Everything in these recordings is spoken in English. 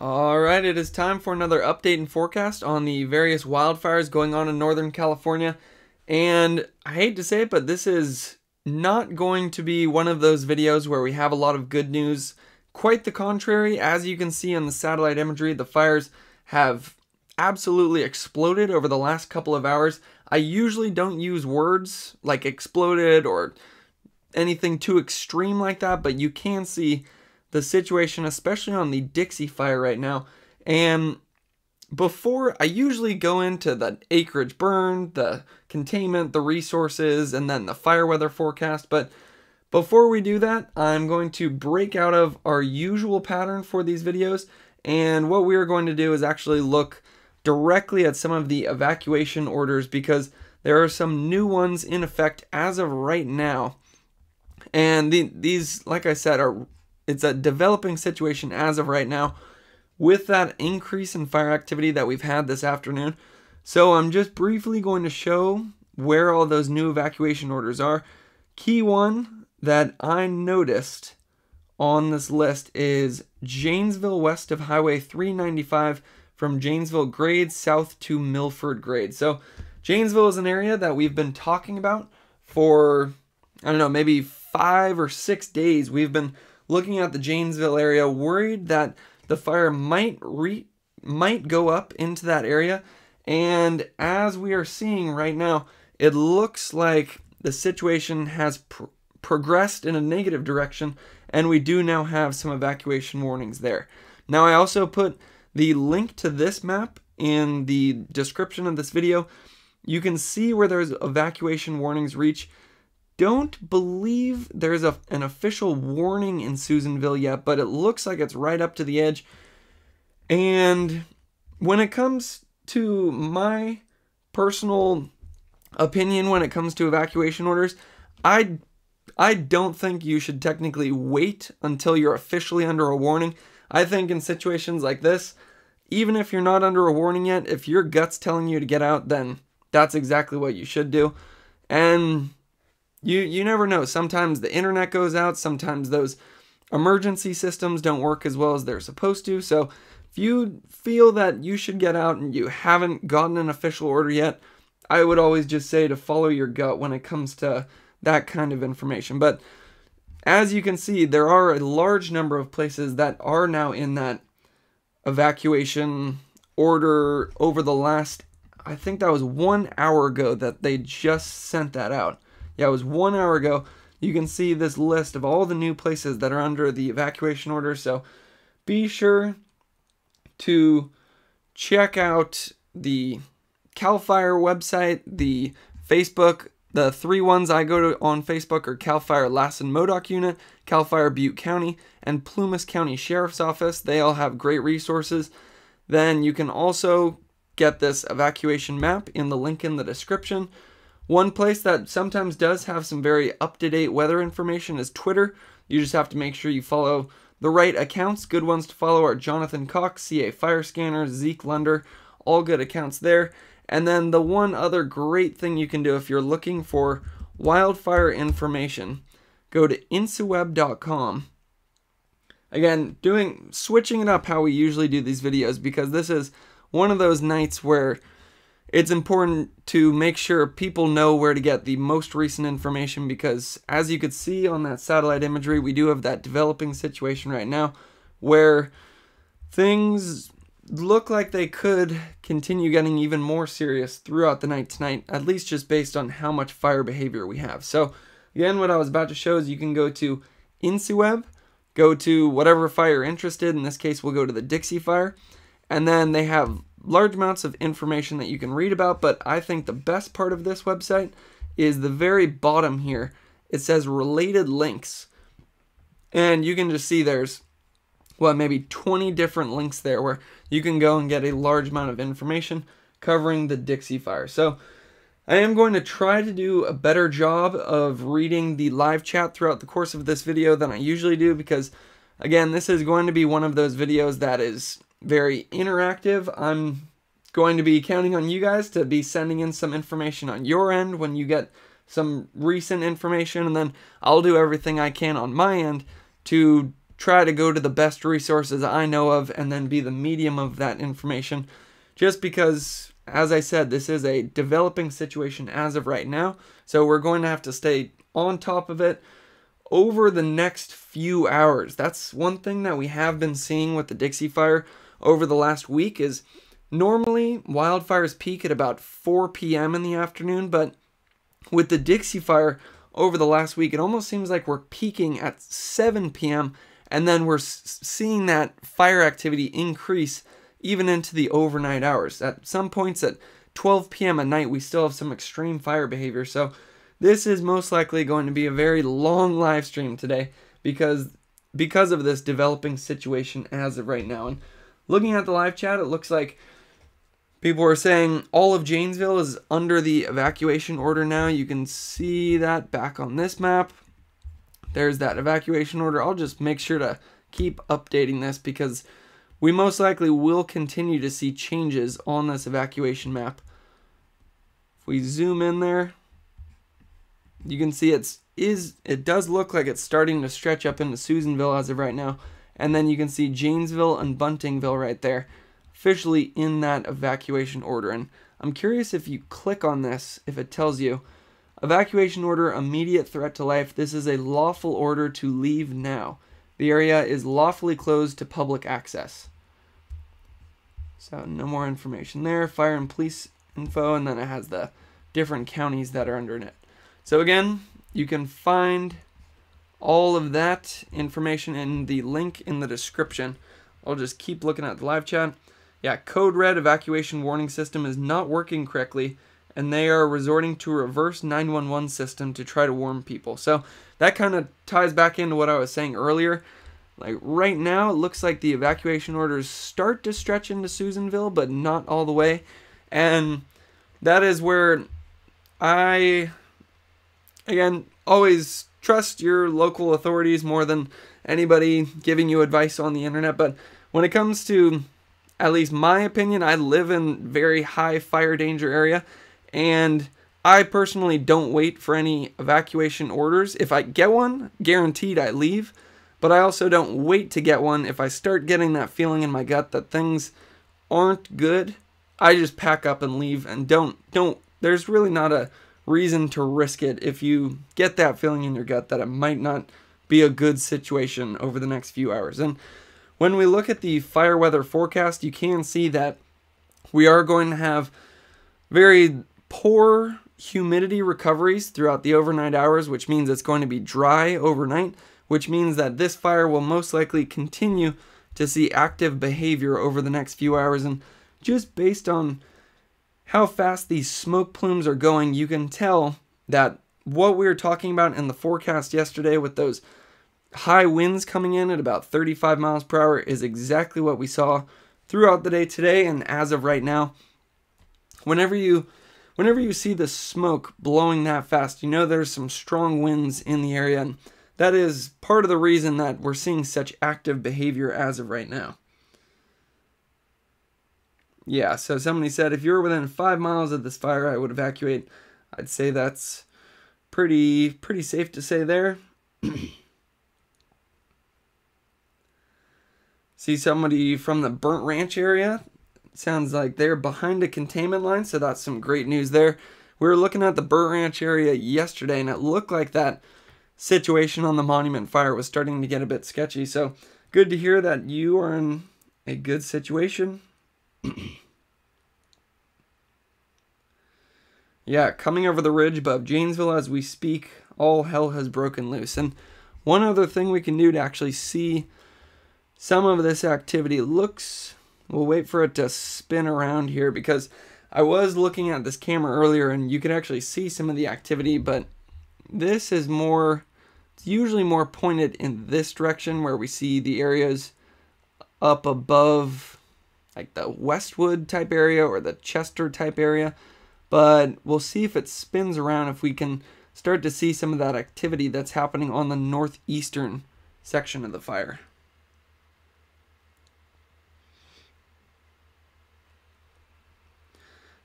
All right, it is time for another update and forecast on the various wildfires going on in Northern California. And I hate to say it, but this is not going to be one of those videos where we have a lot of good news. Quite the contrary, as you can see on the satellite imagery, the fires have absolutely exploded over the last couple of hours. I usually don't use words like exploded or anything too extreme like that, but you can see the situation, especially on the Dixie Fire right now. And before, I usually go into the acreage burn, the containment, the resources, and then the fire weather forecast. But before we do that, I'm going to break out of our usual pattern for these videos. And what we are going to do is actually look directly at some of the evacuation orders because there are some new ones in effect as of right now. And the, these, like I said, are it's a developing situation as of right now with that increase in fire activity that we've had this afternoon. So I'm just briefly going to show where all those new evacuation orders are. Key one that I noticed on this list is Janesville west of Highway 395 from Janesville grade south to Milford grade. So Janesville is an area that we've been talking about for, I don't know, maybe five or six days. We've been looking at the Janesville area, worried that the fire might re might go up into that area. And as we are seeing right now, it looks like the situation has pr progressed in a negative direction, and we do now have some evacuation warnings there. Now, I also put the link to this map in the description of this video. You can see where there's evacuation warnings reach don't believe there's a, an official warning in Susanville yet, but it looks like it's right up to the edge. And when it comes to my personal opinion when it comes to evacuation orders, I I don't think you should technically wait until you're officially under a warning. I think in situations like this, even if you're not under a warning yet, if your gut's telling you to get out, then that's exactly what you should do. And you you never know. Sometimes the internet goes out, sometimes those emergency systems don't work as well as they're supposed to. So if you feel that you should get out and you haven't gotten an official order yet, I would always just say to follow your gut when it comes to that kind of information. But as you can see, there are a large number of places that are now in that evacuation order over the last, I think that was one hour ago that they just sent that out. Yeah, it was one hour ago. You can see this list of all the new places that are under the evacuation order. So be sure to check out the CAL FIRE website, the Facebook. The three ones I go to on Facebook are CAL FIRE Lassen Modoc Unit, CAL FIRE Butte County, and Plumas County Sheriff's Office. They all have great resources. Then you can also get this evacuation map in the link in the description. One place that sometimes does have some very up-to-date weather information is Twitter. You just have to make sure you follow the right accounts. Good ones to follow are Jonathan Cox, CA Fire Scanner, Zeke Lunder, all good accounts there. And then the one other great thing you can do if you're looking for wildfire information, go to InciWeb.com. Again, doing switching it up how we usually do these videos because this is one of those nights where it's important to make sure people know where to get the most recent information because as you could see on that satellite imagery, we do have that developing situation right now where things look like they could continue getting even more serious throughout the night tonight, at least just based on how much fire behavior we have. So again, what I was about to show is you can go to InciWeb, go to whatever fire you're interested. In this case, we'll go to the Dixie Fire. And then they have large amounts of information that you can read about, but I think the best part of this website is the very bottom here. It says related links. And you can just see there's, well, maybe 20 different links there where you can go and get a large amount of information covering the Dixie Fire. So I am going to try to do a better job of reading the live chat throughout the course of this video than I usually do because, again, this is going to be one of those videos that is very interactive. I'm going to be counting on you guys to be sending in some information on your end when you get some recent information, and then I'll do everything I can on my end to try to go to the best resources I know of and then be the medium of that information. Just because, as I said, this is a developing situation as of right now. So we're going to have to stay on top of it over the next few hours. That's one thing that we have been seeing with the Dixie Fire over the last week is normally wildfires peak at about 4 p.m. in the afternoon, but with the Dixie Fire over the last week, it almost seems like we're peaking at 7 p.m. and then we're seeing that fire activity increase even into the overnight hours. At some points at 12 p.m. at night, we still have some extreme fire behavior. So this is most likely going to be a very long live stream today because because of this developing situation as of right now. And looking at the live chat, it looks like people are saying all of Janesville is under the evacuation order now. You can see that back on this map. There's that evacuation order. I'll just make sure to keep updating this because we most likely will continue to see changes on this evacuation map. If we zoom in there, you can see it's is it does look like it's starting to stretch up into Susanville as of right now. And then you can see Janesville and Buntingville right there, officially in that evacuation order. And I'm curious if you click on this, if it tells you evacuation order, immediate threat to life. This is a lawful order to leave now. The area is lawfully closed to public access. So no more information there. Fire and police info, and then it has the different counties that are under it. So again, you can find all of that information in the link in the description. I'll just keep looking at the live chat. Yeah, code red evacuation warning system is not working correctly and they are resorting to reverse 911 system to try to warn people. So that kind of ties back into what I was saying earlier. Like right now, it looks like the evacuation orders start to stretch into Susanville, but not all the way. And that is where I again, always trust your local authorities more than anybody giving you advice on the internet. But when it comes to, at least my opinion, I live in very high fire danger area, and I personally don't wait for any evacuation orders. If I get one, guaranteed I leave. But I also don't wait to get one. If I start getting that feeling in my gut that things aren't good, I just pack up and leave and don't don't there's really not a reason to risk it if you get that feeling in your gut that it might not be a good situation over the next few hours. And when we look at the fire weather forecast, you can see that we are going to have very poor humidity recoveries throughout the overnight hours, which means it's going to be dry overnight, which means that this fire will most likely continue to see active behavior over the next few hours. And just based on how fast these smoke plumes are going, you can tell that what we were talking about in the forecast yesterday with those high winds coming in at about 35 miles per hour is exactly what we saw throughout the day today and as of right now. Whenever you whenever you see the smoke blowing that fast, you know there's some strong winds in the area and that is part of the reason that we're seeing such active behavior as of right now. Yeah, so somebody said if you were within five miles of this fire, I would evacuate. I'd say that's pretty pretty safe to say there. See somebody from the Burnt Ranch area. Sounds like they're behind a containment line, so that's some great news there. We were looking at the Burnt Ranch area yesterday, and it looked like that situation on the Monument Fire was starting to get a bit sketchy. So good to hear that you are in a good situation. yeah, coming over the ridge above Janesville as we speak, all hell has broken loose. And one other thing we can do to actually see some of this activity looks, we'll wait for it to spin around here because I was looking at this camera earlier and you can actually see some of the activity, but this is more, it's usually more pointed in this direction where we see the areas up above like the Westwood type area or the Chester type area. But we'll see if it spins around if we can start to see some of that activity that's happening on the northeastern section of the fire.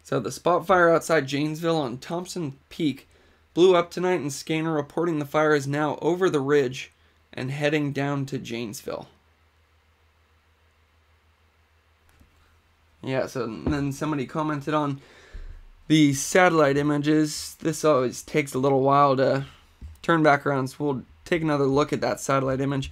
So the spot fire outside Janesville on Thompson Peak blew up tonight and scanner reporting the fire is now over the ridge and heading down to Janesville. Yeah, so then somebody commented on the satellite images. This always takes a little while to turn back around, so we'll take another look at that satellite image.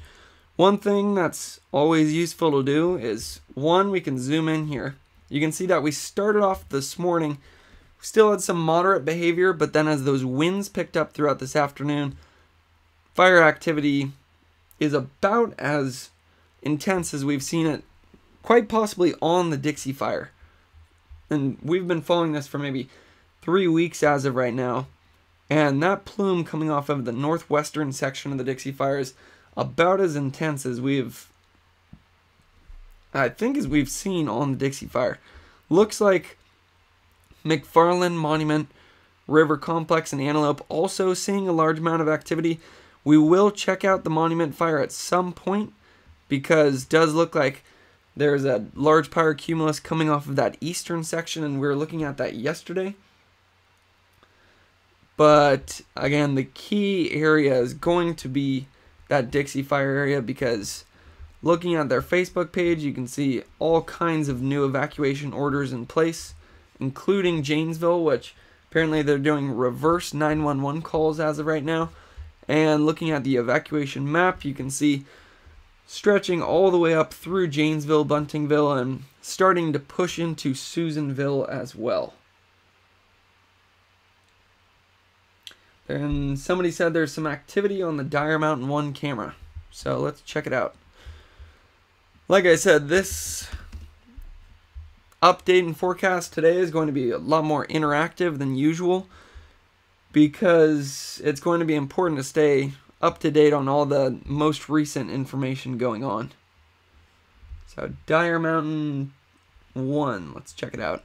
One thing that's always useful to do is, one, we can zoom in here. You can see that we started off this morning, still had some moderate behavior, but then as those winds picked up throughout this afternoon, fire activity is about as intense as we've seen it quite possibly on the Dixie Fire. And we've been following this for maybe three weeks as of right now. And that plume coming off of the northwestern section of the Dixie Fire is about as intense as we've, I think, as we've seen on the Dixie Fire. Looks like McFarland Monument, River Complex, and Antelope also seeing a large amount of activity. We will check out the Monument Fire at some point because does look like there's a large pyrocumulus coming off of that eastern section, and we were looking at that yesterday. But again, the key area is going to be that Dixie Fire area because looking at their Facebook page, you can see all kinds of new evacuation orders in place, including Janesville, which apparently they're doing reverse 911 calls as of right now. And looking at the evacuation map, you can see stretching all the way up through Janesville, Buntingville, and starting to push into Susanville as well. And somebody said there's some activity on the Dyer Mountain 1 camera. So let's check it out. Like I said, this update and forecast today is going to be a lot more interactive than usual because it's going to be important to stay up to date on all the most recent information going on. So, Dyer Mountain 1, let's check it out.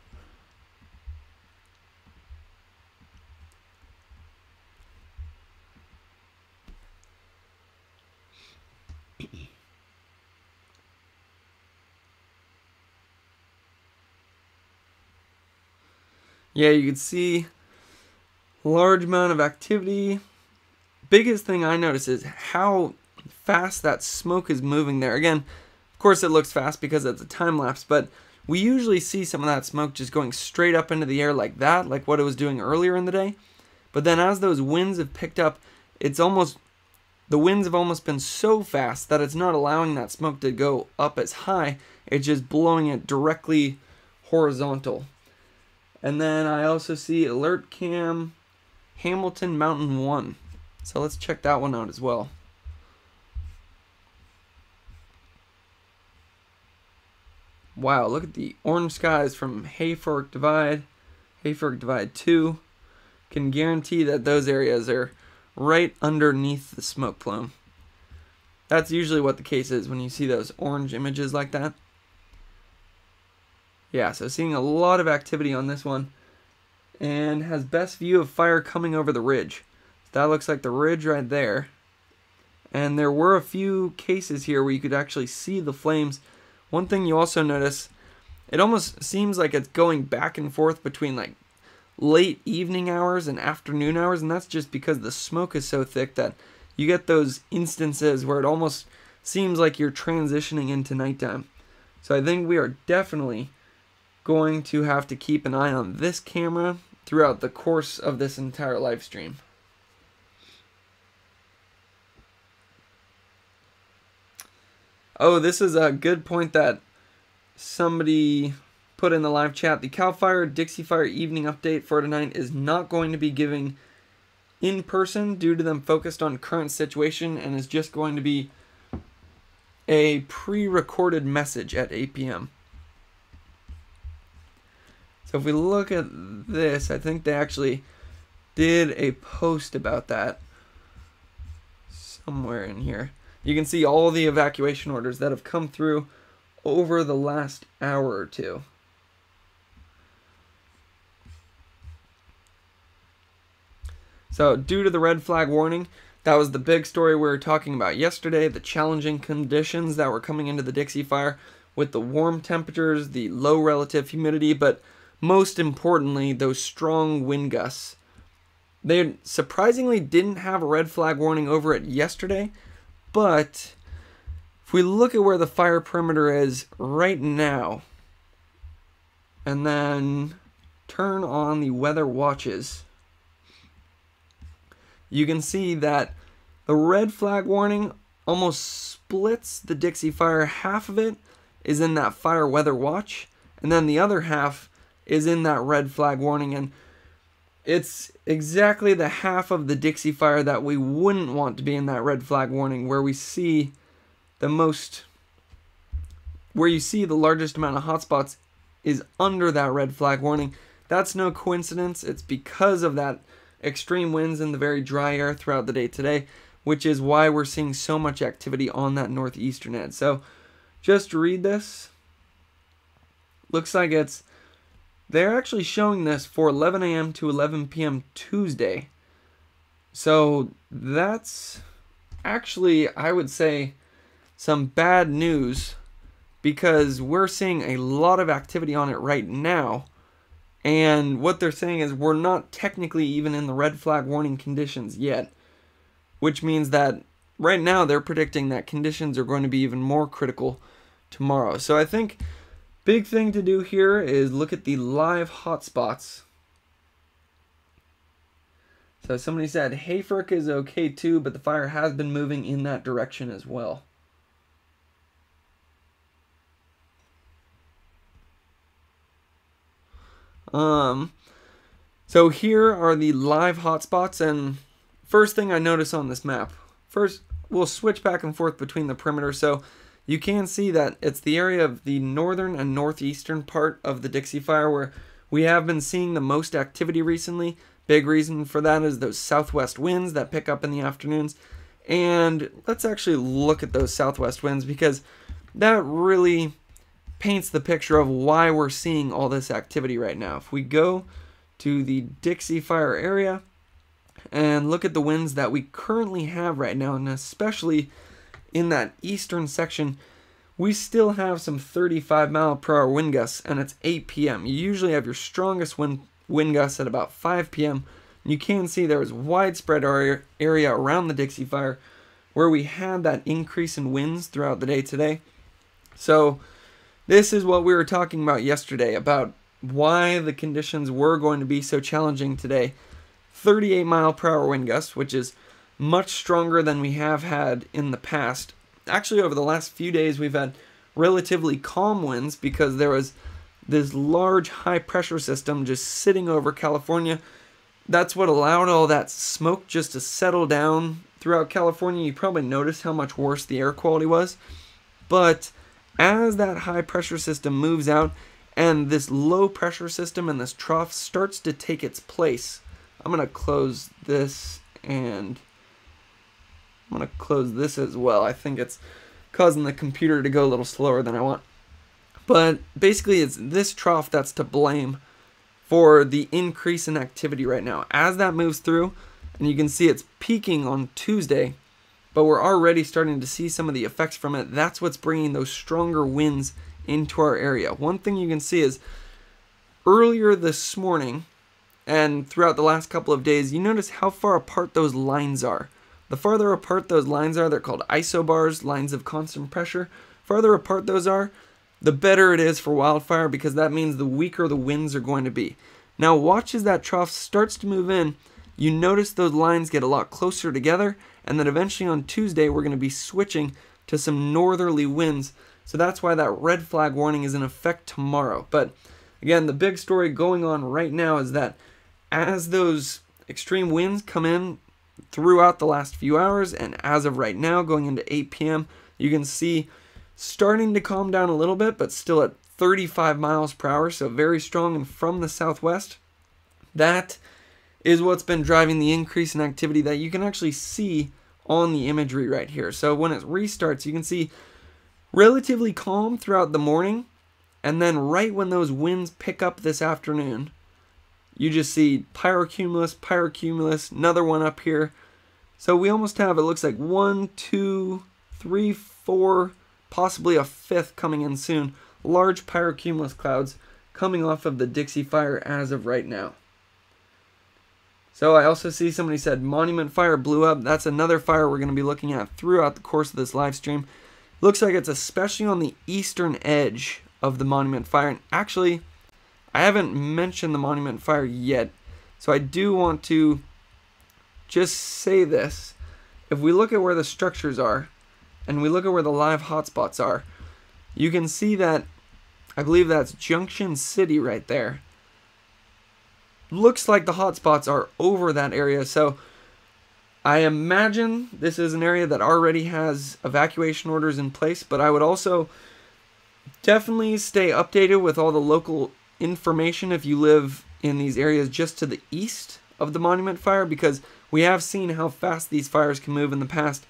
yeah, you can see large amount of activity biggest thing I notice is how fast that smoke is moving there. Again, of course it looks fast because it's a time lapse, but we usually see some of that smoke just going straight up into the air like that, like what it was doing earlier in the day. But then as those winds have picked up, it's almost the winds have almost been so fast that it's not allowing that smoke to go up as high. It's just blowing it directly horizontal. And then I also see alert cam Hamilton Mountain 1. So let's check that one out as well. Wow, look at the orange skies from Hayfork Divide, Hayfork Divide 2. Can guarantee that those areas are right underneath the smoke plume. That's usually what the case is when you see those orange images like that. Yeah, so seeing a lot of activity on this one. And has best view of fire coming over the ridge. That looks like the ridge right there. And there were a few cases here where you could actually see the flames. One thing you also notice, it almost seems like it's going back and forth between like late evening hours and afternoon hours, and that's just because the smoke is so thick that you get those instances where it almost seems like you're transitioning into nighttime. So I think we are definitely going to have to keep an eye on this camera throughout the course of this entire live stream. Oh, this is a good point that somebody put in the live chat. The Cal Fire Dixie Fire evening update for tonight is not going to be giving in person due to them focused on current situation and is just going to be a pre-recorded message at 8 p.m. So if we look at this, I think they actually did a post about that somewhere in here. You can see all the evacuation orders that have come through over the last hour or two. So, due to the red flag warning, that was the big story we were talking about yesterday the challenging conditions that were coming into the Dixie Fire with the warm temperatures, the low relative humidity, but most importantly, those strong wind gusts. They surprisingly didn't have a red flag warning over it yesterday, But if we look at where the fire perimeter is right now, and then turn on the weather watches, you can see that the red flag warning almost splits the Dixie Fire. Half of it is in that fire weather watch, and then the other half is in that red flag warning. And it's exactly the half of the Dixie Fire that we wouldn't want to be in that red flag warning, where we see the most, where you see the largest amount of hotspots is under that red flag warning. That's no coincidence. It's because of that extreme winds and the very dry air throughout the day today which is why we're seeing so much activity on that northeastern edge. So just read this. Looks like it's they're actually showing this for 11 a.m. to 11 p.m. Tuesday. So that's actually, I would say, some bad news because we're seeing a lot of activity on it right now. And what they're saying is we're not technically even in the red flag warning conditions yet which means that right now they're predicting that conditions are going to be even more critical tomorrow. So I think big thing to do here is look at the live hotspots. So somebody said Hayfork is okay too, but the fire has been moving in that direction as well. Um, so here are the live hotspots, and First thing I notice on this map, first we'll switch back and forth between the perimeter. So you can see that it's the area of the northern and northeastern part of the Dixie Fire where we have been seeing the most activity recently. Big reason for that is those southwest winds that pick up in the afternoons. And let's actually look at those southwest winds because that really paints the picture of why we're seeing all this activity right now. If we go to the Dixie Fire area, and look at the winds that we currently have right now, and especially in that eastern section, we still have some 35 mile per hour wind gusts, and it's 8 p.m. You usually have your strongest wind, wind gusts at about 5 p.m. You can see there is widespread area, area around the Dixie Fire where we had that increase in winds throughout the day today. So, this is what we were talking about yesterday about why the conditions were going to be so challenging today 38 mile per hour wind gusts, which is much stronger than we have had in the past. Actually, over the last few days, we've had relatively calm winds because there was this large high pressure system just sitting over California. That's what allowed all that smoke just to settle down throughout California. You probably noticed how much worse the air quality was. But as that high pressure system moves out and this low pressure system and this trough starts to take its place, I'm going to close this and I'm going to close this as well. I think it's causing the computer to go a little slower than I want. But basically, it's this trough that's to blame for the increase in activity right now. As that moves through, and you can see it's peaking on Tuesday, but we're already starting to see some of the effects from it. That's what's bringing those stronger winds into our area. One thing you can see is earlier this morning, and throughout the last couple of days, you notice how far apart those lines are. The farther apart those lines are, they're called isobars, lines of constant pressure. Farther apart those are, the better it is for wildfire because that means the weaker the winds are going to be. Now watch as that trough starts to move in, you notice those lines get a lot closer together, and then eventually on Tuesday we're going to be switching to some northerly winds. So that's why that red flag warning is in effect tomorrow. But again, the big story going on right now is that as those extreme winds come in throughout the last few hours, and as of right now, going into 8 p.m., you can see starting to calm down a little bit, but still at 35 miles per hour, so very strong and from the southwest. That is what's been driving the increase in activity that you can actually see on the imagery right here. So when it restarts, you can see relatively calm throughout the morning, and then right when those winds pick up this afternoon, you just see pyrocumulus, pyrocumulus, another one up here. So we almost have, it looks like one, two, three, four, possibly a fifth coming in soon. Large pyrocumulus clouds coming off of the Dixie Fire as of right now. So I also see somebody said Monument Fire blew up. That's another fire we're going to be looking at throughout the course of this live stream. Looks like it's especially on the eastern edge of the Monument Fire. And actually, I haven't mentioned the Monument Fire yet. So I do want to just say this. If we look at where the structures are, and we look at where the live hotspots are, you can see that I believe that's Junction City right there looks like the hotspots are over that area. So I imagine this is an area that already has evacuation orders in place, but I would also definitely stay updated with all the local information if you live in these areas just to the east of the monument fire because we have seen how fast these fires can move in the past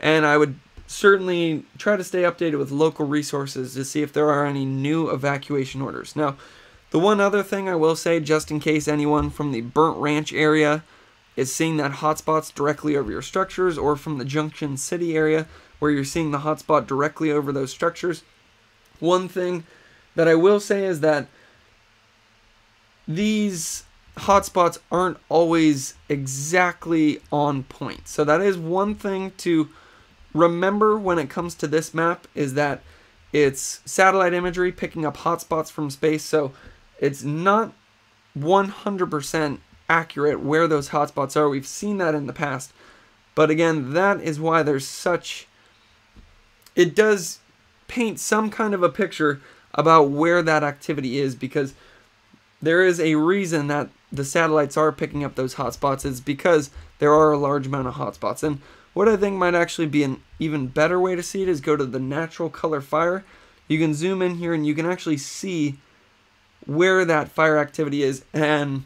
and I would certainly try to stay updated with local resources to see if there are any new evacuation orders. Now, the one other thing I will say, just in case anyone from the Burnt Ranch area is seeing that hotspots directly over your structures, or from the Junction City area where you're seeing the hotspot directly over those structures, one thing that I will say is that these hotspots aren't always exactly on point. So that is one thing to remember when it comes to this map is that it's satellite imagery picking up hotspots from space. So it's not 100% accurate where those hotspots are. We've seen that in the past. But again, that is why there's such. It does paint some kind of a picture about where that activity is because there is a reason that the satellites are picking up those hotspots is because there are a large amount of hotspots. And what I think might actually be an even better way to see it is go to the natural color fire. You can zoom in here and you can actually see where that fire activity is. And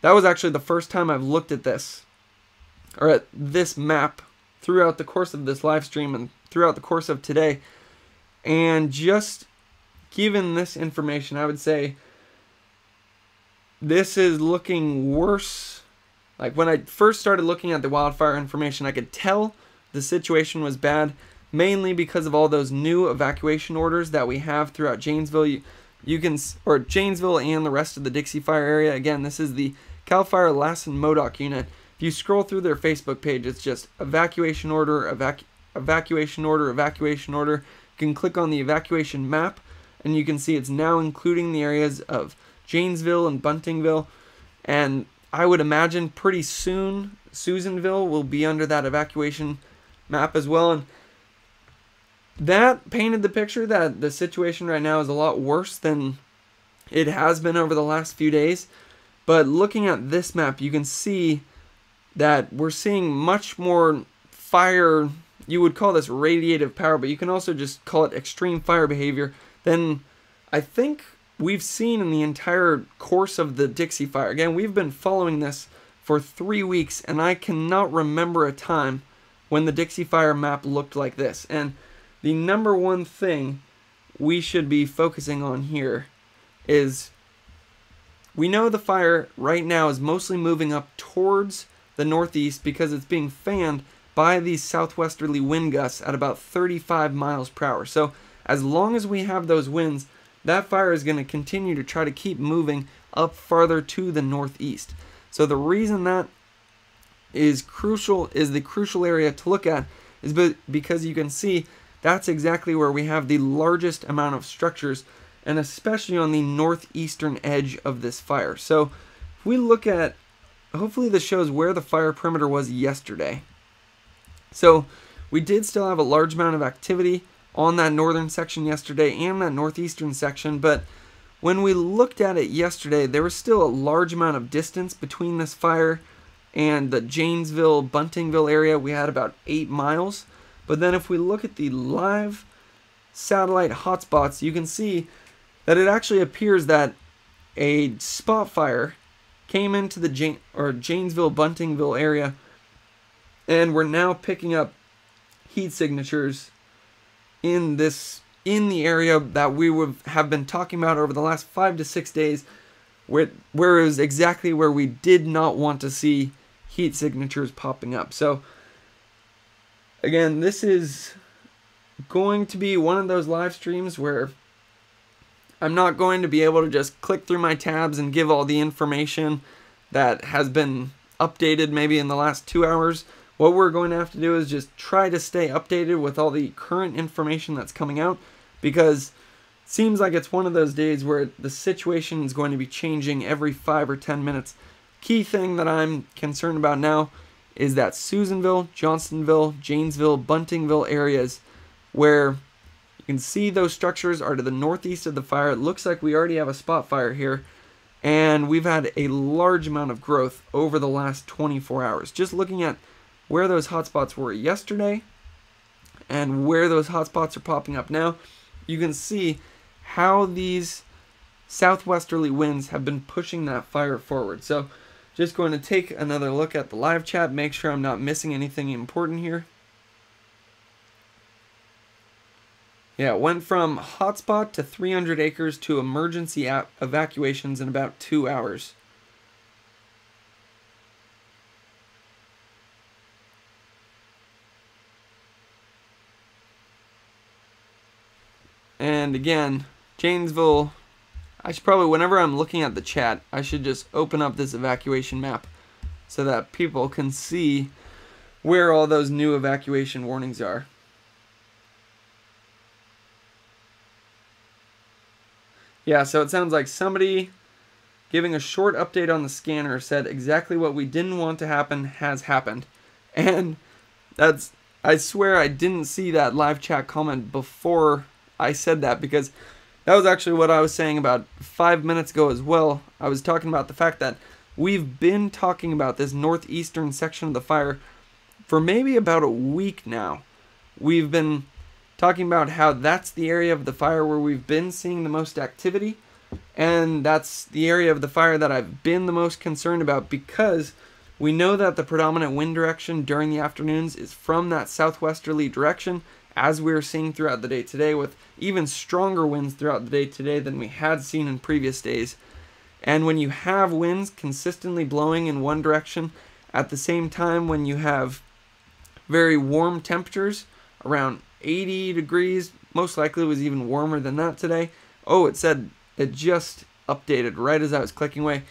that was actually the first time I've looked at this, or at this map, throughout the course of this live stream and throughout the course of today. And just given this information, I would say this is looking worse. Like when I first started looking at the wildfire information, I could tell the situation was bad, mainly because of all those new evacuation orders that we have throughout Janesville you can, or Janesville and the rest of the Dixie Fire area. Again, this is the CAL FIRE Lassen Modoc unit. If you scroll through their Facebook page, it's just evacuation order, evac evacuation order, evacuation order. You can click on the evacuation map, and you can see it's now including the areas of Janesville and Buntingville. And I would imagine pretty soon Susanville will be under that evacuation map as well. And that painted the picture that the situation right now is a lot worse than it has been over the last few days. But looking at this map, you can see that we're seeing much more fire. You would call this radiative power, but you can also just call it extreme fire behavior than I think we've seen in the entire course of the Dixie Fire. Again, we've been following this for three weeks, and I cannot remember a time when the Dixie Fire map looked like this. And the number one thing we should be focusing on here is we know the fire right now is mostly moving up towards the northeast because it's being fanned by these southwesterly wind gusts at about 35 miles per hour. So as long as we have those winds, that fire is going to continue to try to keep moving up farther to the northeast. So the reason that is crucial is the crucial area to look at is because you can see that's exactly where we have the largest amount of structures and especially on the northeastern edge of this fire. So if we look at, hopefully this shows where the fire perimeter was yesterday. So we did still have a large amount of activity on that northern section yesterday and that northeastern section, but when we looked at it yesterday, there was still a large amount of distance between this fire and the Janesville, Buntingville area. We had about eight miles. But then if we look at the live satellite hotspots, you can see that it actually appears that a spot fire came into the Jane, or Janesville, Buntingville area, and we're now picking up heat signatures in this in the area that we would have been talking about over the last five to six days, where where was exactly where we did not want to see heat signatures popping up. So again, this is going to be one of those live streams where I'm not going to be able to just click through my tabs and give all the information that has been updated maybe in the last two hours. What we're going to have to do is just try to stay updated with all the current information that's coming out because it seems like it's one of those days where the situation is going to be changing every five or ten minutes. Key thing that I'm concerned about now is that Susanville, Johnstonville, Janesville, Buntingville areas where you can see those structures are to the northeast of the fire. It looks like we already have a spot fire here and we've had a large amount of growth over the last 24 hours. Just looking at where those hotspots were yesterday and where those hotspots are popping up now, you can see how these southwesterly winds have been pushing that fire forward. So just going to take another look at the live chat, make sure I'm not missing anything important here. Yeah, it went from hotspot to 300 acres to emergency evacuations in about two hours. And again, Janesville, I should probably, whenever I'm looking at the chat, I should just open up this evacuation map so that people can see where all those new evacuation warnings are. Yeah, so it sounds like somebody giving a short update on the scanner said exactly what we didn't want to happen has happened. And that's, I swear I didn't see that live chat comment before I said that because that was actually what I was saying about five minutes ago as well. I was talking about the fact that we've been talking about this northeastern section of the fire for maybe about a week now. We've been talking about how that's the area of the fire where we've been seeing the most activity. And that's the area of the fire that I've been the most concerned about because we know that the predominant wind direction during the afternoons is from that southwesterly direction, as we are seeing throughout the day today, with even stronger winds throughout the day today than we had seen in previous days. And when you have winds consistently blowing in one direction, at the same time when you have very warm temperatures around 80 degrees. Most likely was even warmer than that today. Oh, it said it just updated right as I was clicking away. It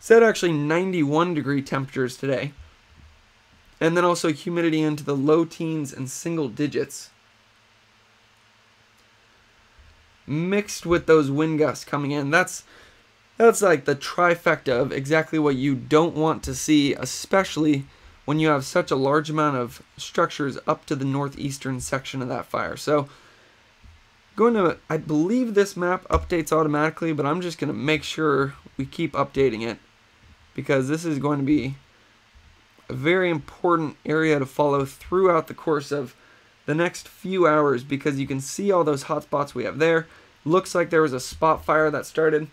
said actually 91 degree temperatures today. And then also humidity into the low teens and single digits. Mixed with those wind gusts coming in. That's that's like the trifecta of exactly what you don't want to see, especially when you have such a large amount of structures up to the northeastern section of that fire. So going to, I believe this map updates automatically, but I'm just going to make sure we keep updating it because this is going to be a very important area to follow throughout the course of the next few hours because you can see all those hotspots we have there. Looks like there was a spot fire that started.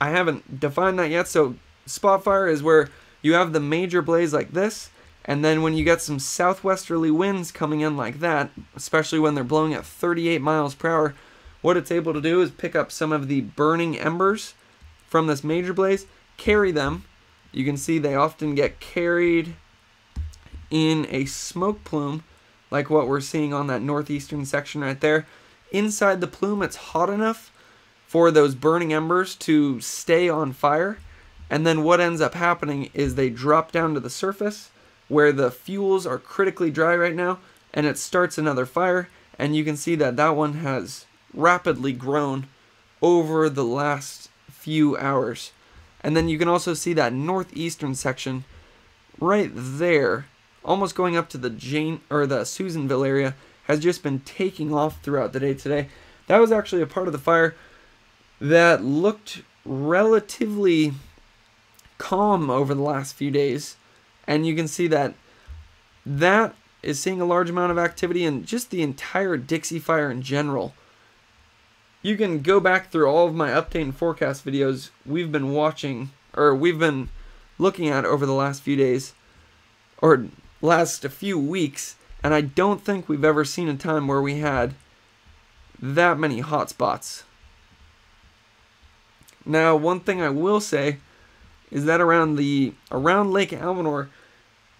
I haven't defined that yet, so spot fire is where you have the major blaze like this, and then when you get some southwesterly winds coming in like that, especially when they're blowing at 38 miles per hour, what it's able to do is pick up some of the burning embers from this major blaze, carry them. You can see they often get carried in a smoke plume, like what we're seeing on that northeastern section right there. Inside the plume, it's hot enough for those burning embers to stay on fire. And then what ends up happening is they drop down to the surface where the fuels are critically dry right now and it starts another fire and you can see that that one has rapidly grown over the last few hours. And then you can also see that northeastern section right there, almost going up to the Jane or the Susanville area, has just been taking off throughout the day today. That was actually a part of the fire that looked relatively calm over the last few days and you can see that that is seeing a large amount of activity in just the entire Dixie Fire in general. You can go back through all of my update and forecast videos we've been watching, or we've been looking at over the last few days, or last a few weeks, and I don't think we've ever seen a time where we had that many hotspots. Now, one thing I will say is that around the around Lake Almanor,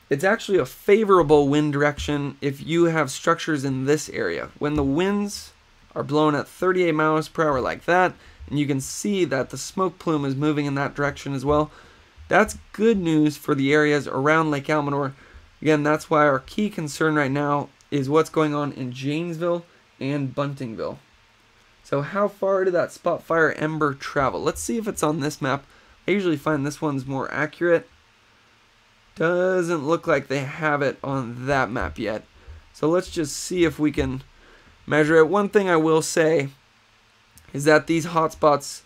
it's actually a favorable wind direction if you have structures in this area. When the winds are blowing at 38 miles per hour like that, and you can see that the smoke plume is moving in that direction as well, that's good news for the areas around Lake Almanor. Again, that's why our key concern right now is what's going on in Janesville and Buntingville. So how far did that Spotfire Ember travel? Let's see if it's on this map. I usually find this one's more accurate. Doesn't look like they have it on that map yet. So let's just see if we can measure it. One thing I will say is that these hotspots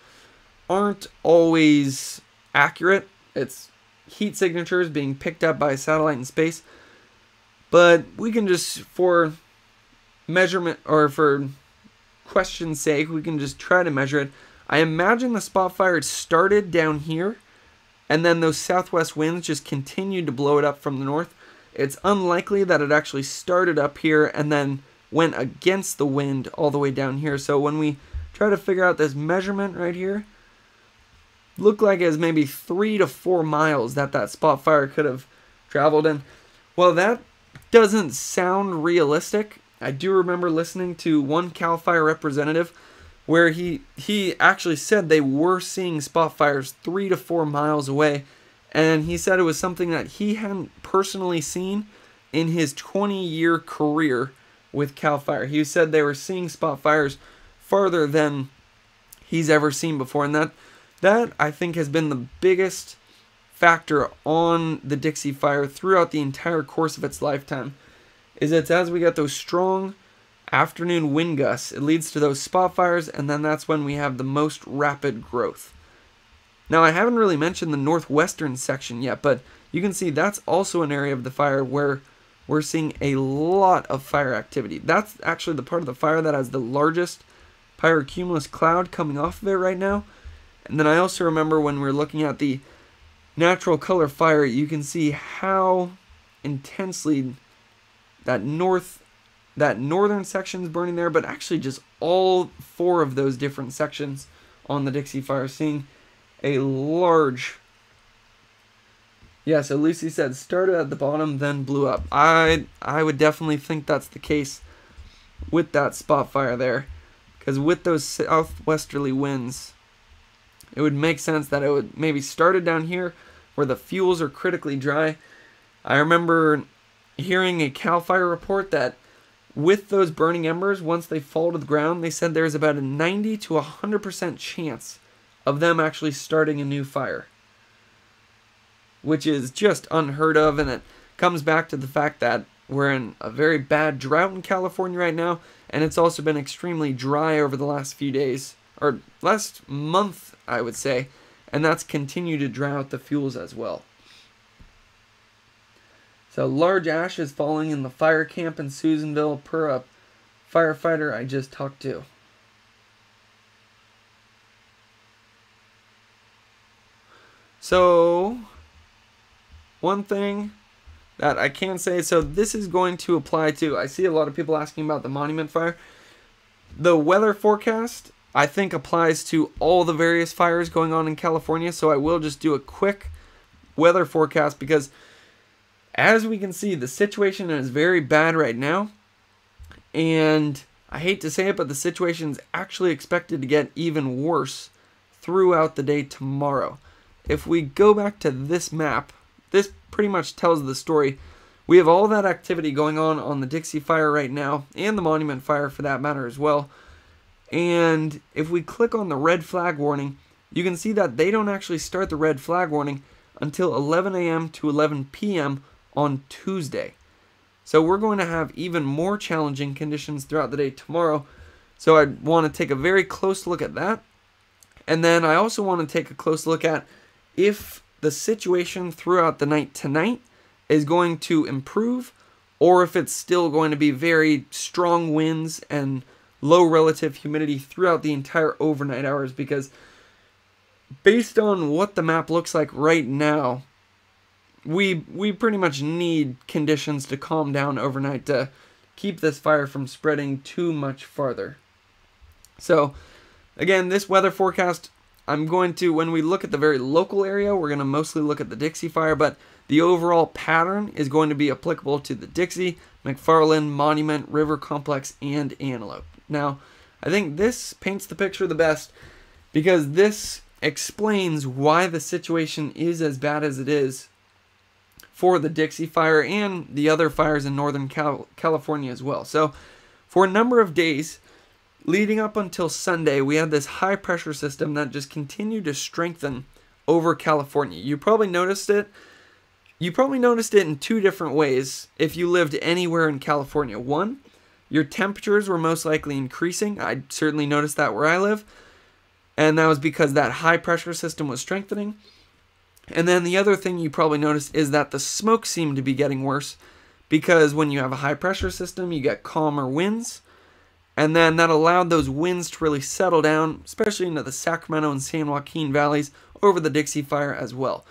aren't always accurate. It's heat signatures being picked up by a satellite in space. But we can just, for measurement, or for question's sake, we can just try to measure it. I imagine the spot fire started down here, and then those southwest winds just continued to blow it up from the north. It's unlikely that it actually started up here and then went against the wind all the way down here. So when we try to figure out this measurement right here, looked like it was maybe three to four miles that that spot fire could have traveled in. Well, that doesn't sound realistic. I do remember listening to one Cal Fire representative where he he actually said they were seeing spot fires three to four miles away, and he said it was something that he hadn't personally seen in his 20 year career with Cal Fire. He said they were seeing spot fires farther than he's ever seen before, and that that I think has been the biggest factor on the Dixie Fire throughout the entire course of its lifetime is it's as we get those strong afternoon wind gusts, it leads to those spot fires, and then that's when we have the most rapid growth. Now, I haven't really mentioned the northwestern section yet, but you can see that's also an area of the fire where we're seeing a lot of fire activity. That's actually the part of the fire that has the largest pyrocumulus cloud coming off of it right now. And then I also remember when we are looking at the natural color fire, you can see how intensely that north that northern section is burning there, but actually just all four of those different sections on the Dixie Fire, seeing a large. Yeah, so Lucy said started at the bottom, then blew up. I I would definitely think that's the case with that spot fire there, because with those southwesterly winds, it would make sense that it would maybe started down here where the fuels are critically dry. I remember hearing a CAL FIRE report that with those burning embers, once they fall to the ground, they said there's about a 90 to 100% chance of them actually starting a new fire. Which is just unheard of, and it comes back to the fact that we're in a very bad drought in California right now, and it's also been extremely dry over the last few days, or last month, I would say, and that's continued to dry out the fuels as well. So large ashes falling in the fire camp in Susanville per a firefighter I just talked to. So one thing that I can say, so this is going to apply to, I see a lot of people asking about the monument fire. The weather forecast, I think, applies to all the various fires going on in California, so I will just do a quick weather forecast because as we can see, the situation is very bad right now. And I hate to say it, but the situation is actually expected to get even worse throughout the day tomorrow. If we go back to this map, this pretty much tells the story. We have all that activity going on on the Dixie Fire right now, and the Monument Fire for that matter as well. And if we click on the red flag warning, you can see that they don't actually start the red flag warning until 11 a.m. to 11 p.m on Tuesday. So we're going to have even more challenging conditions throughout the day tomorrow. So I want to take a very close look at that. And then I also want to take a close look at if the situation throughout the night tonight is going to improve or if it's still going to be very strong winds and low relative humidity throughout the entire overnight hours because based on what the map looks like right now, we we pretty much need conditions to calm down overnight to keep this fire from spreading too much farther. So, again, this weather forecast, I'm going to, when we look at the very local area, we're going to mostly look at the Dixie fire, but the overall pattern is going to be applicable to the Dixie, McFarland, Monument, River Complex, and Antelope. Now, I think this paints the picture the best because this explains why the situation is as bad as it is for the Dixie Fire and the other fires in Northern Cal- California as well. So, for a number of days leading up until Sunday, we had this high pressure system that just continued to strengthen over California. You probably noticed it. You probably noticed it in two different ways if you lived anywhere in California. One, your temperatures were most likely increasing. I certainly noticed that where I live. And that was because that high pressure system was strengthening. And then the other thing you probably noticed is that the smoke seemed to be getting worse because when you have a high pressure system, you get calmer winds. And then that allowed those winds to really settle down, especially into the Sacramento and San Joaquin valleys over the Dixie Fire as well.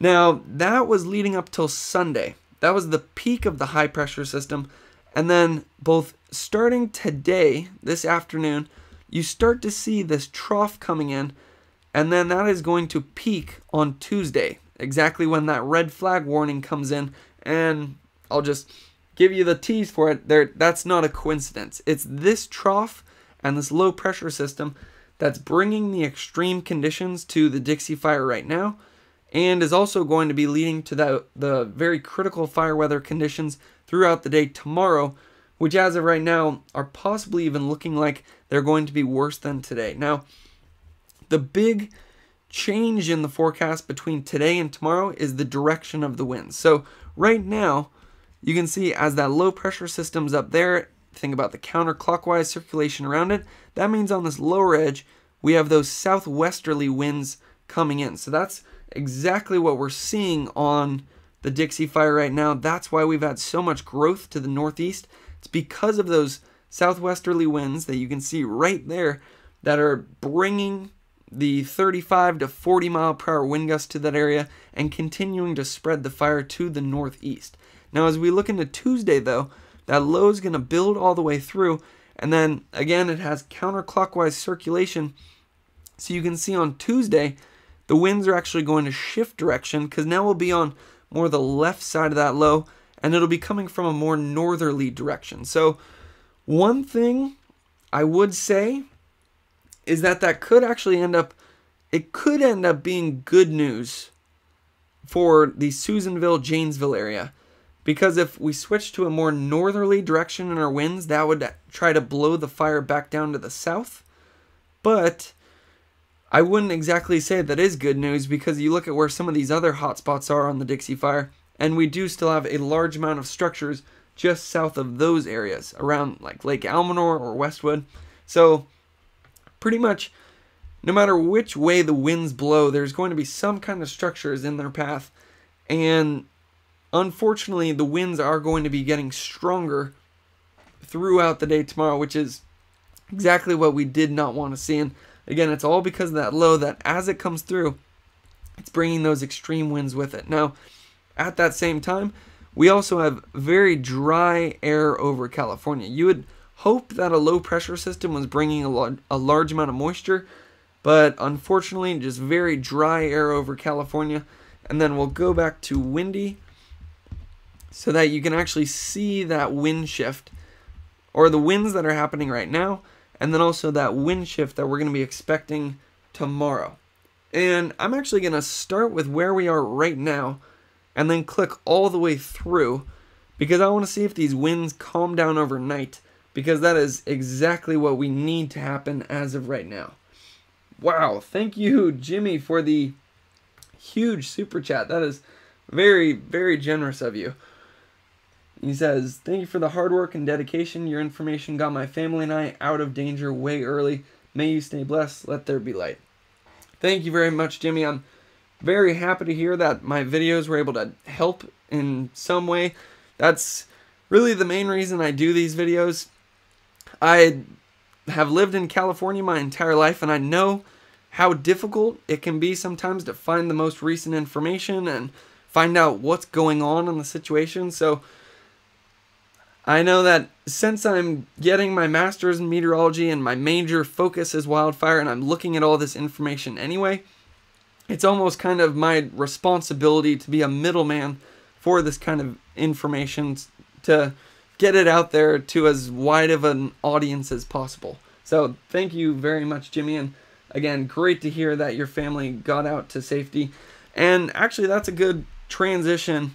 Now, that was leading up till Sunday. That was the peak of the high pressure system. And then, both starting today, this afternoon, you start to see this trough coming in, and then that is going to peak on Tuesday, exactly when that red flag warning comes in. And I'll just give you the tease for it. There, that's not a coincidence. It's this trough and this low pressure system that's bringing the extreme conditions to the Dixie Fire right now, and is also going to be leading to the, the very critical fire weather conditions throughout the day tomorrow, which as of right now are possibly even looking like they're going to be worse than today. Now, the big change in the forecast between today and tomorrow is the direction of the winds. So, right now, you can see as that low pressure system's up there, think about the counterclockwise circulation around it. That means on this lower edge, we have those southwesterly winds coming in. So that's exactly what we're seeing on the Dixie Fire right now. That's why we've had so much growth to the northeast. It's because of those southwesterly winds that you can see right there that are bringing the 35 to 40 mile per hour wind gusts to that area and continuing to spread the fire to the northeast. Now, as we look into Tuesday, though, that low is going to build all the way through, and then again, it has counterclockwise circulation. So you can see on Tuesday, the winds are actually going to shift direction because now we'll be on more the left side of that low and it'll be coming from a more northerly direction. So, one thing I would say is that that could actually end up it could end up being good news for the Susanville Janesville area because if we switch to a more northerly direction in our winds that would try to blow the fire back down to the south but I wouldn't exactly say that is good news because you look at where some of these other hotspots are on the Dixie Fire, and we do still have a large amount of structures just south of those areas around like Lake Almanor or Westwood. So, pretty much no matter which way the winds blow, there's going to be some kind of structures in their path. And unfortunately, the winds are going to be getting stronger throughout the day tomorrow, which is exactly what we did not want to see. And Again, it's all because of that low that as it comes through, it's bringing those extreme winds with it. Now, at that same time, we also have very dry air over California. You would hope that a low pressure system was bringing a, a large amount of moisture, but unfortunately, just very dry air over California. And then we'll go back to windy so that you can actually see that wind shift or the winds that are happening right now and then also that wind shift that we're going to be expecting tomorrow. And I'm actually going to start with where we are right now and then click all the way through because I want to see if these winds calm down overnight because that is exactly what we need to happen as of right now. Wow, thank you, Jimmy, for the huge super chat. That is very, very generous of you. He says, Thank you for the hard work and dedication. Your information got my family and I out of danger way early. May you stay blessed. Let there be light. Thank you very much, Jimmy. I'm very happy to hear that my videos were able to help in some way. That's really the main reason I do these videos. I have lived in California my entire life and I know how difficult it can be sometimes to find the most recent information and find out what's going on in the situation. So, I know that since I'm getting my master's in meteorology and my major focus is wildfire and I'm looking at all this information anyway, it's almost kind of my responsibility to be a middleman for this kind of information to get it out there to as wide of an audience as possible. So thank you very much, Jimmy. And again, great to hear that your family got out to safety. And actually, that's a good transition.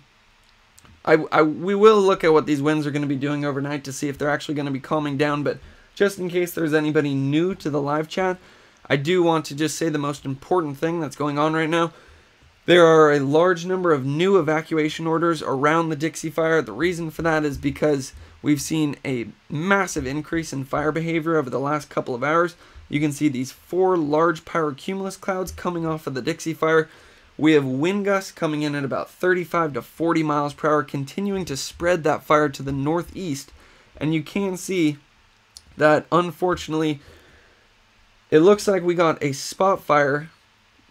I, I we will look at what these winds are going to be doing overnight to see if they're actually going to be calming down. But just in case there's anybody new to the live chat, I do want to just say the most important thing that's going on right now. There are a large number of new evacuation orders around the Dixie Fire. The reason for that is because we've seen a massive increase in fire behavior over the last couple of hours. You can see these four large pyrocumulus clouds coming off of the Dixie Fire. We have wind gusts coming in at about 35 to 40 miles per hour, continuing to spread that fire to the northeast. And you can see that unfortunately, it looks like we got a spot fire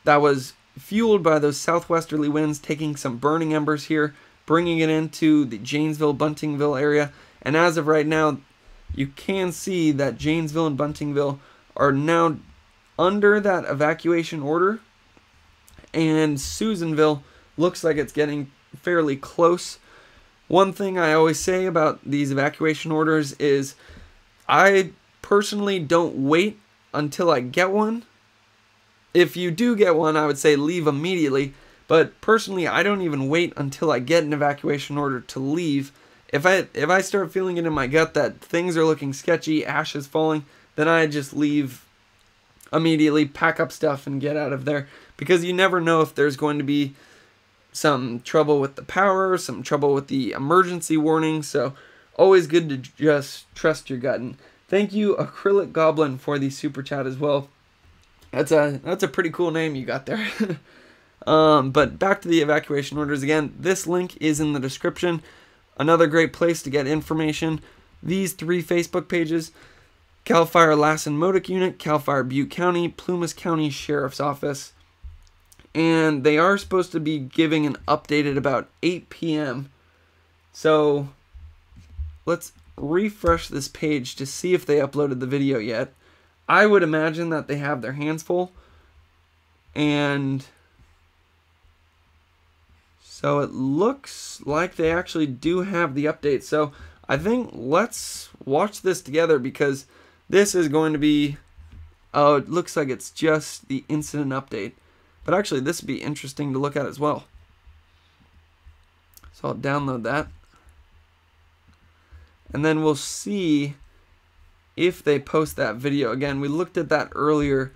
that was fueled by those southwesterly winds taking some burning embers here, bringing it into the Janesville, Buntingville area. And as of right now, you can see that Janesville and Buntingville are now under that evacuation order. And Susanville looks like it's getting fairly close. One thing I always say about these evacuation orders is I personally don't wait until I get one if you do get one, I would say leave immediately. But personally, I don't even wait until I get an evacuation order to leave. If I if I start feeling it in my gut that things are looking sketchy, ash is falling, then I just leave immediately, pack up stuff and get out of there because you never know if there's going to be some trouble with the power, some trouble with the emergency warning. So always good to just trust your gut. And thank you, Acrylic Goblin, for the super chat as well. That's a that's a pretty cool name you got there. um, but back to the evacuation orders again. This link is in the description. Another great place to get information. These three Facebook pages. CAL FIRE Lassen Modoc Unit, CAL FIRE Butte County, Plumas County Sheriff's Office. And they are supposed to be giving an update at about 8 p.m. So let's refresh this page to see if they uploaded the video yet. I would imagine that they have their hands full. And so it looks like they actually do have the update. So I think let's watch this together because this is going to be, oh, it looks like it's just the incident update. But actually, this would be interesting to look at as well. So I'll download that. And then we'll see if they post that video. Again, we looked at that earlier,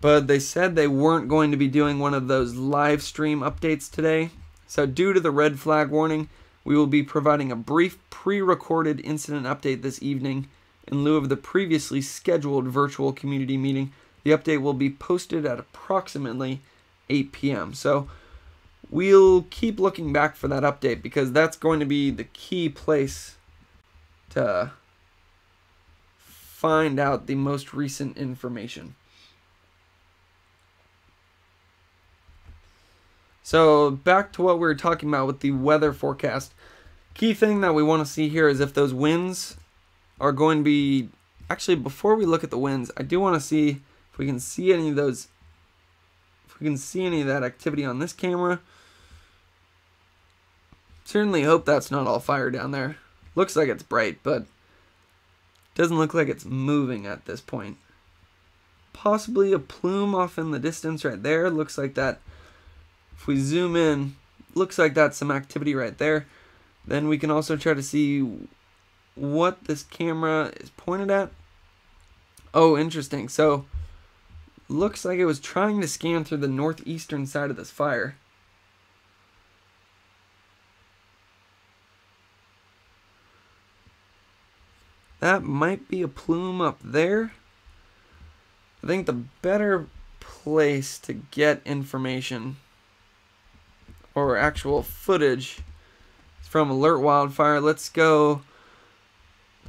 but they said they weren't going to be doing one of those live stream updates today. So due to the red flag warning, we will be providing a brief pre-recorded incident update this evening in lieu of the previously scheduled virtual community meeting. The update will be posted at approximately 8 p.m. So we'll keep looking back for that update because that's going to be the key place to find out the most recent information. So back to what we were talking about with the weather forecast. Key thing that we want to see here is if those winds are going to be actually before we look at the winds, I do want to see we can see any of those if we can see any of that activity on this camera. Certainly hope that's not all fire down there. Looks like it's bright, but doesn't look like it's moving at this point. Possibly a plume off in the distance right there. Looks like that. If we zoom in, looks like that's some activity right there. Then we can also try to see what this camera is pointed at. Oh, interesting. So, looks like it was trying to scan through the northeastern side of this fire. That might be a plume up there. I think the better place to get information or actual footage is from Alert Wildfire. Let's go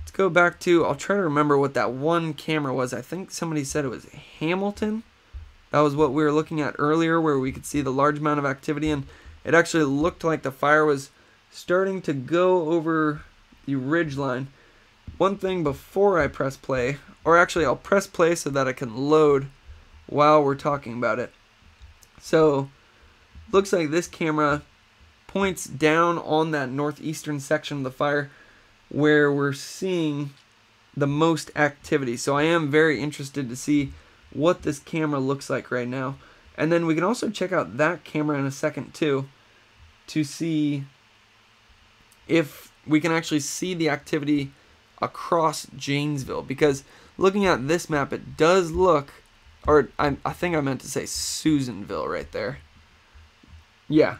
let's go back to I'll try to remember what that one camera was. I think somebody said it was Hamilton. That was what we were looking at earlier where we could see the large amount of activity and it actually looked like the fire was starting to go over the ridge line one thing before I press play, or actually I'll press play so that I can load while we're talking about it. So, looks like this camera points down on that northeastern section of the fire where we're seeing the most activity. So I am very interested to see what this camera looks like right now. And then we can also check out that camera in a second too to see if we can actually see the activity across Janesville because looking at this map it does look or I, I think I meant to say Susanville right there. Yeah.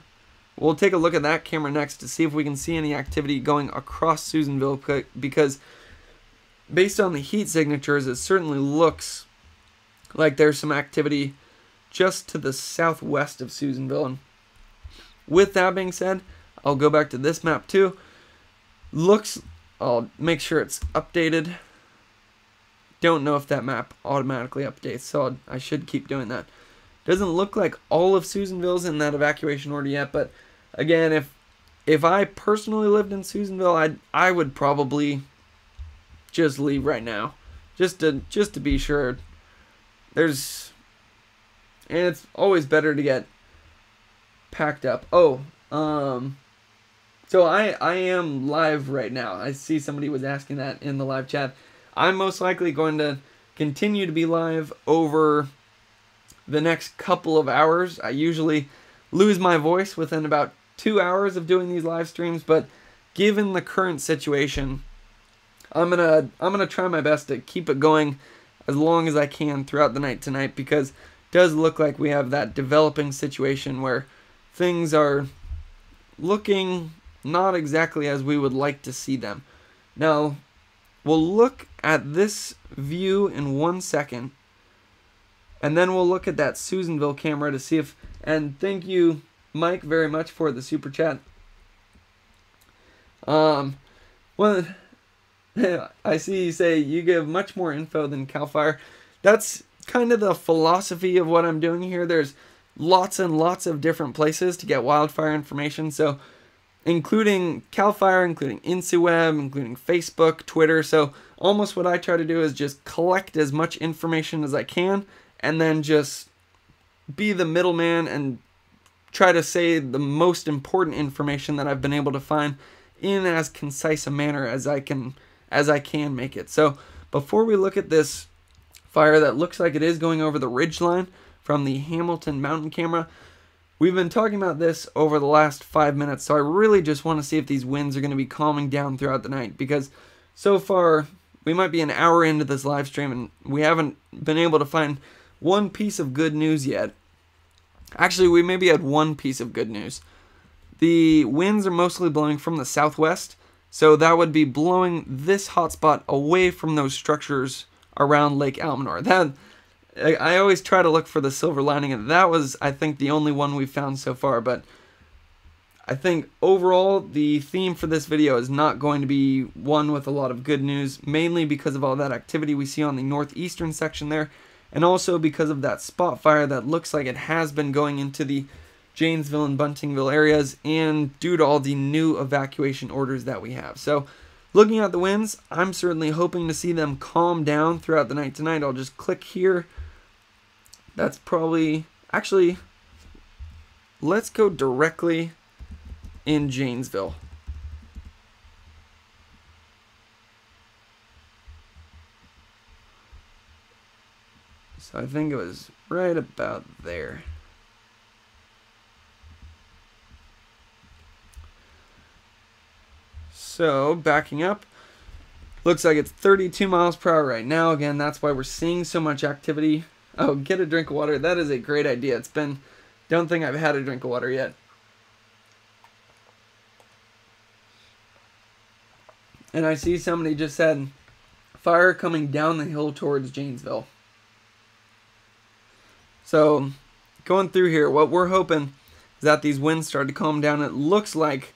We'll take a look at that camera next to see if we can see any activity going across Susanville because based on the heat signatures it certainly looks like there's some activity just to the southwest of Susanville. And with that being said, I'll go back to this map too. Looks, I'll make sure it's updated. Don't know if that map automatically updates, so I should keep doing that. Doesn't look like all of Susanville's in that evacuation order yet, but again, if if I personally lived in Susanville, I I would probably just leave right now, just to just to be sure. There's, and it's always better to get packed up. Oh, um, so I I am live right now. I see somebody was asking that in the live chat. I'm most likely going to continue to be live over the next couple of hours. I usually lose my voice within about two hours of doing these live streams, but given the current situation, I'm gonna I'm gonna try my best to keep it going as long as I can throughout the night tonight because it does look like we have that developing situation where things are looking not exactly as we would like to see them. Now, we'll look at this view in one second, and then we'll look at that Susanville camera to see if, and thank you, Mike, very much for the super chat. Um, well, I see you say you give much more info than CAL FIRE. That's kind of the philosophy of what I'm doing here. There's lots and lots of different places to get wildfire information. So, including CAL FIRE, including InciWeb, including Facebook, Twitter. So, almost what I try to do is just collect as much information as I can and then just be the middleman and try to say the most important information that I've been able to find in as concise a manner as I can as I can make it. So before we look at this fire that looks like it is going over the ridge line from the Hamilton mountain camera, we've been talking about this over the last five minutes. So I really just want to see if these winds are going to be calming down throughout the night because so far we might be an hour into this live stream and we haven't been able to find one piece of good news yet. Actually, we maybe had one piece of good news. The winds are mostly blowing from the southwest, so that would be blowing this hotspot away from those structures around Lake Almanor. That I always try to look for the silver lining, and that was, I think, the only one we've found so far. But I think overall, the theme for this video is not going to be one with a lot of good news, mainly because of all that activity we see on the northeastern section there, and also because of that spot fire that looks like it has been going into the Janesville and Buntingville areas, and due to all the new evacuation orders that we have. So, looking at the winds, I'm certainly hoping to see them calm down throughout the night tonight. I'll just click here. That's probably, actually, let's go directly in Janesville. So I think it was right about there. So, backing up, looks like it's 32 miles per hour right now. Again, that's why we're seeing so much activity. Oh, get a drink of water. That is a great idea. It's been, don't think I've had a drink of water yet. And I see somebody just said, fire coming down the hill towards Janesville. So, going through here, what we're hoping is that these winds start to calm down. It looks like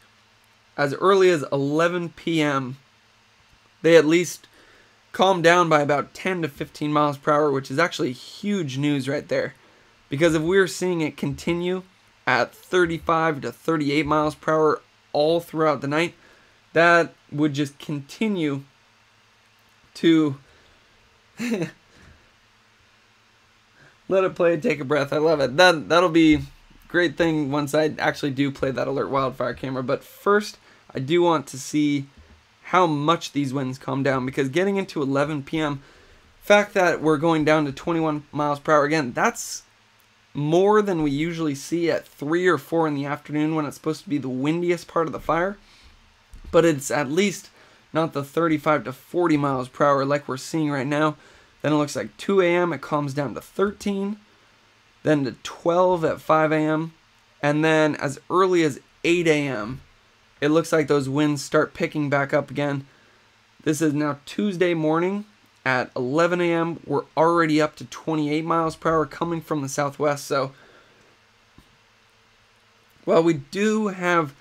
as early as 11 p.m., they at least calmed down by about 10 to 15 miles per hour, which is actually huge news right there. Because if we're seeing it continue at 35 to 38 miles per hour all throughout the night, that would just continue to let it play take a breath. I love it. That that'll be great thing once I actually do play that alert wildfire camera. But first, I do want to see how much these winds calm down because getting into 11 p.m., fact that we're going down to 21 miles per hour again, that's more than we usually see at 3 or 4 in the afternoon when it's supposed to be the windiest part of the fire. But it's at least not the 35 to 40 miles per hour like we're seeing right now. Then it looks like 2 a.m. it calms down to 13, then to 12 at 5 a.m., and then as early as 8 a.m., it looks like those winds start picking back up again. This is now Tuesday morning at 11 a.m. We're already up to 28 miles per hour coming from the southwest. So, well, we do have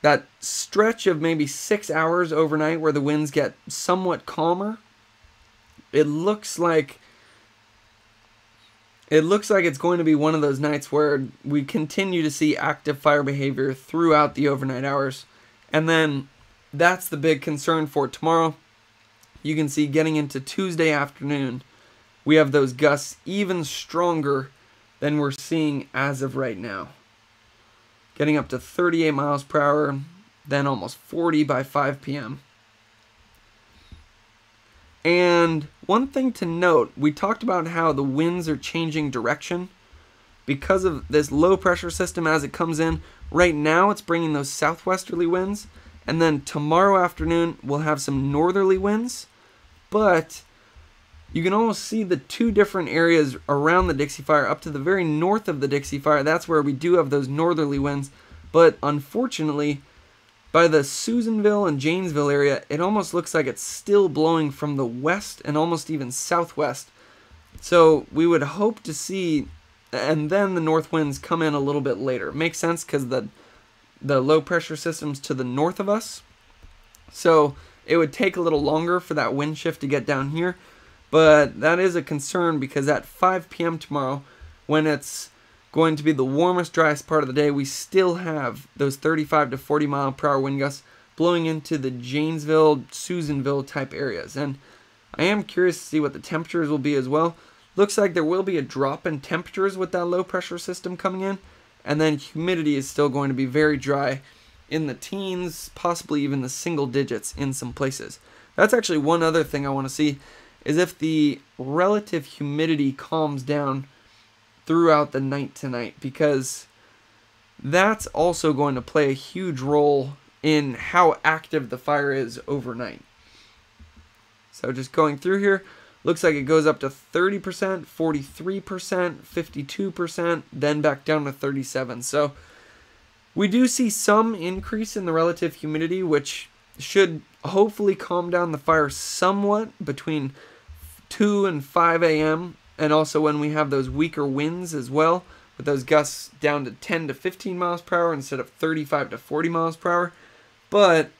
that stretch of maybe six hours overnight where the winds get somewhat calmer. It looks like it looks like it's going to be one of those nights where we continue to see active fire behavior throughout the overnight hours. And then that's the big concern for tomorrow. You can see getting into Tuesday afternoon, we have those gusts even stronger than we're seeing as of right now. Getting up to 38 miles per hour, then almost 40 by 5 p.m. And one thing to note, we talked about how the winds are changing direction because of this low pressure system as it comes in. Right now it's bringing those southwesterly winds and then tomorrow afternoon we'll have some northerly winds, but you can almost see the two different areas around the Dixie Fire up to the very north of the Dixie Fire. That's where we do have those northerly winds, but unfortunately by the Susanville and Janesville area, it almost looks like it's still blowing from the west and almost even southwest. So we would hope to see, and then the north winds come in a little bit later. Makes sense because the the low pressure systems to the north of us. So it would take a little longer for that wind shift to get down here. But that is a concern because at 5 p.m. tomorrow, when it's going to be the warmest, driest part of the day, we still have those 35 to 40 mile per hour wind gusts blowing into the Janesville, Susanville type areas. And I am curious to see what the temperatures will be as well. Looks like there will be a drop in temperatures with that low pressure system coming in. And then humidity is still going to be very dry in the teens, possibly even the single digits in some places. That's actually one other thing I want to see is if the relative humidity calms down throughout the night tonight because that's also going to play a huge role in how active the fire is overnight. So just going through here, looks like it goes up to 30%, 43%, 52%, then back down to 37. So we do see some increase in the relative humidity, which should hopefully calm down the fire somewhat between 2 and 5 a.m and also when we have those weaker winds as well, with those gusts down to 10 to 15 miles per hour instead of 35 to 40 miles per hour. But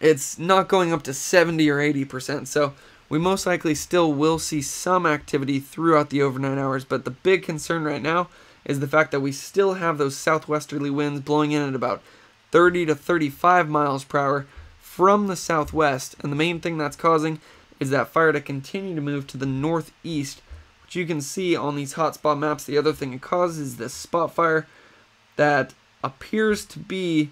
it's not going up to 70 or 80%, so we most likely still will see some activity throughout the overnight hours, but the big concern right now is the fact that we still have those southwesterly winds blowing in at about 30 to 35 miles per hour from the southwest, and the main thing that's causing is that fire to continue to move to the northeast, which you can see on these hotspot maps. The other thing it causes is this spot fire that appears to be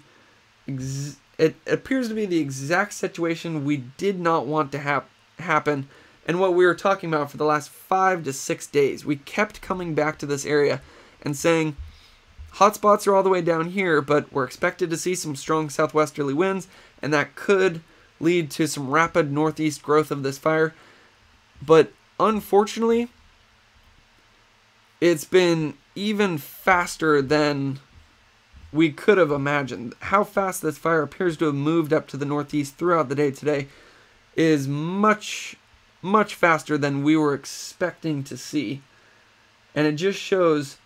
it appears to be the exact situation we did not want to have happen and what we were talking about for the last five to six days. We kept coming back to this area and saying hotspots are all the way down here, but we're expected to see some strong southwesterly winds, and that could lead to some rapid northeast growth of this fire. But unfortunately, it's been even faster than we could have imagined. How fast this fire appears to have moved up to the northeast throughout the day today is much, much faster than we were expecting to see. And it just shows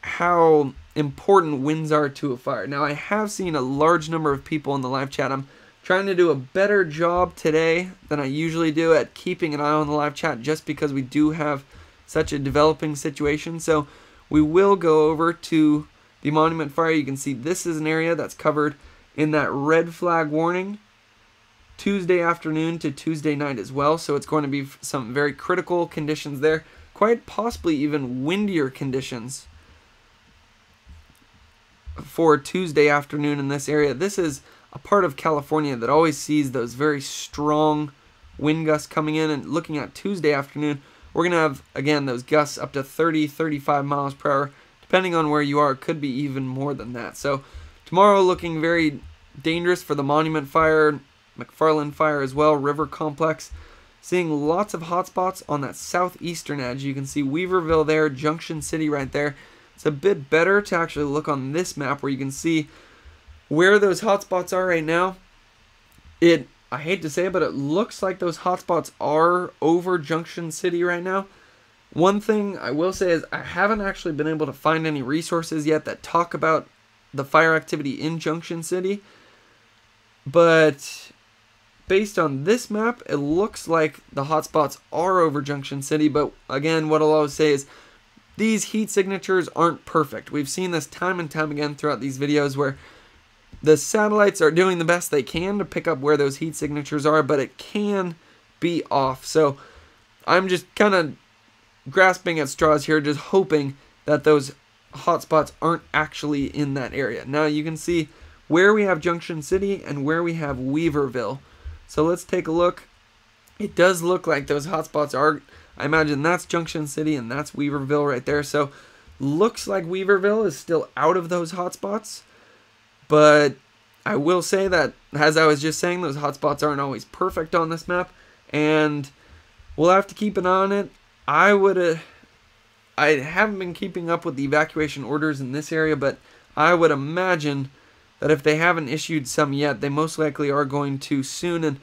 how important winds are to a fire. Now, I have seen a large number of people in the live chat. I'm Trying to do a better job today than I usually do at keeping an eye on the live chat just because we do have such a developing situation. So we will go over to the Monument Fire. You can see this is an area that's covered in that red flag warning Tuesday afternoon to Tuesday night as well. So it's going to be some very critical conditions there. Quite possibly even windier conditions for Tuesday afternoon in this area. This is a part of California that always sees those very strong wind gusts coming in. And looking at Tuesday afternoon, we're going to have, again, those gusts up to 30, 35 miles per hour. Depending on where you are, it could be even more than that. So tomorrow looking very dangerous for the Monument Fire, McFarland Fire as well, River Complex. Seeing lots of hotspots on that southeastern edge. You can see Weaverville there, Junction City right there. It's a bit better to actually look on this map where you can see where those hotspots are right now. It, I hate to say it, but it looks like those hotspots are over Junction City right now. One thing I will say is I haven't actually been able to find any resources yet that talk about the fire activity in Junction City. But based on this map, it looks like the hotspots are over Junction City, but again, what I'll always say is these heat signatures aren't perfect. We've seen this time and time again throughout these videos where the satellites are doing the best they can to pick up where those heat signatures are, but it can be off. So I'm just kind of grasping at straws here, just hoping that those hotspots aren't actually in that area. Now you can see where we have Junction City and where we have Weaverville. So let's take a look. It does look like those hotspots are, I imagine that's Junction City and that's Weaverville right there. So looks like Weaverville is still out of those hotspots. But I will say that, as I was just saying, those hotspots aren't always perfect on this map. And we'll have to keep an eye on it. I would have... I haven't been keeping up with the evacuation orders in this area, but I would imagine that if they haven't issued some yet, they most likely are going to soon. And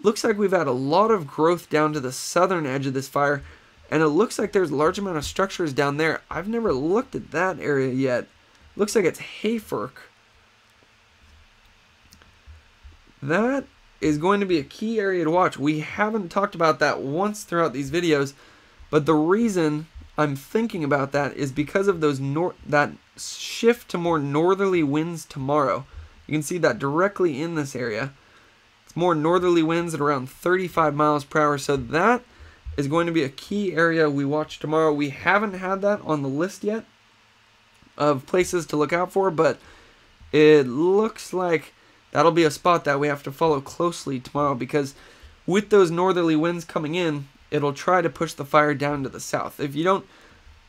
looks like we've had a lot of growth down to the southern edge of this fire, and it looks like there's a large amount of structures down there. I've never looked at that area yet. Looks like it's Hayfork. That is going to be a key area to watch. We haven't talked about that once throughout these videos, but the reason I'm thinking about that is because of those nor that shift to more northerly winds tomorrow. You can see that directly in this area. It's more northerly winds at around 35 miles per hour, so that is going to be a key area we watch tomorrow. We haven't had that on the list yet of places to look out for, but it looks like that'll be a spot that we have to follow closely tomorrow because with those northerly winds coming in, it'll try to push the fire down to the south. If you don't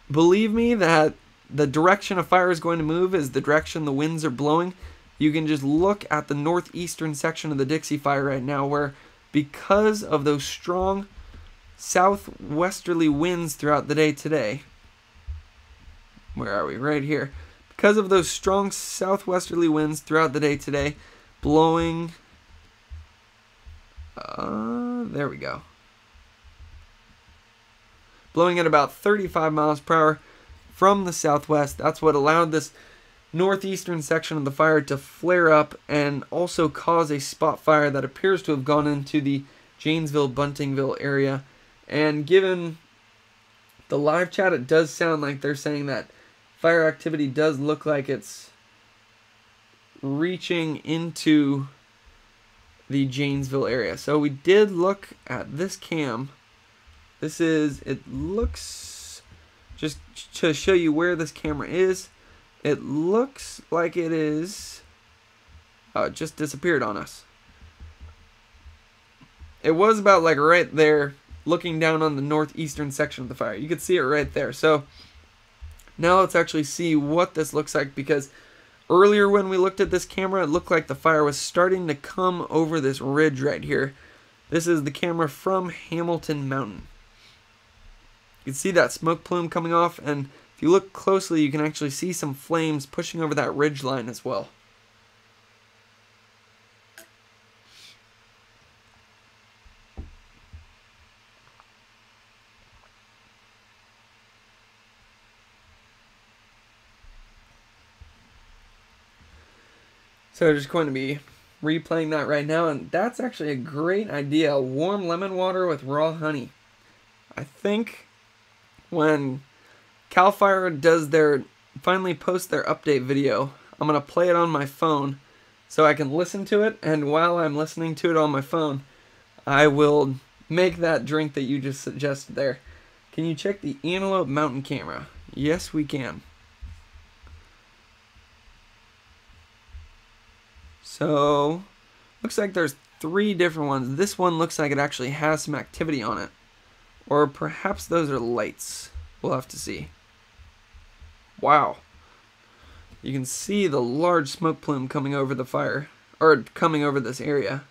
believe me that the direction a fire is going to move is the direction the winds are blowing, you can just look at the northeastern section of the Dixie Fire right now where because of those strong southwesterly winds throughout the day today, where are we? Right here. Because of those strong southwesterly winds throughout the day today, blowing, uh, there we go, blowing at about 35 miles per hour, from the southwest. That's what allowed this northeastern section of the fire to flare up and also cause a spot fire that appears to have gone into the Janesville Buntingville area. And given the live chat, it does sound like they're saying that fire activity does look like it's reaching into the Janesville area. So we did look at this cam. This is, it looks just to show you where this camera is, it looks like it is uh, just disappeared on us. It was about like right there looking down on the northeastern section of the fire. You could see it right there. So now let's actually see what this looks like because earlier when we looked at this camera, it looked like the fire was starting to come over this ridge right here. This is the camera from Hamilton Mountain. You can see that smoke plume coming off, and if you look closely, you can actually see some flames pushing over that ridge line as well. So we're just going to be replaying that right now, and that's actually a great idea. Warm lemon water with raw honey. I think when Cal Fire does their finally post their update video, I'm gonna play it on my phone so I can listen to it. And while I'm listening to it on my phone, I will make that drink that you just suggested there. Can you check the Antelope Mountain camera? Yes, we can. So, looks like there's three different ones. This one looks like it actually has some activity on it. Or perhaps those are lights. We'll have to see. Wow. You can see the large smoke plume coming over the fire, or coming over this area.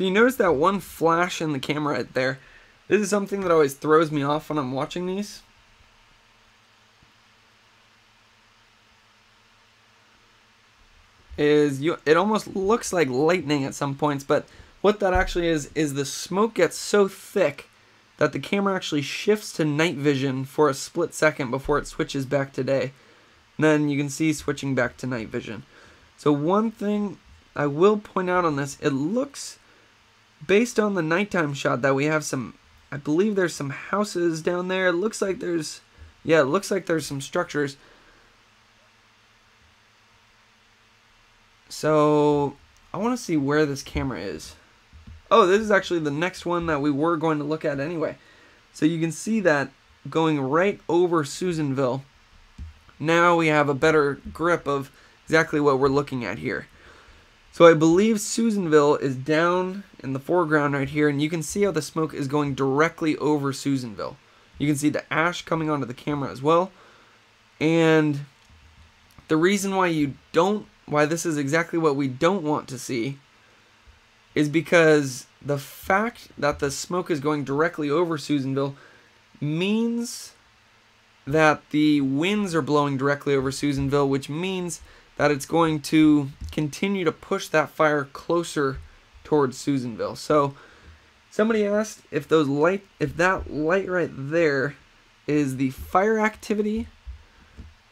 So you notice that one flash in the camera right there. This is something that always throws me off when I'm watching these. Is you it almost looks like lightning at some points, but what that actually is is the smoke gets so thick that the camera actually shifts to night vision for a split second before it switches back to day. And then you can see switching back to night vision. So one thing I will point out on this, it looks based on the nighttime shot that we have some I believe there's some houses down there. It looks like there's yeah, it looks like there's some structures. So I want to see where this camera is. Oh, this is actually the next one that we were going to look at anyway. So you can see that going right over Susanville. Now we have a better grip of exactly what we're looking at here. So I believe Susanville is down in the foreground right here, and you can see how the smoke is going directly over Susanville. You can see the ash coming onto the camera as well. And the reason why you don't, why this is exactly what we don't want to see, is because the fact that the smoke is going directly over Susanville means that the winds are blowing directly over Susanville, which means that it's going to continue to push that fire closer towards Susanville. So somebody asked if those light if that light right there is the fire activity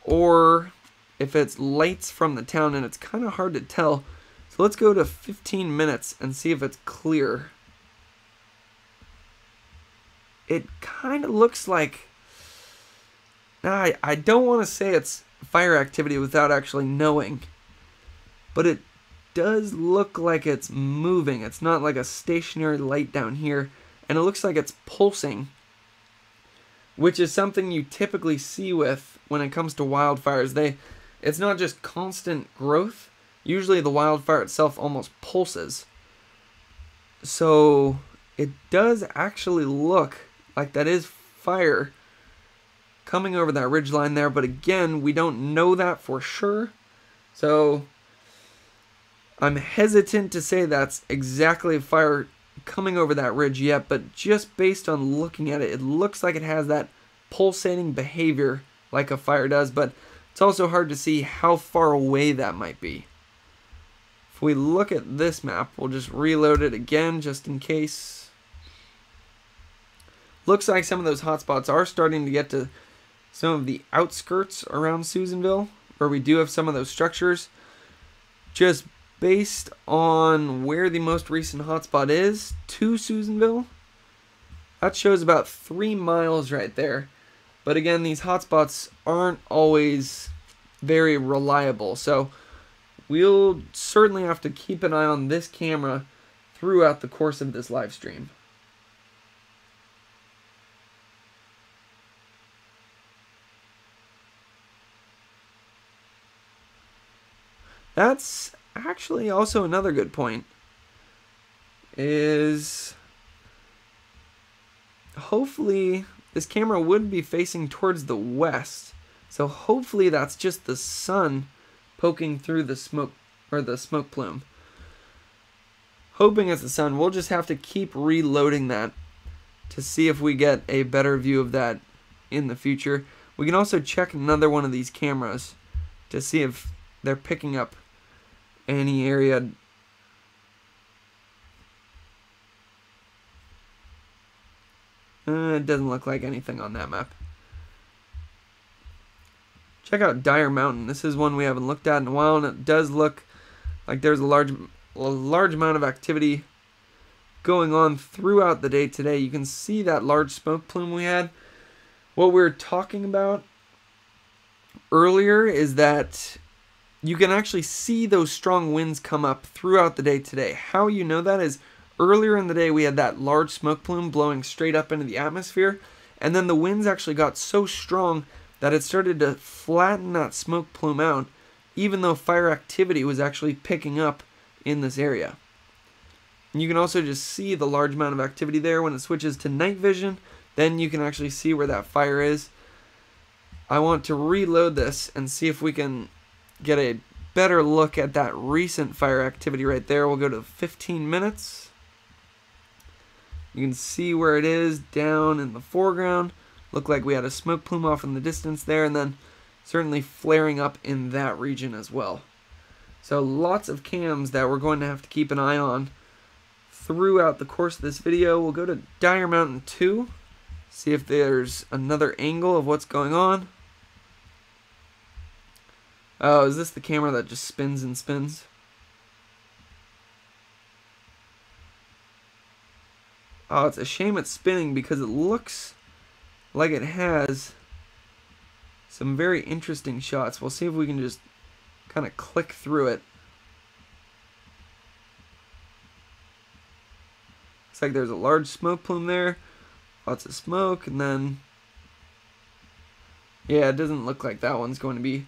or if it's lights from the town and it's kind of hard to tell. So let's go to 15 minutes and see if it's clear. It kind of looks like I I don't want to say it's fire activity without actually knowing. But it does look like it's moving. It's not like a stationary light down here. And it looks like it's pulsing. Which is something you typically see with when it comes to wildfires. They it's not just constant growth. Usually the wildfire itself almost pulses. So it does actually look like that is fire coming over that ridge line there. But again, we don't know that for sure. So I'm hesitant to say that's exactly a fire coming over that ridge yet, but just based on looking at it, it looks like it has that pulsating behavior like a fire does, but it's also hard to see how far away that might be. If we look at this map, we'll just reload it again just in case. Looks like some of those hotspots are starting to get to some of the outskirts around Susanville, where we do have some of those structures. Just based on where the most recent hotspot is to Susanville, that shows about three miles right there. But again, these hotspots aren't always very reliable, so we'll certainly have to keep an eye on this camera throughout the course of this live stream. That's actually also another good point. Is hopefully this camera would be facing towards the west. So hopefully that's just the sun poking through the smoke or the smoke plume. Hoping it's the sun. We'll just have to keep reloading that to see if we get a better view of that in the future. We can also check another one of these cameras to see if they're picking up any area uh, it doesn't look like anything on that map. Check out Dyer Mountain. This is one we haven't looked at in a while, and it does look like there's a large, a large amount of activity going on throughout the day today. You can see that large smoke plume we had. What we are talking about earlier is that you can actually see those strong winds come up throughout the day today. How you know that is earlier in the day we had that large smoke plume blowing straight up into the atmosphere, and then the winds actually got so strong that it started to flatten that smoke plume out, even though fire activity was actually picking up in this area. And you can also just see the large amount of activity there when it switches to night vision, then you can actually see where that fire is. I want to reload this and see if we can get a better look at that recent fire activity right there. We'll go to 15 minutes. You can see where it is down in the foreground. Looked like we had a smoke plume off in the distance there, and then certainly flaring up in that region as well. So lots of cams that we're going to have to keep an eye on throughout the course of this video. We'll go to Dyer Mountain 2, see if there's another angle of what's going on. Oh, is this the camera that just spins and spins? Oh, it's a shame it's spinning because it looks like it has some very interesting shots. We'll see if we can just kind of click through it. Looks like there's a large smoke plume there. Lots of smoke, and then... Yeah, it doesn't look like that one's going to be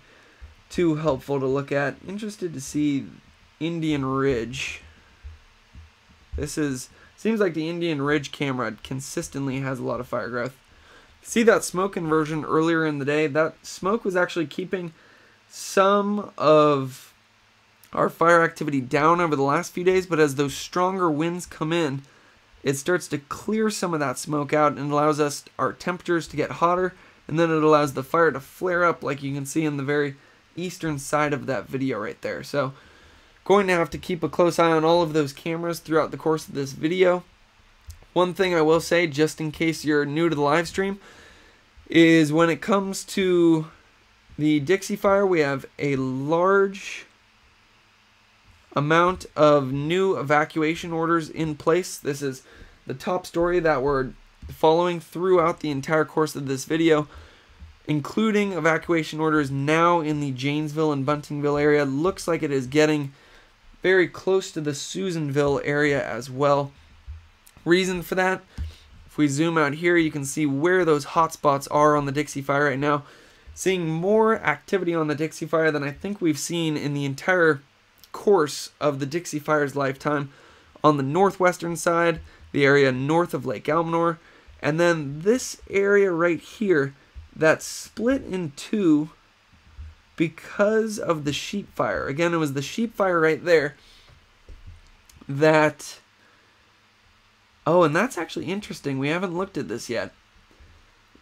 too helpful to look at. Interested to see Indian Ridge. This is Seems like the Indian Ridge camera consistently has a lot of fire growth. See that smoke inversion earlier in the day? That smoke was actually keeping some of our fire activity down over the last few days, but as those stronger winds come in, it starts to clear some of that smoke out and allows us our temperatures to get hotter, and then it allows the fire to flare up like you can see in the very eastern side of that video right there. So Going to have to keep a close eye on all of those cameras throughout the course of this video. One thing I will say, just in case you're new to the live stream, is when it comes to the Dixie Fire, we have a large amount of new evacuation orders in place. This is the top story that we're following throughout the entire course of this video, including evacuation orders now in the Janesville and Buntingville area. Looks like it is getting very close to the Susanville area as well. Reason for that, if we zoom out here, you can see where those hotspots are on the Dixie Fire right now. Seeing more activity on the Dixie Fire than I think we've seen in the entire course of the Dixie Fire's lifetime. On the northwestern side, the area north of Lake Almanor, and then this area right here that's split in two because of the sheep fire. Again, it was the sheep fire right there that... Oh, and that's actually interesting. We haven't looked at this yet.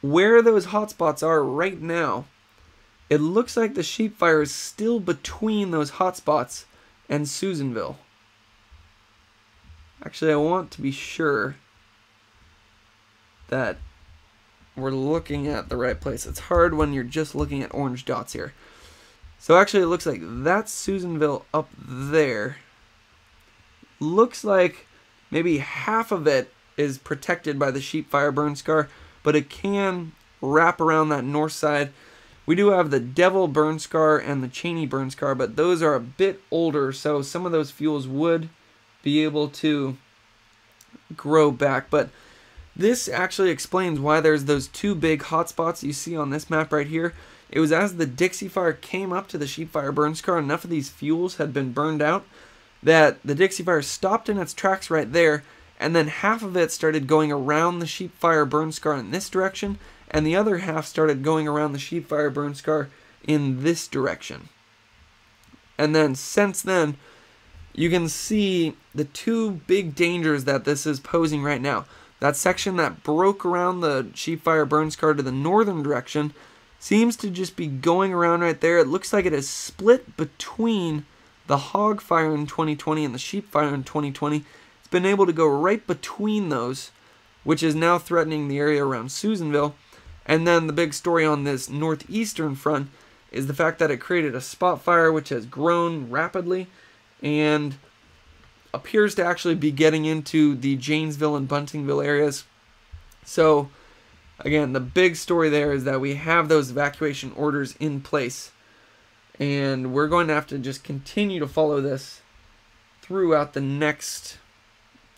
Where those hotspots are right now, it looks like the sheep fire is still between those hotspots and Susanville. Actually, I want to be sure that we're looking at the right place. It's hard when you're just looking at orange dots here. So actually it looks like that's Susanville up there. Looks like maybe half of it is protected by the sheep fire burn scar, but it can wrap around that north side. We do have the Devil burn scar and the Cheney burn scar, but those are a bit older, so some of those fuels would be able to grow back. But this actually explains why there's those two big hotspots you see on this map right here. It was as the Dixie Fire came up to the Sheep Fire burn scar, enough of these fuels had been burned out that the Dixie Fire stopped in its tracks right there, and then half of it started going around the Sheep Fire burn scar in this direction, and the other half started going around the Sheep Fire burn scar in this direction. And then since then, you can see the two big dangers that this is posing right now. That section that broke around the Sheep Fire burn scar to the northern direction seems to just be going around right there. It looks like it is split between the hog fire in 2020 and the sheep fire in 2020. It's been able to go right between those, which is now threatening the area around Susanville. And then the big story on this northeastern front is the fact that it created a spot fire which has grown rapidly and appears to actually be getting into the Janesville and Buntingville areas. So Again, the big story there is that we have those evacuation orders in place. And we're going to have to just continue to follow this throughout the next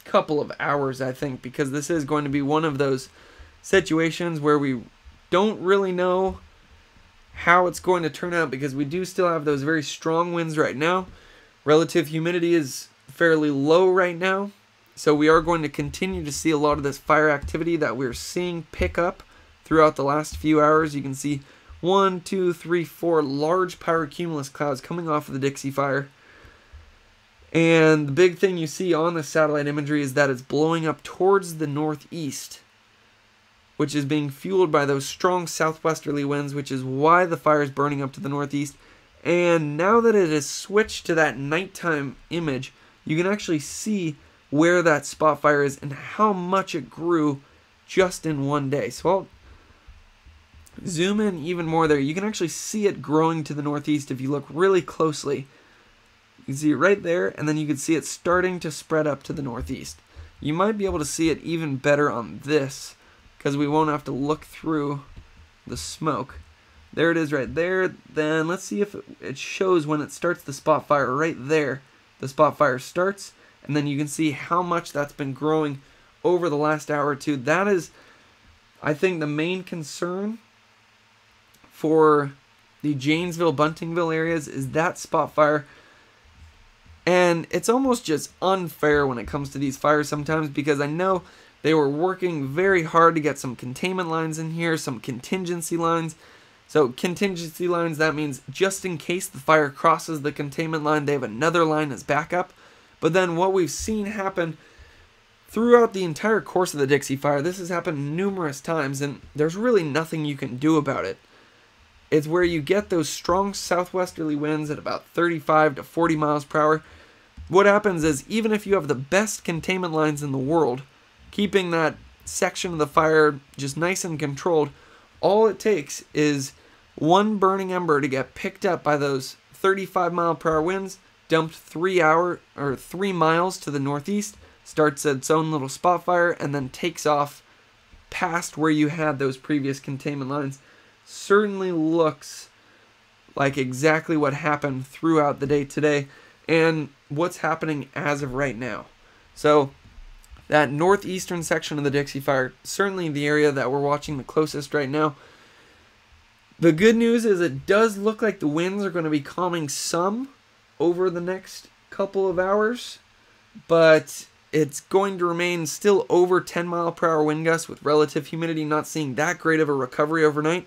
couple of hours, I think, because this is going to be one of those situations where we don't really know how it's going to turn out because we do still have those very strong winds right now. Relative humidity is fairly low right now, so we are going to continue to see a lot of this fire activity that we're seeing pick up throughout the last few hours. You can see one, two, three, four large pyrocumulus clouds coming off of the Dixie Fire. And the big thing you see on the satellite imagery is that it's blowing up towards the northeast, which is being fueled by those strong southwesterly winds, which is why the fire is burning up to the northeast. And now that it has switched to that nighttime image, you can actually see where that spot fire is and how much it grew just in one day. So I'll zoom in even more there. You can actually see it growing to the northeast if you look really closely. You can see it right there, and then you can see it starting to spread up to the northeast. You might be able to see it even better on this, because we won't have to look through the smoke. There it is right there. Then let's see if it shows when it starts the spot fire right there. The spot fire starts, and then you can see how much that's been growing over the last hour or two. That is, I think, the main concern for the Janesville, Buntingville areas is that spot fire. And it's almost just unfair when it comes to these fires sometimes because I know they were working very hard to get some containment lines in here, some contingency lines. So contingency lines, that means just in case the fire crosses the containment line, they have another line as backup. But then what we've seen happen throughout the entire course of the Dixie Fire, this has happened numerous times, and there's really nothing you can do about it. it is where you get those strong southwesterly winds at about 35 to 40 miles per hour. What happens is, even if you have the best containment lines in the world, keeping that section of the fire just nice and controlled, all it takes is one burning ember to get picked up by those 35 mile per hour winds, dumped three hour or three miles to the northeast, starts its own little spot fire, and then takes off past where you had those previous containment lines certainly looks like exactly what happened throughout the day today and what's happening as of right now. So, that northeastern section of the Dixie Fire, certainly the area that we're watching the closest right now. The good news is it does look like the winds are going to be calming some over the next couple of hours, but it's going to remain still over 10 mile per hour wind gusts with relative humidity not seeing that great of a recovery overnight.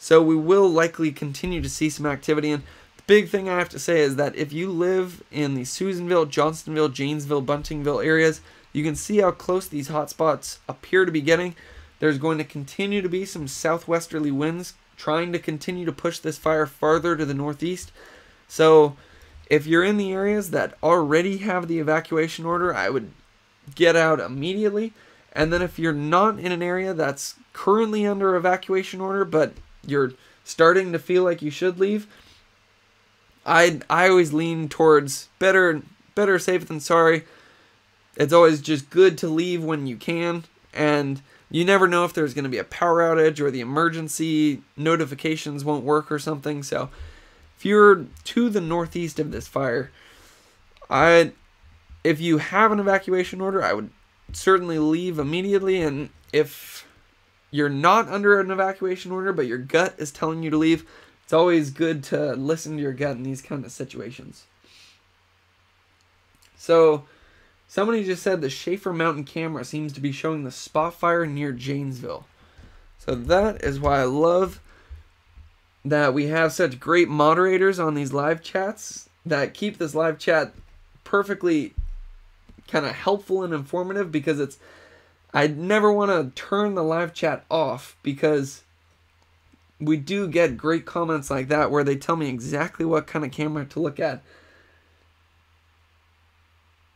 So we will likely continue to see some activity. And the big thing I have to say is that if you live in the Susanville, Johnstonville, Janesville, Buntingville areas, you can see how close these hotspots appear to be getting. There's going to continue to be some southwesterly winds trying to continue to push this fire farther to the northeast. So if you're in the areas that already have the evacuation order, I would get out immediately. And then if you're not in an area that's currently under evacuation order, but you're starting to feel like you should leave, I I always lean towards better better safe than sorry. It's always just good to leave when you can, and you never know if there's going to be a power outage or the emergency notifications won't work or something. So, if you're to the northeast of this fire, I if you have an evacuation order, I would certainly leave immediately and if you're not under an evacuation order, but your gut is telling you to leave, it's always good to listen to your gut in these kind of situations. So, somebody just said the Shaffer Mountain camera seems to be showing the spot fire near Janesville. So, that is why I love that we have such great moderators on these live chats that keep this live chat perfectly kind of helpful and informative because it's I never want to turn the live chat off because we do get great comments like that where they tell me exactly what kind of camera to look at.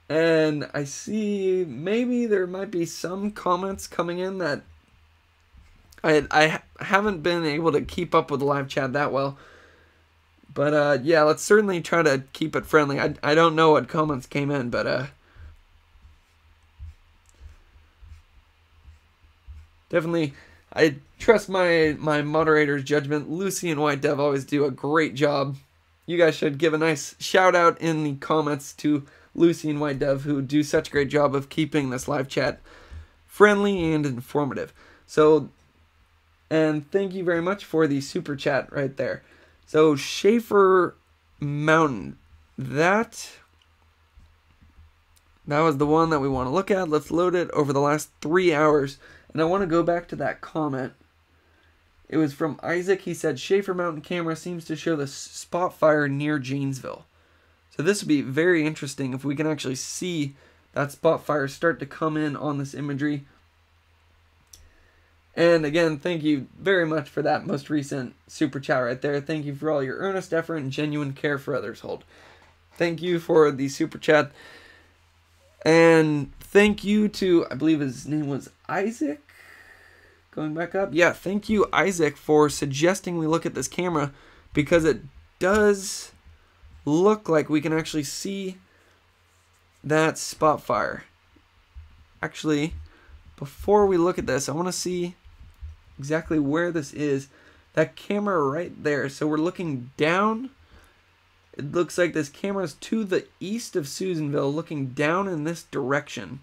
And I see maybe there might be some comments coming in that I I haven't been able to keep up with the live chat that well. But uh, yeah, let's certainly try to keep it friendly. I, I don't know what comments came in, but uh, definitely I trust my my moderator's judgment. Lucy and White Dev always do a great job. You guys should give a nice shout out in the comments to Lucy and White Dove, who do such a great job of keeping this live chat friendly and informative. So, and thank you very much for the super chat right there. So, Shaffer Mountain, that that was the one that we want to look at. Let's load it over the last three hours. And I want to go back to that comment. It was from Isaac. He said, Shaffer Mountain camera seems to show the spot fire near Janesville. So this would be very interesting if we can actually see that spot fire start to come in on this imagery. And again, thank you very much for that most recent super chat right there. Thank you for all your earnest effort and genuine care for others. Holt. Thank you for the super chat. And thank you to, I believe his name was Isaac. Going back up. Yeah, thank you, Isaac, for suggesting we look at this camera because it does look like we can actually see that spot fire. Actually, before we look at this, I want to see exactly where this is. That camera right there. So we're looking down it looks like this camera is to the east of Susanville, looking down in this direction.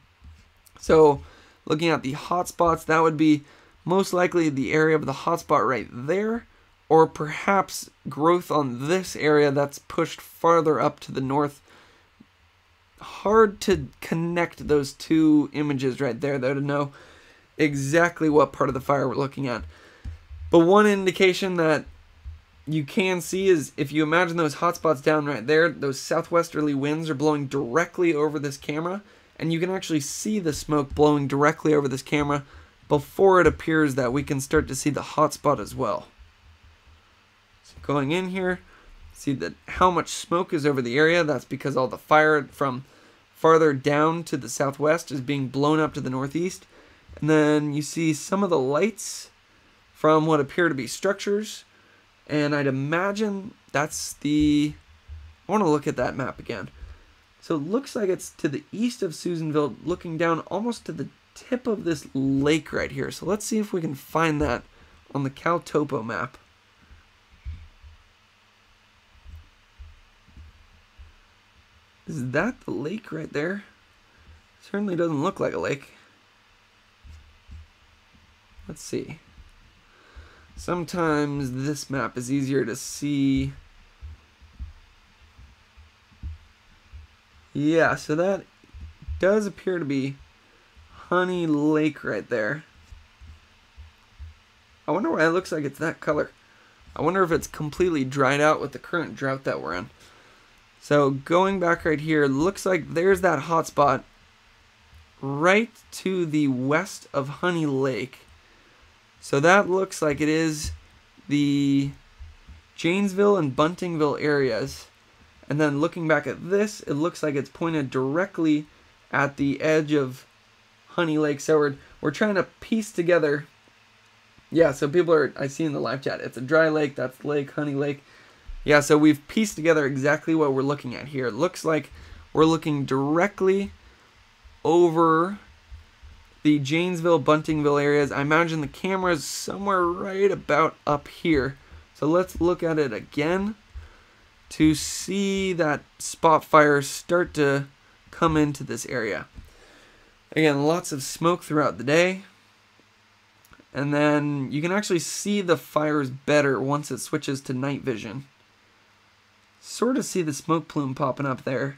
So, looking at the hotspots, that would be most likely the area of the hotspot right there, or perhaps growth on this area that's pushed farther up to the north. Hard to connect those two images right there, though, to know exactly what part of the fire we're looking at. But one indication that you can see is if you imagine those hotspots down right there, those southwesterly winds are blowing directly over this camera, and you can actually see the smoke blowing directly over this camera before it appears that we can start to see the hotspot as well. Going in here, see that how much smoke is over the area. That's because all the fire from farther down to the southwest is being blown up to the northeast. And then you see some of the lights from what appear to be structures and I'd imagine that's the. I want to look at that map again. So it looks like it's to the east of Susanville, looking down almost to the tip of this lake right here. So let's see if we can find that on the CalTopo map. Is that the lake right there? Certainly doesn't look like a lake. Let's see. Sometimes this map is easier to see. Yeah, so that does appear to be Honey Lake right there. I wonder why it looks like it's that color. I wonder if it's completely dried out with the current drought that we're in. So going back right here, looks like there's that hotspot right to the west of Honey Lake. So that looks like it is the Janesville and Buntingville areas. And then looking back at this, it looks like it's pointed directly at the edge of Honey Lake. So we're, we're trying to piece together. Yeah, so people are, I see in the live chat, it's a dry lake, that's Lake, Honey Lake. Yeah, so we've pieced together exactly what we're looking at here. It looks like we're looking directly over the Janesville, Buntingville areas. I imagine the camera is somewhere right about up here. So let's look at it again to see that spot fire start to come into this area. Again, lots of smoke throughout the day. And then you can actually see the fires better once it switches to night vision. Sort of see the smoke plume popping up there.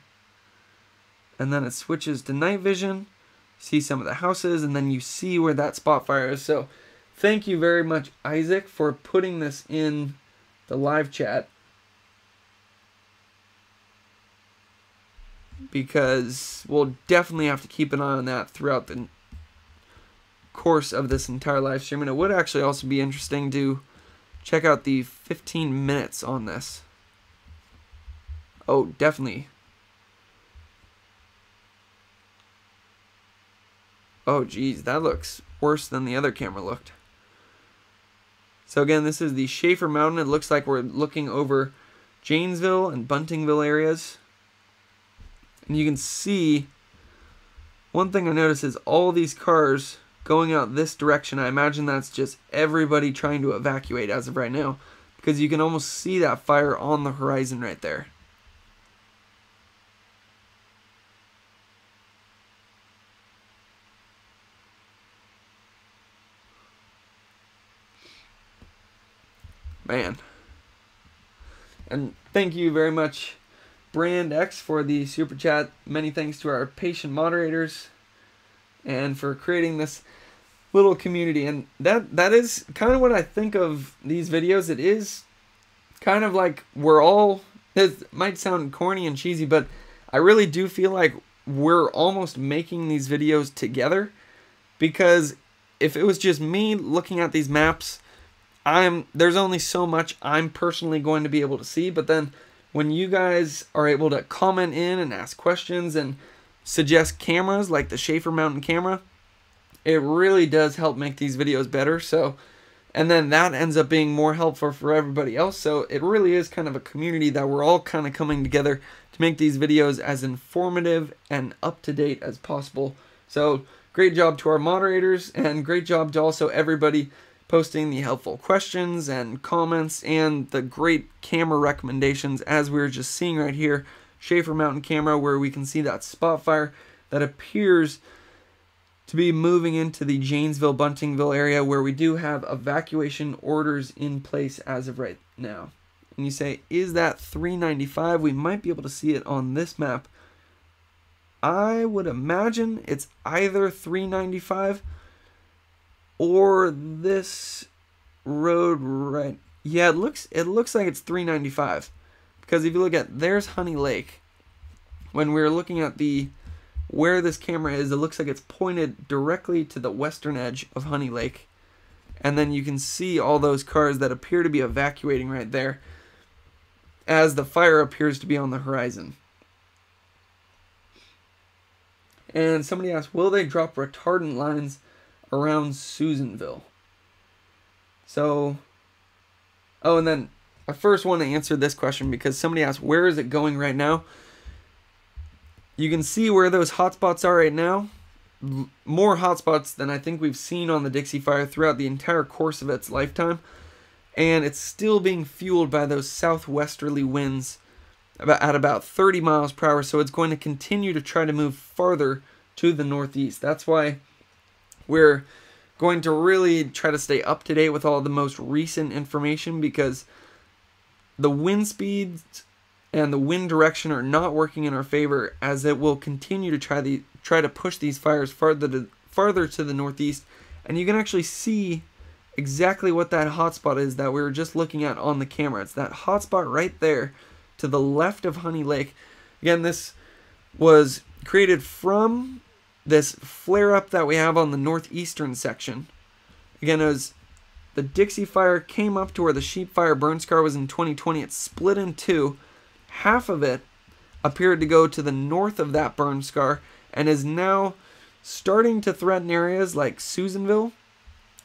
And then it switches to night vision see some of the houses, and then you see where that spot fire is. So thank you very much, Isaac, for putting this in the live chat. Because we'll definitely have to keep an eye on that throughout the course of this entire live stream. And it would actually also be interesting to check out the 15 minutes on this. Oh, definitely Oh geez, that looks worse than the other camera looked. So again, this is the Shaffer Mountain. It looks like we're looking over Janesville and Buntingville areas. And you can see, one thing I notice is all these cars going out this direction. I imagine that's just everybody trying to evacuate as of right now. Because you can almost see that fire on the horizon right there. Man. And thank you very much, Brand X, for the super chat. Many thanks to our patient moderators and for creating this little community. And that that is kind of what I think of these videos. It is kind of like we're all it might sound corny and cheesy, but I really do feel like we're almost making these videos together because if it was just me looking at these maps, I'm there's only so much I'm personally going to be able to see, but then when you guys are able to comment in and ask questions and suggest cameras like the Shaffer Mountain camera, it really does help make these videos better. So and then that ends up being more helpful for everybody else. So it really is kind of a community that we're all kind of coming together to make these videos as informative and up to date as possible. So great job to our moderators and great job to also everybody posting the helpful questions and comments and the great camera recommendations as we are just seeing right here. Shaffer Mountain camera where we can see that spot fire that appears to be moving into the Janesville Buntingville area where we do have evacuation orders in place as of right now. And you say, is that 395? We might be able to see it on this map. I would imagine it's either 395 or this road right. Yeah, it looks it looks like it's 395 because if you look at there's Honey Lake. When we we're looking at the where this camera is, it looks like it's pointed directly to the western edge of Honey Lake. And then you can see all those cars that appear to be evacuating right there as the fire appears to be on the horizon. And somebody asked, will they drop retardant lines around Susanville? So, oh, and then I first want to answer this question because somebody asked, where is it going right now? You can see where those hotspots are right now. More hotspots than I think we've seen on the Dixie Fire throughout the entire course of its lifetime. And it's still being fueled by those southwesterly winds at about 30 miles per hour. So it's going to continue to try to move farther to the northeast. That's why we're going to really try to stay up to date with all the most recent information because the wind speeds and the wind direction are not working in our favor as it will continue to try the try to push these fires farther to farther to the northeast and you can actually see exactly what that hotspot is that we were just looking at on the camera. It's that hotspot right there to the left of Honey Lake. Again, this was created from this flare up that we have on the northeastern section. Again, as the Dixie Fire came up to where the Sheep Fire burn scar was in 2020. It split in two half of it appeared to go to the north of that burn scar and is now starting to threaten areas like Susanville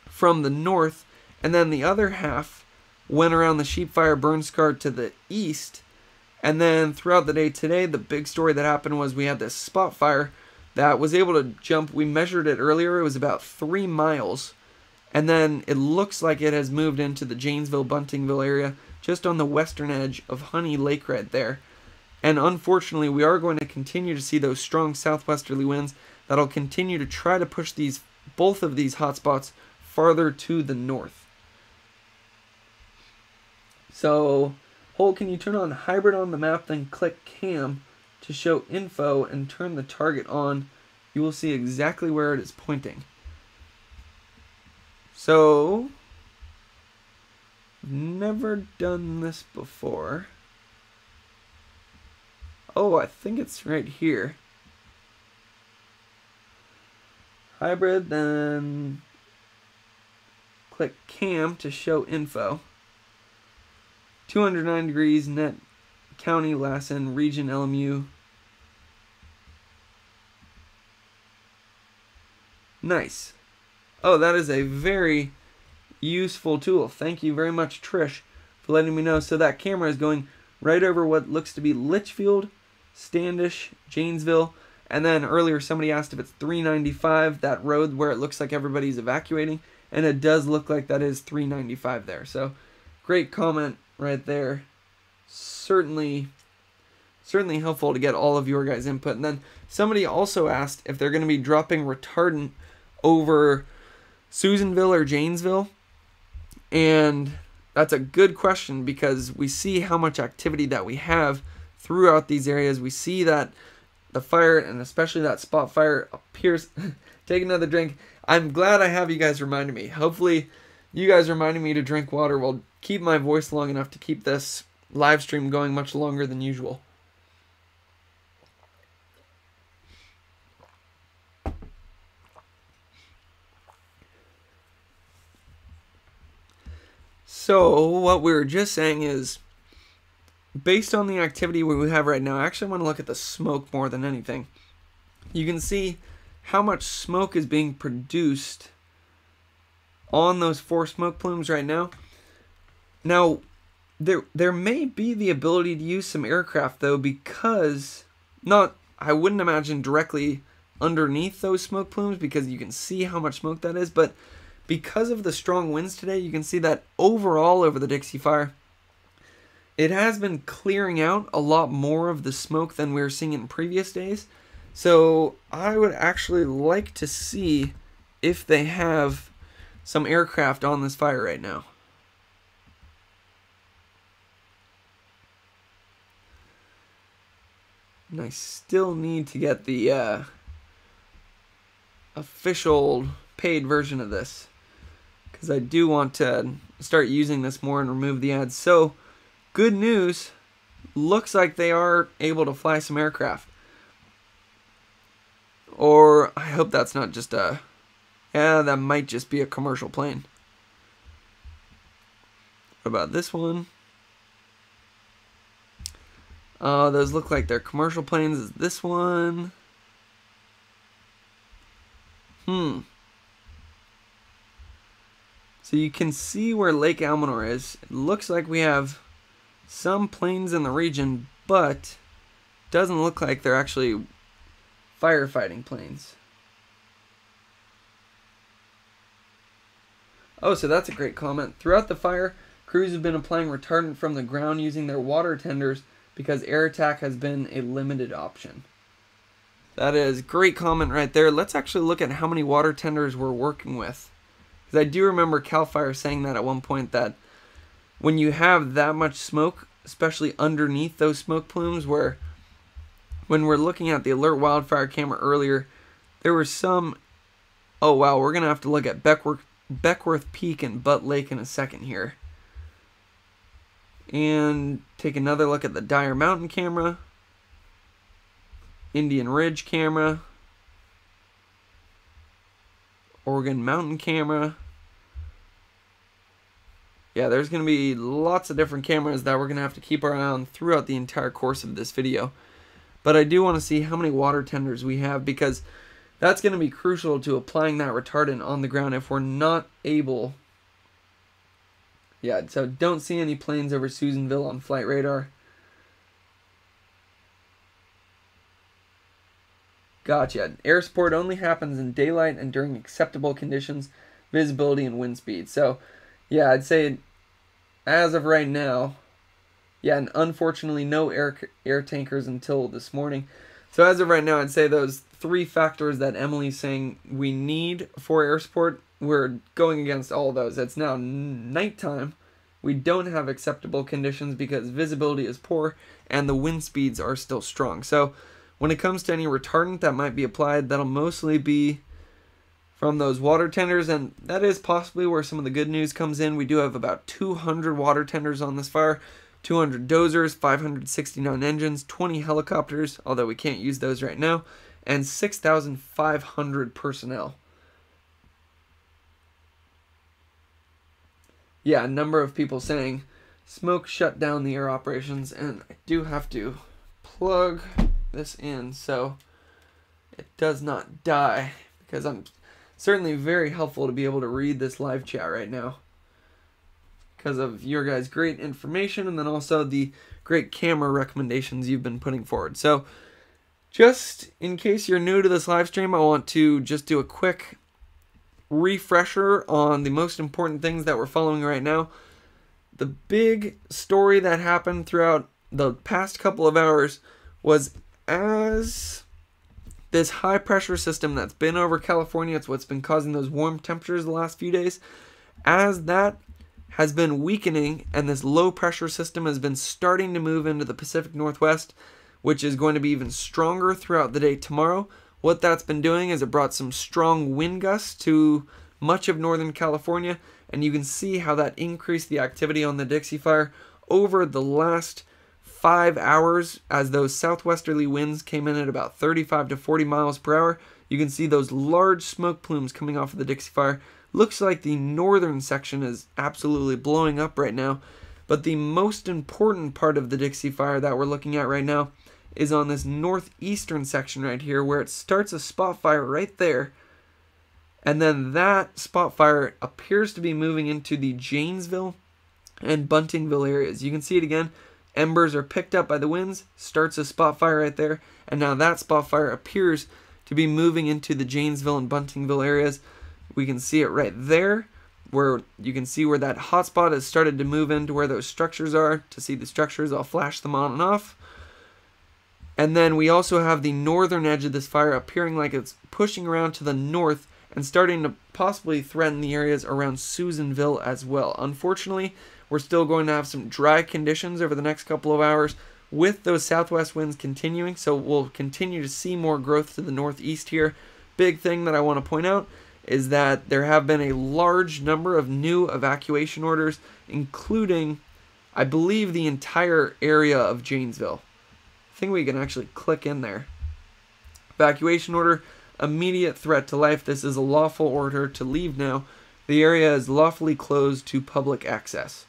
from the north, and then the other half went around the sheep fire burn scar to the east. And then throughout the day today, the big story that happened was we had this spot fire that was able to jump. We measured it earlier, it was about three miles. And then it looks like it has moved into the Janesville Buntingville area just on the western edge of Honey Lake right there. And unfortunately, we are going to continue to see those strong southwesterly winds that'll continue to try to push these both of these hotspots farther to the north. So, Holt, can you turn on hybrid on the map, then click cam to show info and turn the target on? You will see exactly where it is pointing. So, Never done this before. Oh, I think it's right here. Hybrid, then click cam to show info. 209 degrees, net county, Lassen, region, LMU. Nice. Oh, that is a very useful tool. Thank you very much, Trish, for letting me know. So that camera is going right over what looks to be Litchfield, Standish, Janesville, and then earlier somebody asked if it's 395, that road where it looks like everybody's evacuating, and it does look like that is 395 there. So great comment right there. Certainly certainly helpful to get all of your guys' input. And then somebody also asked if they're going to be dropping retardant over Susanville or Janesville. And that's a good question because we see how much activity that we have throughout these areas. We see that the fire and especially that spot fire appears. Take another drink. I'm glad I have you guys reminding me. Hopefully, you guys reminding me to drink water will keep my voice long enough to keep this live stream going much longer than usual. So, what we were just saying is based on the activity we have right now, I actually want to look at the smoke more than anything. You can see how much smoke is being produced on those four smoke plumes right now. Now, there there may be the ability to use some aircraft though because not I wouldn't imagine directly underneath those smoke plumes because you can see how much smoke that is, but because of the strong winds today, you can see that overall over the Dixie Fire, it has been clearing out a lot more of the smoke than we were seeing in previous days. So I would actually like to see if they have some aircraft on this fire right now. And I still need to get the uh, official paid version of this because I do want to start using this more and remove the ads. So, good news. Looks like they are able to fly some aircraft. Or I hope that's not just a. Yeah, that might just be a commercial plane. What about this one? Uh, those look like they're commercial planes. Is this one? Hmm. So you can see where Lake Almanor is. It looks like we have some planes in the region, but doesn't look like they're actually firefighting planes. Oh, so that's a great comment. Throughout the fire, crews have been applying retardant from the ground using their water tenders because air attack has been a limited option. That is great comment right there. Let's actually look at how many water tenders we're working with. Because I do remember CAL FIRE saying that at one point that when you have that much smoke, especially underneath those smoke plumes, where when we're looking at the alert wildfire camera earlier, there were some. Oh wow, we're gonna have to look at Beckwourth, Beckwourth Peak and Butt Lake in a second here. And take another look at the Dyer Mountain camera, Indian Ridge camera, Oregon Mountain camera. Yeah, there's going to be lots of different cameras that we're going to have to keep our eye on throughout the entire course of this video. But I do want to see how many water tenders we have because that's going to be crucial to applying that retardant on the ground if we're not able... Yeah, so don't see any planes over Susanville on flight radar. Gotcha. Air support only happens in daylight and during acceptable conditions, visibility, and wind speed. So, yeah, I'd say as of right now, yeah, and unfortunately, no air air tankers until this morning. So as of right now, I'd say those three factors that Emily's saying we need for air support, we're going against all those. It's now nighttime. We don't have acceptable conditions because visibility is poor and the wind speeds are still strong. So when it comes to any retardant that might be applied, that'll mostly be from those water tenders, and that is possibly where some of the good news comes in. We do have about 200 water tenders on this fire, 200 dozers, 569 engines, 20 helicopters, although we can't use those right now, and 6,500 personnel. Yeah, a number of people saying smoke shut down the air operations, and I do have to plug this in so it does not die because I'm certainly very helpful to be able to read this live chat right now because of your guys' great information and then also the great camera recommendations you've been putting forward. So, just in case you're new to this live stream, I want to just do a quick refresher on the most important things that we're following right now. The big story that happened throughout the past couple of hours was as this high pressure system that's been over California, it's what's been causing those warm temperatures the last few days, as that has been weakening and this low pressure system has been starting to move into the Pacific Northwest, which is going to be even stronger throughout the day tomorrow. What that's been doing is it brought some strong wind gusts to much of Northern California, and you can see how that increased the activity on the Dixie Fire over the last five hours as those southwesterly winds came in at about 35 to 40 miles per hour. You can see those large smoke plumes coming off of the Dixie Fire. Looks like the northern section is absolutely blowing up right now. But the most important part of the Dixie Fire that we're looking at right now is on this northeastern section right here where it starts a spot fire right there. And then that spot fire appears to be moving into the Janesville and Buntingville areas. You can see it again. Embers are picked up by the winds, starts a spot fire right there, and now that spot fire appears to be moving into the Janesville and Buntingville areas. We can see it right there, where you can see where that hotspot has started to move into where those structures are. To see the structures, I'll flash them on and off. And then we also have the northern edge of this fire appearing like it's pushing around to the north and starting to possibly threaten the areas around Susanville as well. Unfortunately, we're still going to have some dry conditions over the next couple of hours with those southwest winds continuing, so we'll continue to see more growth to the northeast here. Big thing that I want to point out is that there have been a large number of new evacuation orders, including, I believe, the entire area of Janesville. I think we can actually click in there. Evacuation order, immediate threat to life. This is a lawful order to leave now. The area is lawfully closed to public access.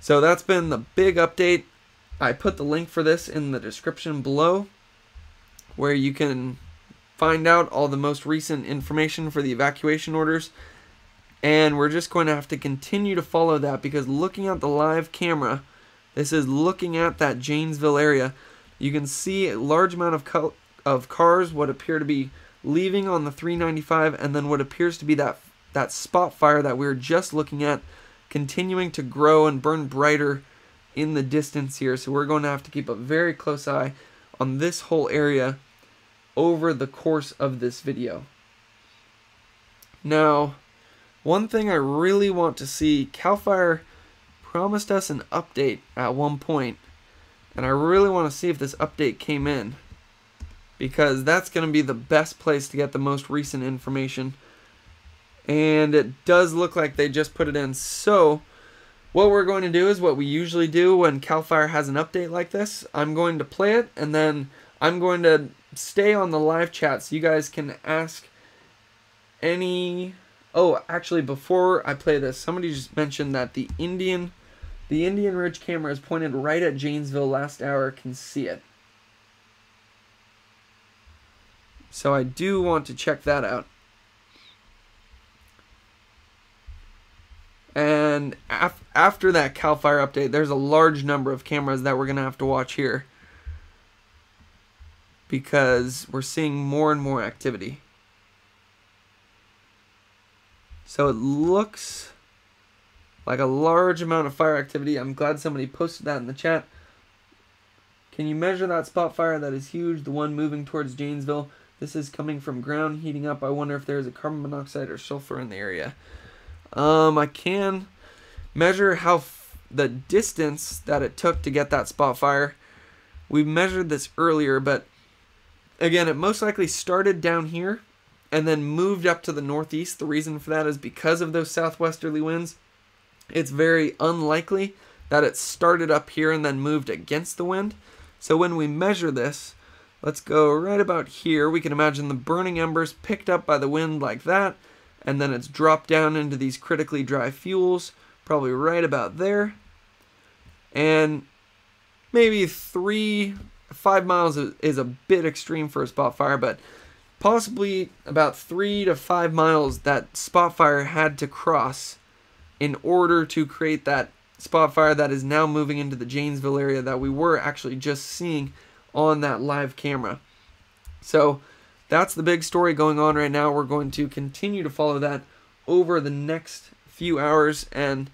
So that's been the big update. I put the link for this in the description below where you can find out all the most recent information for the evacuation orders. And we're just going to have to continue to follow that because looking at the live camera, this is looking at that Janesville area. You can see a large amount of, of cars, what appear to be leaving on the 395, and then what appears to be that, that spot fire that we were just looking at continuing to grow and burn brighter in the distance here. So we're going to have to keep a very close eye on this whole area over the course of this video. Now, one thing I really want to see, CAL FIRE promised us an update at one point, and I really want to see if this update came in, because that's going to be the best place to get the most recent information and it does look like they just put it in. So what we're going to do is what we usually do when CAL FIRE has an update like this. I'm going to play it and then I'm going to stay on the live chat so you guys can ask any oh actually before I play this somebody just mentioned that the Indian the Indian Ridge camera is pointed right at Janesville last hour can see it so I do want to check that out And af after that CAL FIRE update, there's a large number of cameras that we're going to have to watch here. Because we're seeing more and more activity. So it looks like a large amount of fire activity. I'm glad somebody posted that in the chat. Can you measure that spot fire? That is huge. The one moving towards Janesville. This is coming from ground heating up. I wonder if there's a carbon monoxide or sulfur in the area. Um, I can measure how the distance that it took to get that spot fire. We measured this earlier, but again, it most likely started down here and then moved up to the northeast. The reason for that is because of those southwesterly winds. It's very unlikely that it started up here and then moved against the wind. So when we measure this, let's go right about here. We can imagine the burning embers picked up by the wind like that and then it's dropped down into these critically dry fuels, probably right about there. And maybe three, five miles is a bit extreme for a spot fire, but possibly about three to five miles that spot fire had to cross in order to create that spot fire that is now moving into the Janesville area that we were actually just seeing on that live camera. So that's the big story going on right now. We're going to continue to follow that over the next few hours. And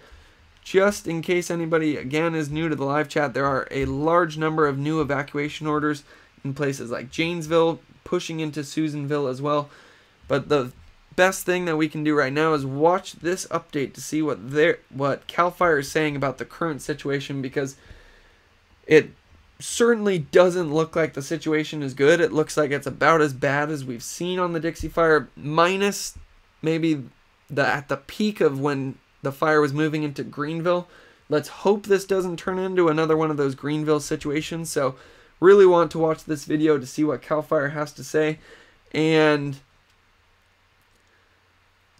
just in case anybody, again, is new to the live chat, there are a large number of new evacuation orders in places like Janesville, pushing into Susanville as well. But the best thing that we can do right now is watch this update to see what their what Cal Fire is saying about the current situation because it certainly doesn't look like the situation is good. It looks like it's about as bad as we've seen on the Dixie Fire, minus maybe the at the peak of when the fire was moving into Greenville. Let's hope this doesn't turn into another one of those Greenville situations. So, really want to watch this video to see what Cal Fire has to say. And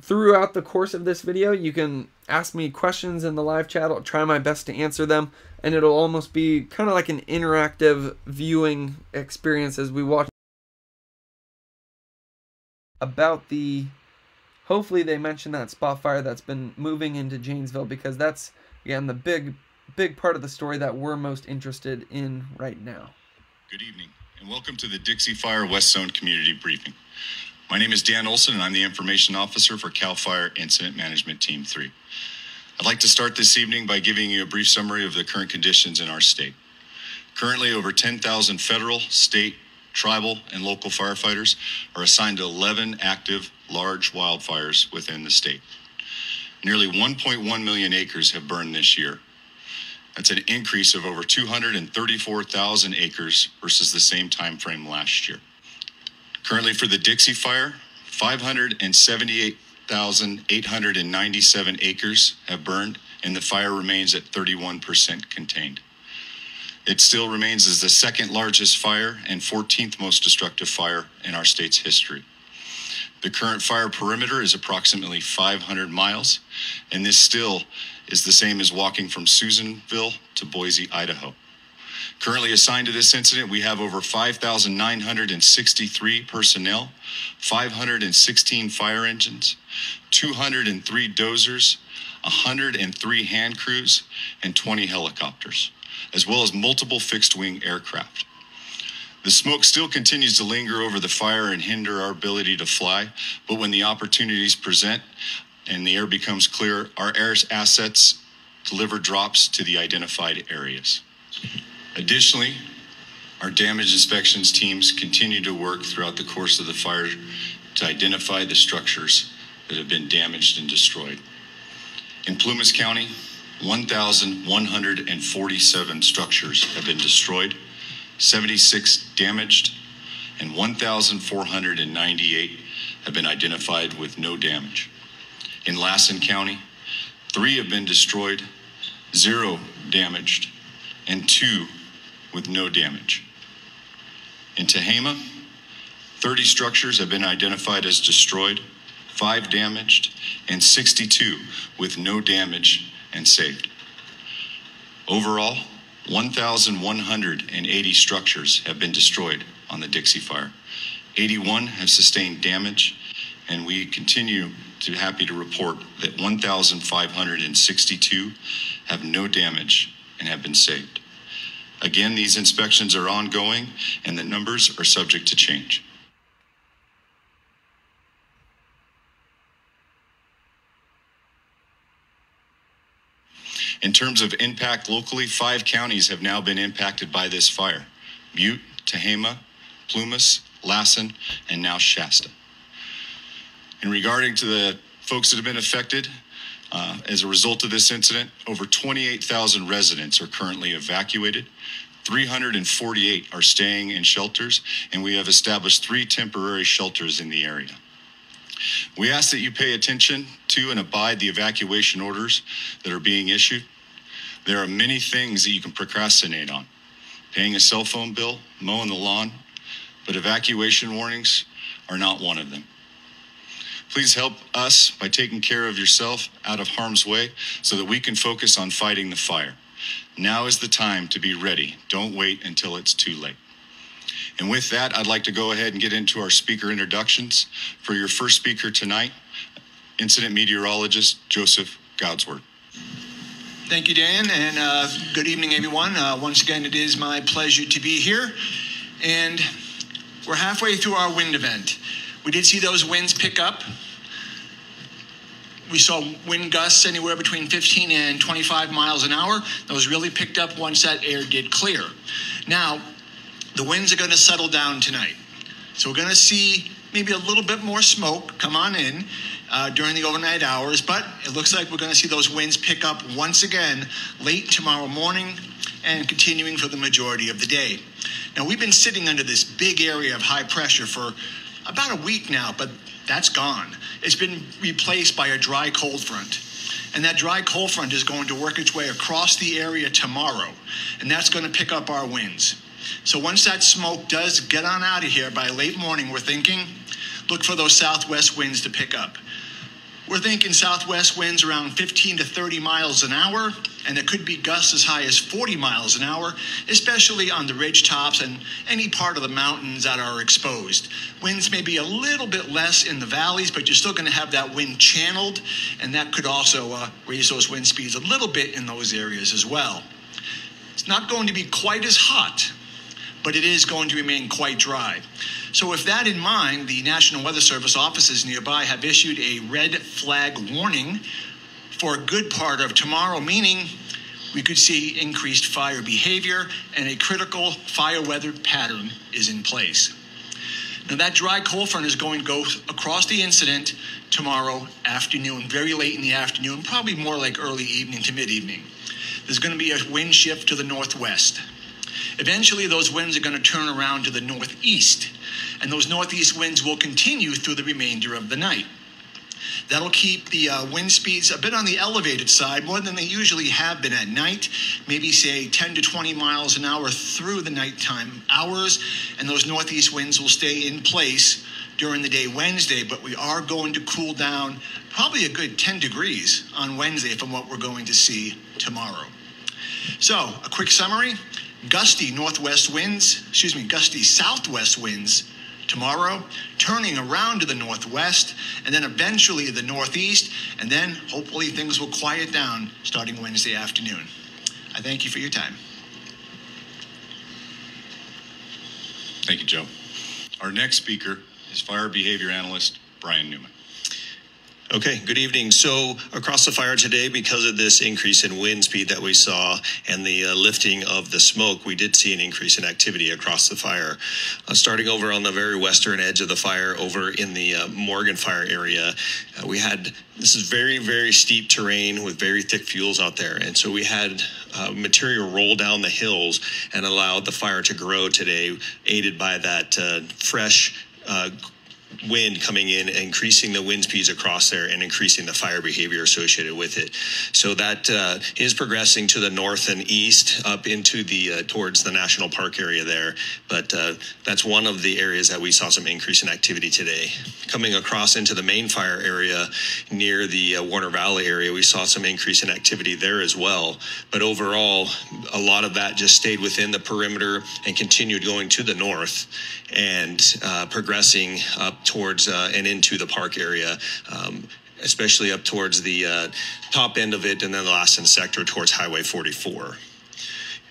throughout the course of this video, you can ask me questions in the live chat. I'll try my best to answer them. And it'll almost be kind of like an interactive viewing experience as we watch about the hopefully they mention that spot fire that's been moving into Janesville because that's again the big big part of the story that we're most interested in right now. Good evening and welcome to the Dixie Fire West Zone Community Briefing. My name is Dan Olson and I'm the Information Officer for CAL FIRE Incident Management Team 3. I'd like to start this evening by giving you a brief summary of the current conditions in our state. Currently, over 10,000 federal, state, tribal, and local firefighters are assigned to 11 active large wildfires within the state. Nearly 1.1 million acres have burned this year. That's an increase of over 234,000 acres versus the same time frame last year. Currently for the Dixie Fire, 578,897 acres have burned and the fire remains at 31% contained. It still remains as the second largest fire and 14th most destructive fire in our state's history. The current fire perimeter is approximately 500 miles, and this still is the same as walking from Susanville to Boise, Idaho. Currently assigned to this incident, we have over 5,963 personnel, 516 fire engines, 203 dozers, 103 hand crews, and 20 helicopters, as well as multiple fixed wing aircraft. The smoke still continues to linger over the fire and hinder our ability to fly, but when the opportunities present and the air becomes clear, our air assets deliver drops to the identified areas. Additionally, our damage inspections teams continue to work throughout the course of the fire to identify the structures that have been damaged and destroyed. In Plumas County, 1,147 structures have been destroyed 76 damaged, and 1,498 have been identified with no damage. In Lassen County, three have been destroyed, zero damaged, and two with no damage. In Tehama, 30 structures have been identified as destroyed, five damaged, and 62 with no damage and saved. Overall, 1,180 structures have been destroyed on the Dixie Fire. 81 have sustained damage, and we continue to be happy to report that 1,562 have no damage and have been saved. Again, these inspections are ongoing and the numbers are subject to change. In terms of impact locally, five counties have now been impacted by this fire Butte, Tehama, Plumas, Lassen, and now Shasta. In regarding to the folks that have been affected, uh, as a result of this incident, over 28,000 residents are currently evacuated. 348 are staying in shelters, and we have established three temporary shelters in the area. We ask that you pay attention to and abide the evacuation orders that are being issued. There are many things that you can procrastinate on paying a cell phone bill, mowing the lawn, but evacuation warnings are not one of them. Please help us by taking care of yourself out of harm's way so that we can focus on fighting the fire. Now is the time to be ready. Don't wait until it's too late. And with that, I'd like to go ahead and get into our speaker introductions. For your first speaker tonight, incident meteorologist Joseph Godsword. Thank you, Dan, and uh, good evening, everyone. Uh, once again, it is my pleasure to be here. And we're halfway through our wind event. We did see those winds pick up. We saw wind gusts anywhere between 15 and 25 miles an hour. Those really picked up once that air did clear. Now, the winds are going to settle down tonight. So we're going to see maybe a little bit more smoke come on in uh, during the overnight hours, but it looks like we're going to see those winds pick up once again late tomorrow morning and continuing for the majority of the day. Now, we've been sitting under this big area of high pressure for about a week now, but that's gone. It's been replaced by a dry cold front. And that dry cold front is going to work its way across the area tomorrow, and that's going to pick up our winds. So once that smoke does get on out of here by late morning, we're thinking look for those southwest winds to pick up. We're thinking southwest winds around 15 to 30 miles an hour, and it could be gusts as high as 40 miles an hour, especially on the ridge tops and any part of the mountains that are exposed. Winds may be a little bit less in the valleys, but you're still going to have that wind channeled, and that could also uh, raise those wind speeds a little bit in those areas as well. It's not going to be quite as hot, but it is going to remain quite dry. So, with that in mind, the National Weather Service offices nearby have issued a red flag warning for a good part of tomorrow, meaning we could see increased fire behavior and a critical fire weather pattern is in place. Now, that dry cold front is going to go across the incident tomorrow afternoon, very late in the afternoon, probably more like early evening to mid evening. There's going to be a wind shift to the northwest. Eventually, those winds are going to turn around to the northeast, and those northeast winds will continue through the remainder of the night. That'll keep the uh, wind speeds a bit on the elevated side, more than they usually have been at night, maybe say 10 to 20 miles an hour through the nighttime hours, and those northeast winds will stay in place during the day Wednesday, but we are going to cool down probably a good 10 degrees on Wednesday from what we're going to see tomorrow. So, a quick summary gusty northwest winds, excuse me, gusty southwest winds tomorrow, turning around to the northwest, and then eventually the northeast, and then hopefully things will quiet down starting Wednesday afternoon. I thank you for your time. Thank you, Joe. Our next speaker is fire behavior analyst Brian Newman. Okay, good evening. So, across the fire today, because of this increase in wind speed that we saw and the uh, lifting of the smoke, we did see an increase in activity across the fire. Uh, starting over on the very western edge of the fire, over in the uh, Morgan fire area, uh, we had this is very, very steep terrain with very thick fuels out there. And so we had uh, material roll down the hills and allowed the fire to grow today, aided by that uh, fresh wind coming in, increasing the wind speeds across there and increasing the fire behavior associated with it. So that uh, is progressing to the north and east up into the uh, towards the national park area there. But uh, that's one of the areas that we saw some increase in activity today. Coming across into the main fire area near the uh, Warner Valley area, we saw some increase in activity there as well. But overall, a lot of that just stayed within the perimeter and continued going to the north and uh, progressing up towards uh, and into the park area. Um, especially up towards the uh, top end of it and then the Lassen sector towards Highway 44.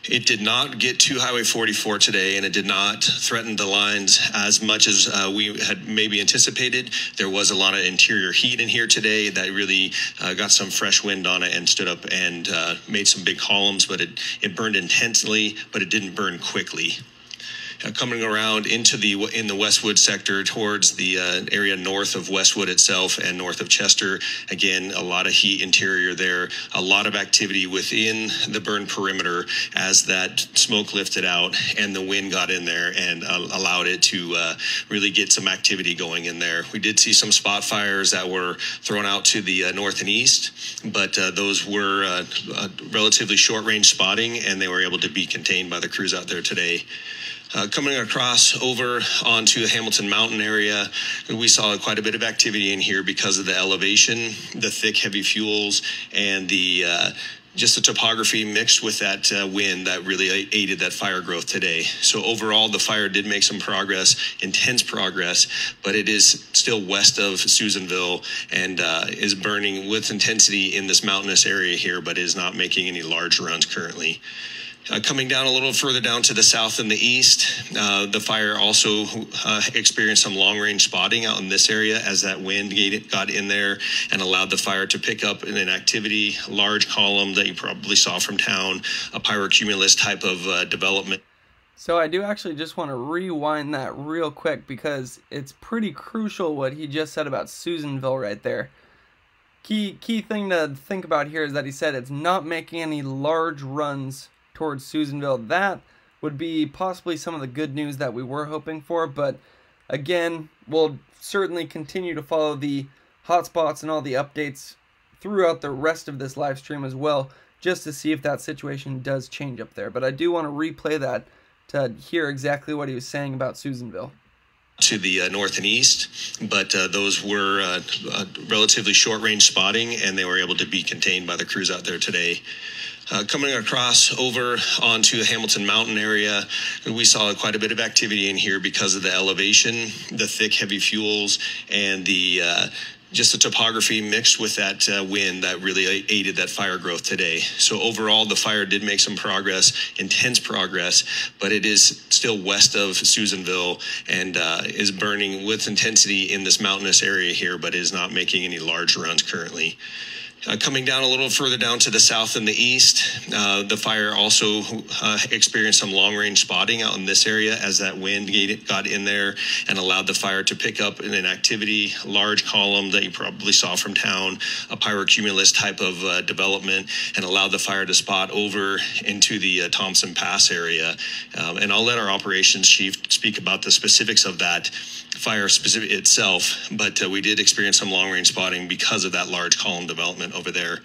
It did not get to Highway 44 today, and it did not threaten the lines as much as uh, we had maybe anticipated. There was a lot of interior heat in here today that really uh, got some fresh wind on it and stood up and uh, made some big columns, but it, it burned intensely, but it didn't burn quickly coming around into the in the Westwood sector towards the uh, area north of Westwood itself and north of Chester. Again, a lot of heat interior there, a lot of activity within the burn perimeter as that smoke lifted out and the wind got in there and uh, allowed it to uh, really get some activity going in there. We did see some spot fires that were thrown out to the uh, north and east, but uh, those were relatively short range spotting and they were able to be contained by the crews out there today. Uh, coming across over onto the Hamilton Mountain area, we saw quite a bit of activity in here because of the elevation, the thick, heavy fuels, and the uh, just the topography mixed with that uh, wind that really aided that fire growth today. So overall, the fire did make some progress, intense progress, but it is still west of Susanville and uh, is burning with intensity in this mountainous area here, but is not making any large runs currently. Uh, coming down a little further down to the south and the east, uh, the fire also uh, experienced some long range spotting out in this area as that wind got in there and allowed the fire to pick up in an activity, large column that you probably saw from town, a pyrocumulus type of uh, development. So I do actually just want to rewind that real quick because it's pretty crucial what he just said about Susanville right there. Key key thing to think about here is that he said it's not making any large runs towards Susanville. That would be possibly some of the good news that we were hoping for, but again, we'll certainly continue to follow the hotspots and all the updates throughout the rest of this live stream as well, just to see if that situation does change up there. But I do want to replay that to hear exactly what he was saying about Susanville to the uh, north and east, but uh, those were uh, uh relatively short range spotting and they were able to be contained by the crews out there today. Uh, coming across over onto the Hamilton Mountain area, we saw quite a bit of activity in here because of the elevation, the thick, heavy fuels, and the uh, just the topography mixed with that uh, wind that really aided that fire growth today. So overall, the fire did make some progress, intense progress, but it is still west of Susanville and uh, is burning with intensity in this mountainous area here, but is not making any large runs currently. Uh, coming down a little further down to the south and the east, uh, the fire also uh, experienced some long range spotting out in this area as that wind got in there and allowed the fire to pick up in an activity, large column that you probably saw from town, a pyrocumulus type of uh, development, and allowed the fire to spot over into the uh, Thompson Pass area. Um, and I'll let our operations chief speak about the specifics of that fire specific itself, but uh, we did experience some long range spotting because of that large column development over there.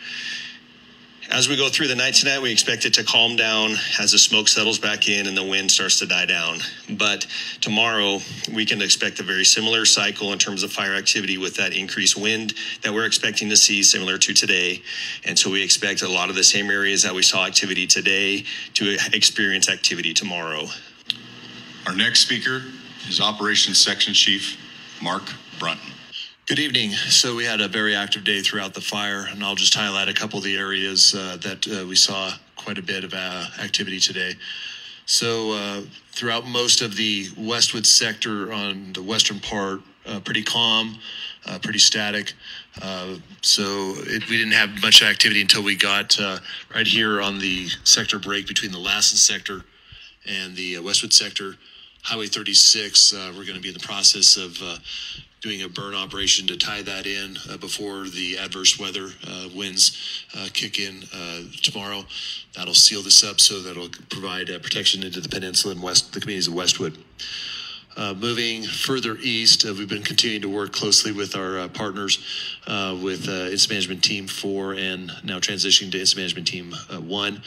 As we go through the night tonight, we expect it to calm down as the smoke settles back in and the wind starts to die down. But tomorrow, we can expect a very similar cycle in terms of fire activity with that increased wind that we're expecting to see, similar to today. And so we expect a lot of the same areas that we saw activity today to experience activity tomorrow. Our next speaker is Operations Section Chief Mark Brunton. Good evening. So we had a very active day throughout the fire, and I'll just highlight a couple of the areas uh, that uh, we saw quite a bit of uh, activity today. So uh, throughout most of the Westwood sector on the western part, uh, pretty calm, uh, pretty static. so it, we didn't have much activity until we got right here on the sector break between the Lassen sector and the Westwood sector. Highway 36, uh, we're going to be in the process of uh, doing a burn operation to tie that in uh, before the adverse weather uh, winds uh, kick in uh, tomorrow. That'll seal this up so that'll provide protection into the peninsula and west the communities of Westwood. Uh, moving further east, uh, we've been continuing to work closely with our uh, partners with Incident Management Team 4 and now transitioning to Incident Management Team 1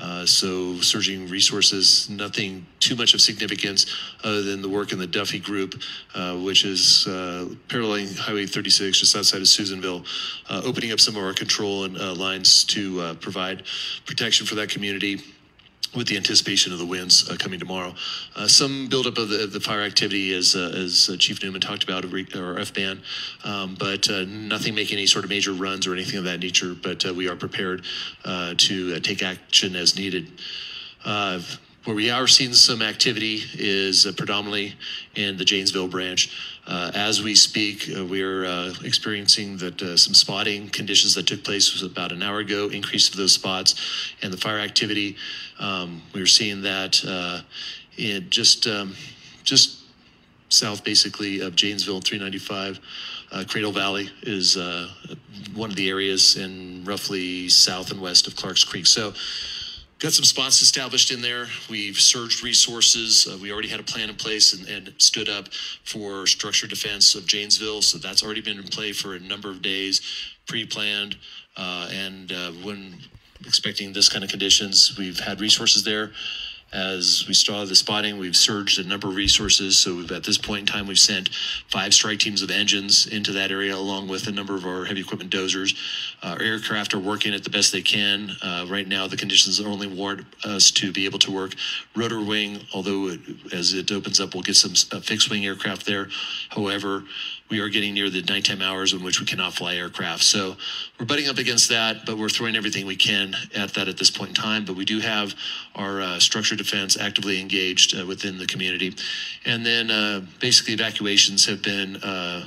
uh, so surging resources, nothing too much of significance other than the work in the Duffy Group, uh, which is uh, paralleling Highway 36 just outside of Susanville, uh, opening up some of our control and uh, lines to provide protection for that community with the anticipation of the winds uh, coming tomorrow. Uh, some buildup of the, the fire activity, as, uh, as uh, Chief Newman talked about, or FBAN, um, but uh, nothing making any sort of major runs or anything of that nature, but uh, we are prepared to take action as needed. where we are seeing some activity is predominantly in the Janesville branch. Uh, as we speak, uh, we're uh, experiencing that uh, some spotting conditions that took place about an hour ago, increase of those spots, and the fire activity. Um, we are seeing that uh, in just um, just south, basically of Janesville, 395. Uh, Cradle Valley is one of the areas in roughly south and west of Clarks Creek. So got some spots established in there. We've surged resources. Uh, we already had a plan in place and, and, stood up for structured defense of Janesville. So that's already been in play for a number of days, pre-planned. Uh, and uh, when expecting this kind of conditions, we've had resources there. As we saw the spotting, we've surged a number of resources. So at this point in time, we've sent five strike teams of engines into that area, along with a number of our heavy equipment dozers. Our aircraft are working at the best they can. Uh, right now, the conditions only warrant us to be able to work rotor wing, although it, as it opens up, we'll get some uh, fixed wing aircraft there. However, we are getting near the nighttime hours in which we cannot fly aircraft. So we're butting up against that, but we're throwing everything we can at that at this point in time. But we do have our uh, structured defense actively engaged uh, within the community. And then uh, basically evacuations have been uh,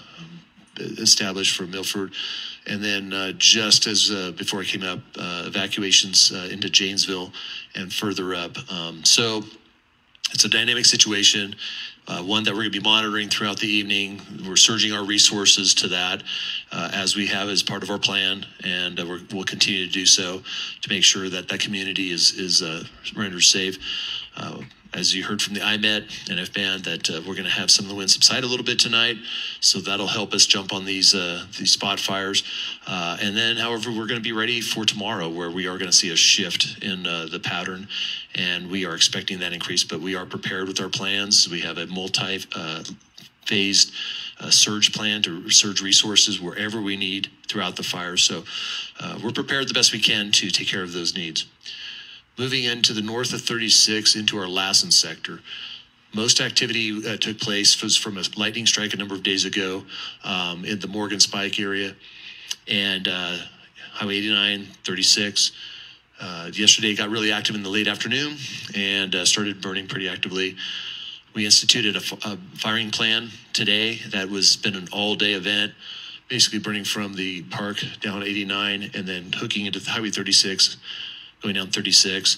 established for Milford. And then uh, just as uh, before I came up, evacuations into Janesville and further up. Um, so it's a dynamic situation uh, one that we're going to be monitoring throughout the evening. We're surging our resources to that uh, as we have as part of our plan, and uh, we will continue to do so to make sure that that community is is uh, rendered safe. Uh, as you heard from the IMET and FBAN, that uh, we're going to have some of the wind subside a little bit tonight, so that'll help us jump on these uh, these spot fires. Uh, and then, however, we're going to be ready for tomorrow, where we are going to see a shift in uh, the pattern, and we are expecting that increase. But we are prepared with our plans. We have a multi uh, phased uh, surge plan to surge resources wherever we need throughout the fire. So we're prepared the best we can to take care of those needs. Moving into the north of 36 into our Lassen sector. Most activity uh, took place was from a lightning strike a number of days ago um, in the Morgan Spike area and uh, Highway 89, 36. Uh, yesterday got really active in the late afternoon and uh, started burning pretty actively. We instituted a, a firing plan today that was been an all day event, basically burning from the park down 89 and then hooking into Highway 36 going down 36.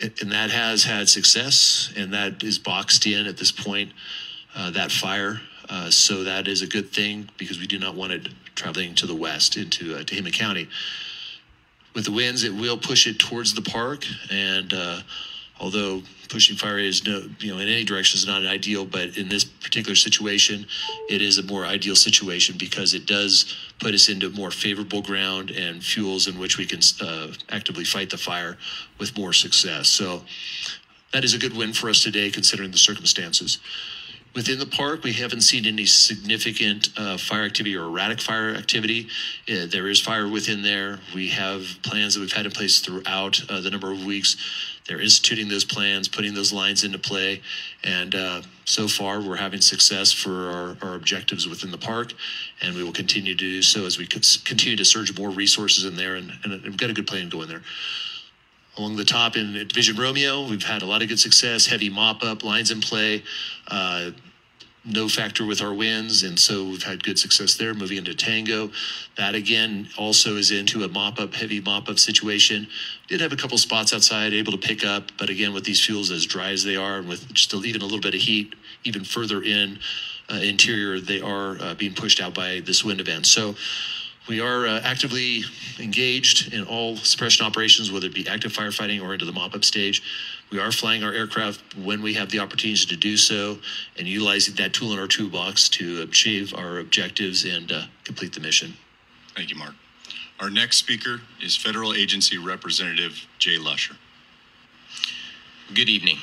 And that has had success, and that is boxed in at this point, uh, that fire. Uh, so that is a good thing because we do not want it traveling to the west into uh, Tehama County. With the winds, it will push it towards the park, and uh, although pushing fire is no, you know, in any direction is not ideal, but in this particular situation, it is a more ideal situation because it does put us into more favorable ground and fuels in which we can uh, actively fight the fire with more success. So that is a good win for us today, considering the circumstances. Within the park, we haven't seen any significant uh, fire activity or erratic fire activity. Uh, there is fire within there. We have plans that we've had in place throughout uh, the number of weeks. They're instituting those plans, putting those lines into play, and uh, so far we're having success for our, our objectives within the park, and we will continue to do so as we continue to surge more resources in there, and, and we've got a good plan going there along the top in Division Romeo. We've had a lot of good success, heavy mop up, lines in play, uh, no factor with our wins. And so we've had good success there. Moving into Tango, that again also is into a mop up, heavy mop up situation. Did have a couple spots outside, able to pick up. But again, with these fuels as dry as they are, and with just even a little bit of heat, even further in uh, interior, they are uh, being pushed out by this wind event. So we are uh, actively engaged in all suppression operations, whether it be active firefighting or into the mop up stage. We are flying our aircraft when we have the opportunity to do so and utilizing that tool in our toolbox to achieve our objectives and uh, complete the mission. Thank you, Mark. Our next speaker is Federal Agency Representative Jay Lusher. Good evening.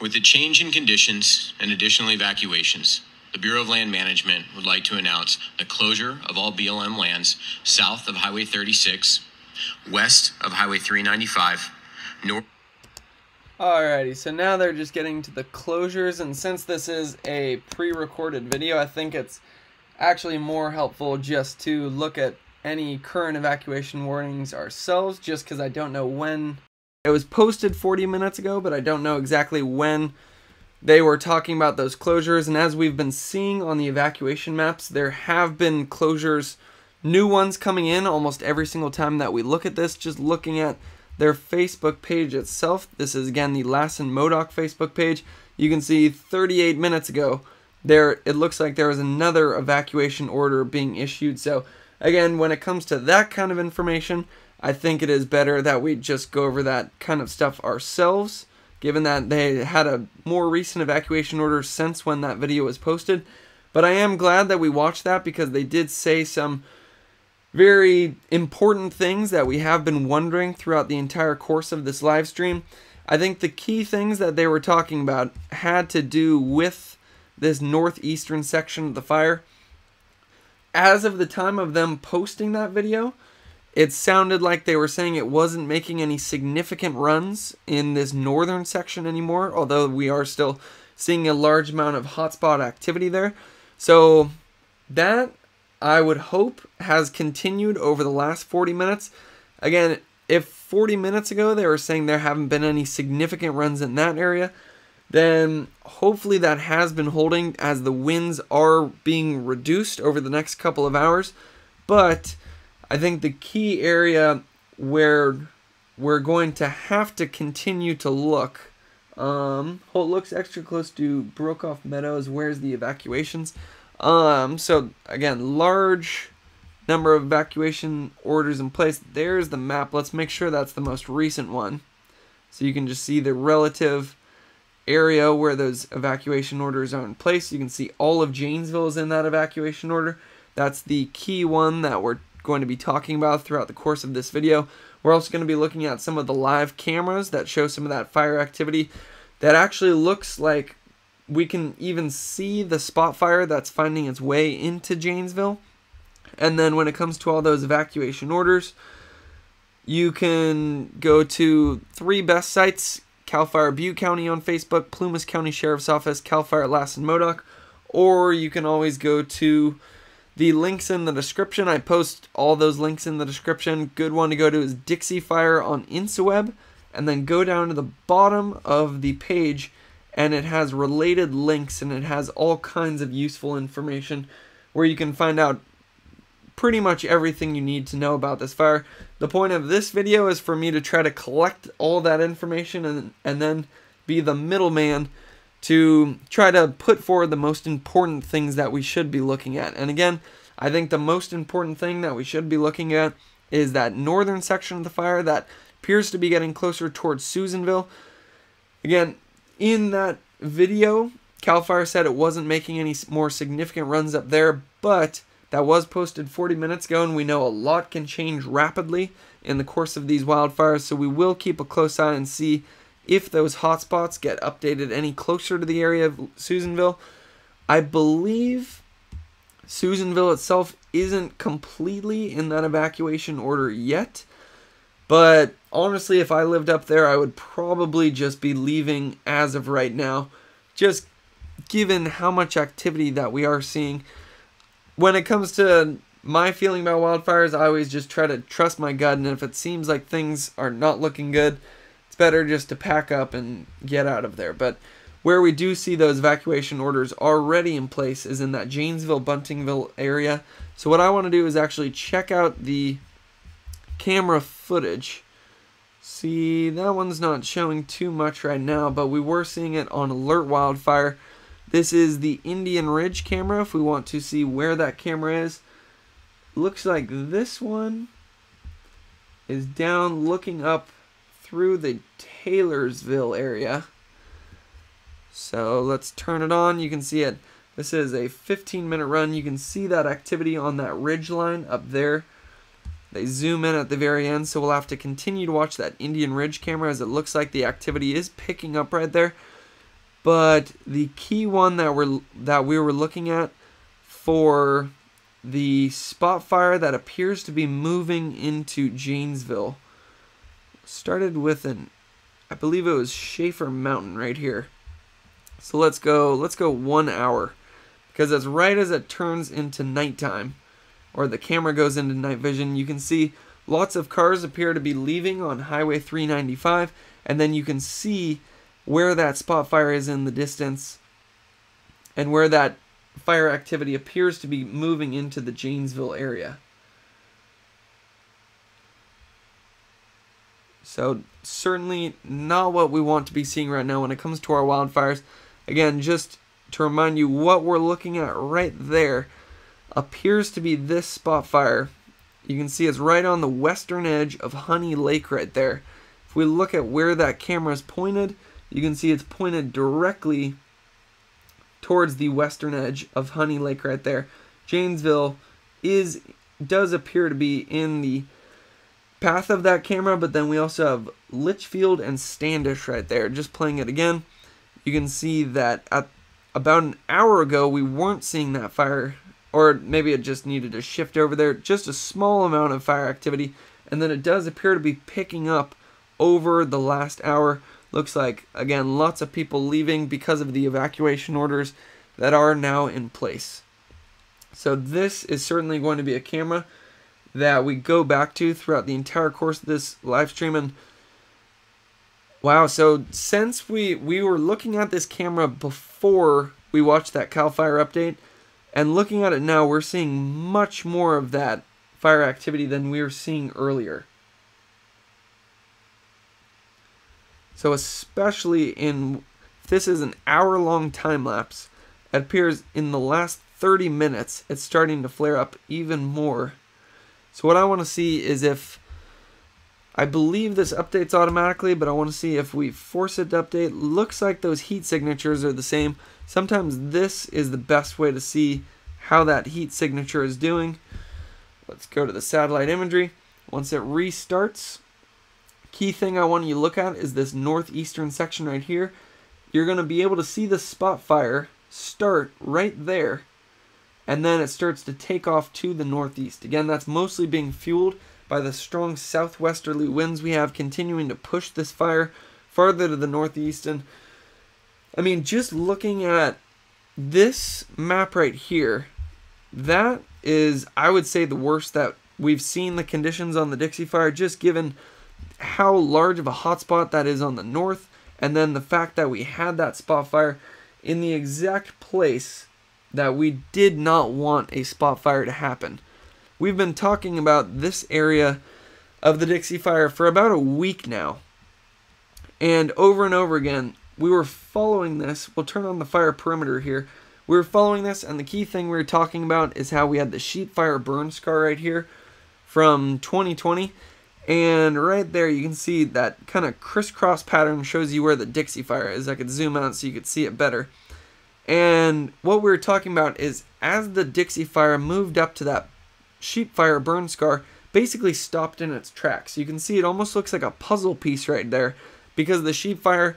With the change in conditions and additional evacuations, the Bureau of Land Management would like to announce the closure of all BLM lands south of Highway 36, west of Highway 395, north. Alrighty, so now they're just getting to the closures, and since this is a pre-recorded video, I think it's actually more helpful just to look at any current evacuation warnings ourselves, just because I don't know when. It was posted 40 minutes ago, but I don't know exactly when they were talking about those closures, and as we've been seeing on the evacuation maps, there have been closures, new ones coming in almost every single time that we look at this. Just looking at their Facebook page itself, this is again the Lassen Modoc Facebook page. You can see 38 minutes ago, there it looks like there was another evacuation order being issued. So again, when it comes to that kind of information, I think it is better that we just go over that kind of stuff ourselves given that they had a more recent evacuation order since when that video was posted. But I am glad that we watched that because they did say some very important things that we have been wondering throughout the entire course of this live stream. I think the key things that they were talking about had to do with this northeastern section of the fire. As of the time of them posting that video, it sounded like they were saying it wasn't making any significant runs in this northern section anymore, although we are still seeing a large amount of hotspot activity there. So that I would hope has continued over the last 40 minutes. Again, if 40 minutes ago they were saying there haven't been any significant runs in that area, then hopefully that has been holding as the winds are being reduced over the next couple of hours. But I think the key area where we're going to have to continue to look Um, oh, it looks extra close to Brokoff Meadows. Where's the evacuations? Um, so again, large number of evacuation orders in place. There's the map. Let's make sure that's the most recent one. So you can just see the relative area where those evacuation orders are in place. You can see all of Janesville is in that evacuation order. That's the key one that we're going to be talking about throughout the course of this video. We're also going to be looking at some of the live cameras that show some of that fire activity that actually looks like we can even see the spot fire that's finding its way into Janesville. And then when it comes to all those evacuation orders, you can go to three best sites Cal Fire Butte County on Facebook, Plumas County Sheriff's Office, Cal Fire Lassen Modoc, or you can always go to the links in the description. I post all those links in the description. Good one to go to is Dixie Fire on InciWeb, and then go down to the bottom of the page, and it has related links and it has all kinds of useful information where you can find out pretty much everything you need to know about this fire. The point of this video is for me to try to collect all that information and, and then be the middleman to try to put forward the most important things that we should be looking at. And again, I think the most important thing that we should be looking at is that northern section of the fire that appears to be getting closer towards Susanville. Again, in that video, CAL FIRE said it wasn't making any more significant runs up there, but that was posted 40 minutes ago, and we know a lot can change rapidly in the course of these wildfires, so we will keep a close eye and see if those hotspots get updated any closer to the area of Susanville. I believe Susanville itself isn't completely in that evacuation order yet, but honestly, if I lived up there, I would probably just be leaving as of right now, just given how much activity that we are seeing. When it comes to my feeling about wildfires, I always just try to trust my gut, and if it seems like things are not looking good, better just to pack up and get out of there. But where we do see those evacuation orders already in place is in that Janesville, Buntingville area. So what I want to do is actually check out the camera footage. See, that one's not showing too much right now, but we were seeing it on Alert Wildfire. This is the Indian Ridge camera if we want to see where that camera is. Looks like this one is down looking up through the Taylorsville area. So let's turn it on. You can see it. This is a 15 minute run. You can see that activity on that ridge line up there. They zoom in at the very end, so we'll have to continue to watch that Indian Ridge camera as it looks like the activity is picking up right there. But the key one that we're that we were looking at for the spot fire that appears to be moving into Janesville started with an I believe it was Shaffer Mountain right here. So let's go let's go 1 hour because as right as it turns into nighttime or the camera goes into night vision, you can see lots of cars appear to be leaving on Highway 395 and then you can see where that spot fire is in the distance and where that fire activity appears to be moving into the Janesville area. So certainly not what we want to be seeing right now when it comes to our wildfires. Again, just to remind you what we're looking at right there appears to be this spot fire. You can see it's right on the western edge of Honey Lake right there. If we look at where that camera is pointed, you can see it's pointed directly towards the western edge of Honey Lake right there. Janesville is does appear to be in the path of that camera, but then we also have Litchfield and Standish right there. Just playing it again, you can see that at about an hour ago we weren't seeing that fire, or maybe it just needed to shift over there. Just a small amount of fire activity, and then it does appear to be picking up over the last hour. Looks like, again, lots of people leaving because of the evacuation orders that are now in place. So this is certainly going to be a camera that we go back to throughout the entire course of this live stream. And wow, so since we, we were looking at this camera before we watched that CAL FIRE update, and looking at it now, we're seeing much more of that fire activity than we were seeing earlier. So especially in this is an hour long time lapse, it appears in the last 30 minutes it's starting to flare up even more. So what I want to see is if I believe this updates automatically, but I want to see if we force it to update. Looks like those heat signatures are the same. Sometimes this is the best way to see how that heat signature is doing. Let's go to the satellite imagery. Once it restarts, key thing I want you to look at is this northeastern section right here. You're going to be able to see the spot fire start right there, and then it starts to take off to the northeast. Again, that's mostly being fueled by the strong southwesterly winds we have continuing to push this fire farther to the northeast. And I mean, just looking at this map right here, that is, I would say, the worst that we've seen the conditions on the Dixie Fire, just given how large of a hotspot that is on the north, and then the fact that we had that spot fire in the exact place that we did not want a spot fire to happen. We've been talking about this area of the Dixie Fire for about a week now. And over and over again, we were following this. We'll turn on the fire perimeter here. We were following this, and the key thing we were talking about is how we had the sheep fire burn scar right here from 2020. And right there, you can see that kind of crisscross pattern shows you where the Dixie Fire is. I could zoom out so you could see it better. And what we were talking about is as the Dixie Fire moved up to that sheep fire burn scar basically stopped in its tracks. You can see it almost looks like a puzzle piece right there because the sheep fire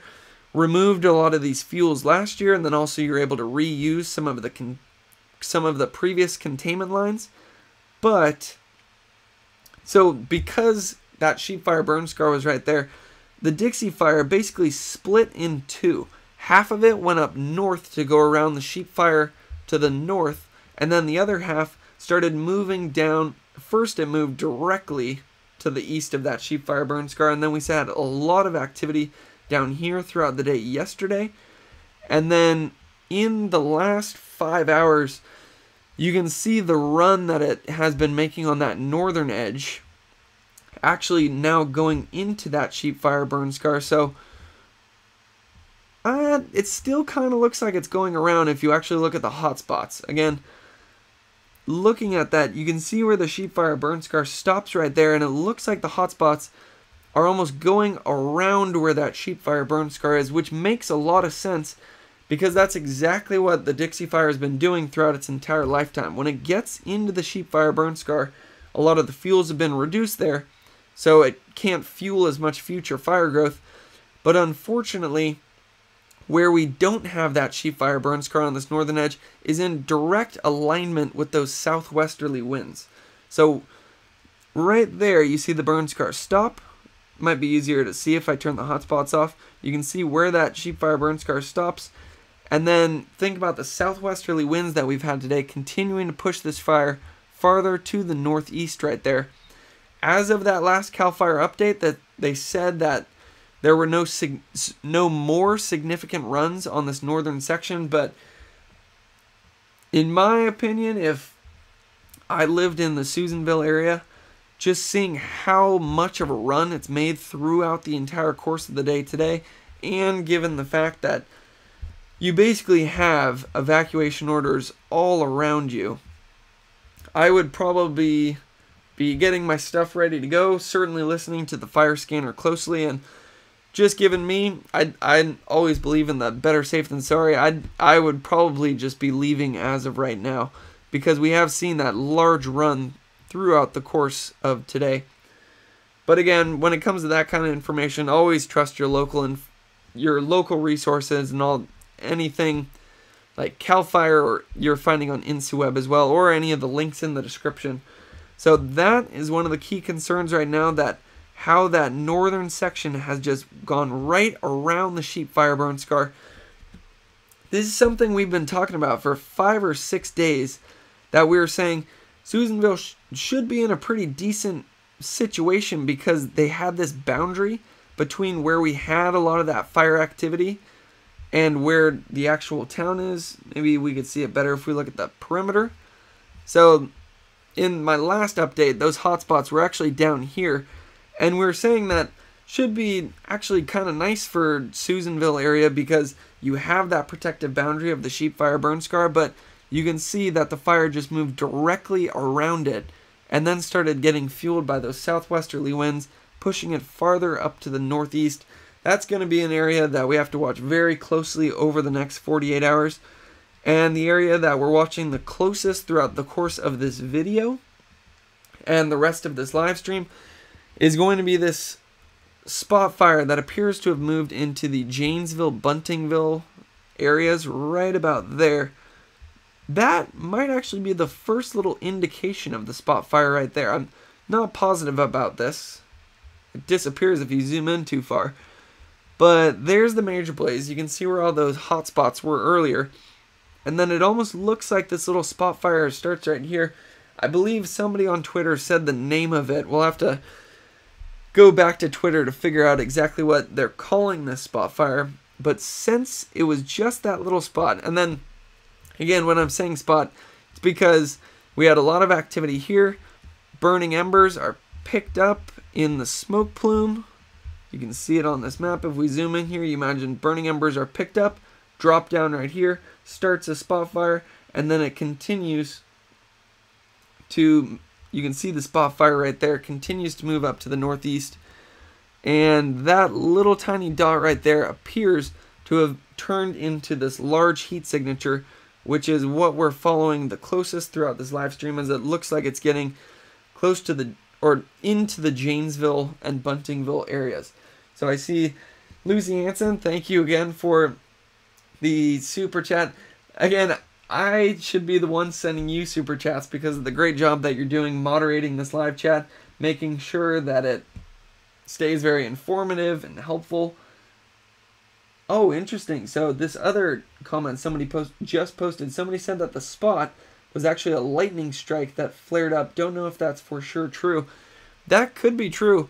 removed a lot of these fuels last year and then also you're able to reuse some of the some of the previous containment lines. But so because that sheep fire burn scar was right there, the Dixie fire basically split in two. Half of it went up north to go around the sheep fire to the north, and then the other half started moving down. First, it moved directly to the east of that sheep fire burn scar, and then we had a lot of activity down here throughout the day yesterday. And then in the last five hours, you can see the run that it has been making on that northern edge actually now going into that sheep fire burn scar. So uh, it still kind of looks like it's going around if you actually look at the hotspots. Again, looking at that, you can see where the sheep fire burn scar stops right there, and it looks like the hotspots are almost going around where that sheep fire burn scar is, which makes a lot of sense because that's exactly what the Dixie Fire has been doing throughout its entire lifetime. When it gets into the sheep fire burn scar, a lot of the fuels have been reduced there, so it can't fuel as much future fire growth. But unfortunately, where we don't have that sheep fire burn scar on this northern edge is in direct alignment with those southwesterly winds. So right there you see the burn scar stop. Might be easier to see if I turn the hotspots off. You can see where that sheep fire burn scar stops. And then think about the southwesterly winds that we've had today continuing to push this fire farther to the northeast right there. As of that last CAL FIRE update that they said that there were no no more significant runs on this northern section, but in my opinion, if I lived in the Susanville area, just seeing how much of a run it's made throughout the entire course of the day today, and given the fact that you basically have evacuation orders all around you, I would probably be getting my stuff ready to go, certainly listening to the fire scanner closely, and just given me, I I always believe in the better safe than sorry. I I would probably just be leaving as of right now because we have seen that large run throughout the course of today. But again, when it comes to that kind of information, always trust your local and your local resources and all anything like Cal Fire or you're finding on InciWeb as well, or any of the links in the description. So that is one of the key concerns right now that how that northern section has just gone right around the sheep fire burn scar. This is something we've been talking about for five or six days that we were saying Susanville sh- should be in a pretty decent situation because they had this boundary between where we had a lot of that fire activity and where the actual town is. Maybe we could see it better if we look at the perimeter. So, in my last update, those hotspots were actually down here and we are saying that should be actually kind of nice for Susanville area because you have that protective boundary of the sheep fire burn scar, but you can see that the fire just moved directly around it and then started getting fueled by those southwesterly winds, pushing it farther up to the northeast. That's going to be an area that we have to watch very closely over the next 48 hours. And the area that we're watching the closest throughout the course of this video and the rest of this live stream is going to be this spot fire that appears to have moved into the Janesville, Buntingville areas right about there. That might actually be the first little indication of the spot fire right there. I'm not positive about this. It disappears if you zoom in too far. But there's the major blaze. You can see where all those hot spots were earlier. And then it almost looks like this little spot fire starts right here. I believe somebody on Twitter said the name of it. We'll have to go back to Twitter to figure out exactly what they're calling this spot fire. But since it was just that little spot, and then again, when I'm saying spot, it's because we had a lot of activity here. Burning embers are picked up in the smoke plume. You can see it on this map. If we zoom in here, you imagine burning embers are picked up, drop down right here, starts a spot fire, and then it continues to you can see the spot fire right there continues to move up to the northeast and that little tiny dot right there appears to have turned into this large heat signature which is what we're following the closest throughout this live stream as it looks like it's getting close to the or into the Janesville and Buntingville areas. So I see Lucy Anson, thank you again for the super chat. Again, I should be the one sending you super chats because of the great job that you're doing moderating this live chat, making sure that it stays very informative and helpful. Oh, interesting. So this other comment somebody post just posted, somebody said that the spot was actually a lightning strike that flared up. Don't know if that's for sure true. That could be true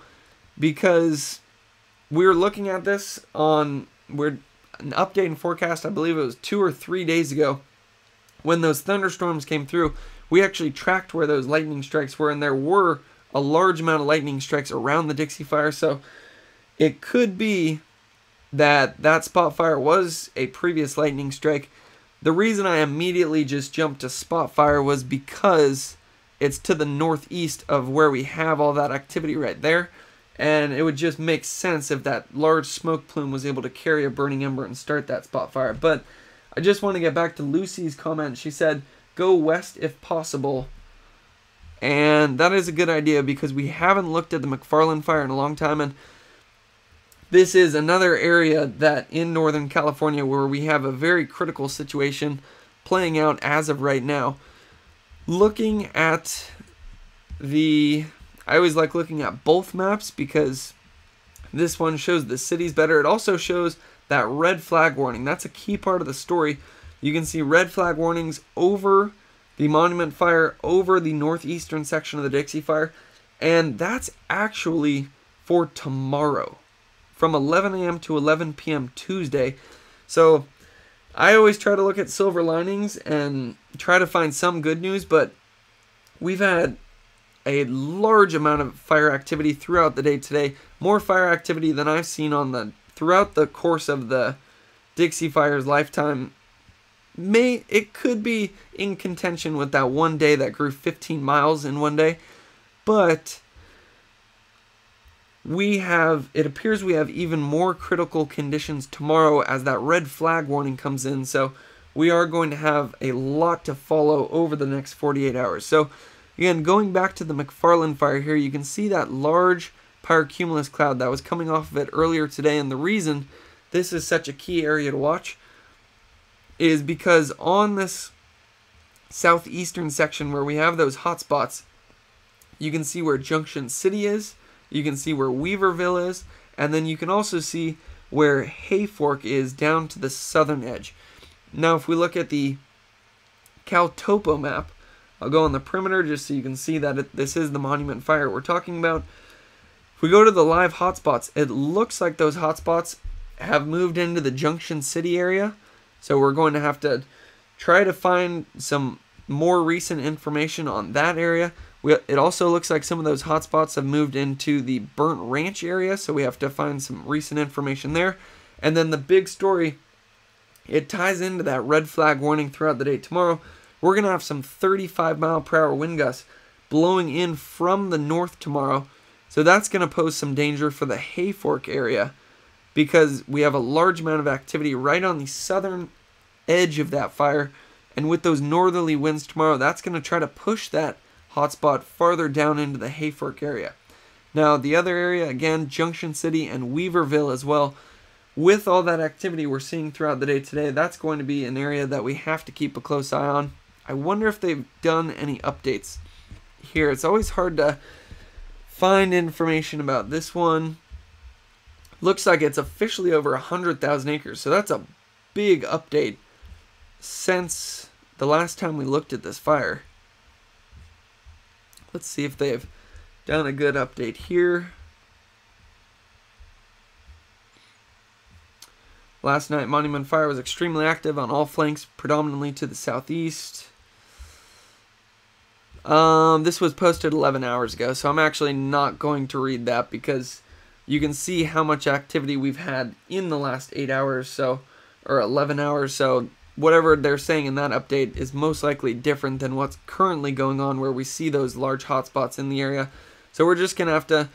because we were looking at this on we're an update and forecast, I believe it was two or three days ago when those thunderstorms came through, we actually tracked where those lightning strikes were, and there were a large amount of lightning strikes around the Dixie Fire. So it could be that that spot fire was a previous lightning strike. The reason I immediately just jumped to spot fire was because it's to the northeast of where we have all that activity right there. And it would just make sense if that large smoke plume was able to carry a burning ember and start that spot fire. But I just want to get back to Lucy's comment. She said, go west if possible. And that is a good idea because we haven't looked at the McFarland fire in a long time. And this is another area that in Northern California where we have a very critical situation playing out as of right now. Looking at the. I always like looking at both maps because this one shows the cities better. It also shows that red flag warning. That's a key part of the story. You can see red flag warnings over the Monument Fire, over the northeastern section of the Dixie Fire, and that's actually for tomorrow from 11 a.m. to 11 p.m. Tuesday. So I always try to look at silver linings and try to find some good news, but we've had a large amount of fire activity throughout the day today. More fire activity than I've seen on the throughout the course of the Dixie Fire's lifetime, may it could be in contention with that one day that grew 15 miles in one day, but we have it appears we have even more critical conditions tomorrow as that red flag warning comes in. So we are going to have a lot to follow over the next 48 hours. So again, going back to the McFarland fire here, you can see that large pyrocumulus cloud that was coming off of it earlier today. And the reason this is such a key area to watch is because on this southeastern section where we have those hot spots, you can see where Junction City is, you can see where Weaverville is, and then you can also see where Hayfork is down to the southern edge. Now, if we look at the CalTopo map, I'll go on the perimeter just so you can see that it, this is the Monument Fire we're talking about. We go to the live hotspots, it looks like those hotspots have moved into the Junction City area. So we're going to have to try to find some more recent information on that area. We, it also looks like some of those hotspots have moved into the Burnt Ranch area, so we have to find some recent information there. And then the big story, it ties into that red flag warning throughout the day tomorrow. We're going to have some 35 mile per hour wind gusts blowing in from the north tomorrow. So that's going to pose some danger for the Hayfork area because we have a large amount of activity right on the southern edge of that fire. And with those northerly winds tomorrow, that's going to try to push that hotspot farther down into the Hayfork area. Now, the other area, again, Junction City and Weaverville as well. With all that activity we're seeing throughout the day today, that's going to be an area that we have to keep a close eye on. I wonder if they've done any updates here. It's always hard to find information about this one. Looks like it's officially over 100,000 acres, so that's a big update since the last time we looked at this fire. Let's see if they've done a good update here. Last night, Monument Fire was extremely active on all flanks, predominantly to the southeast. Um, this was posted 11 hours ago, so I'm actually not going to read that because you can see how much activity we've had in the last 8 hours, so or 11 hours, so whatever they're saying in that update is most likely different than what's currently going on where we see those large hotspots in the area. So we're just going to have to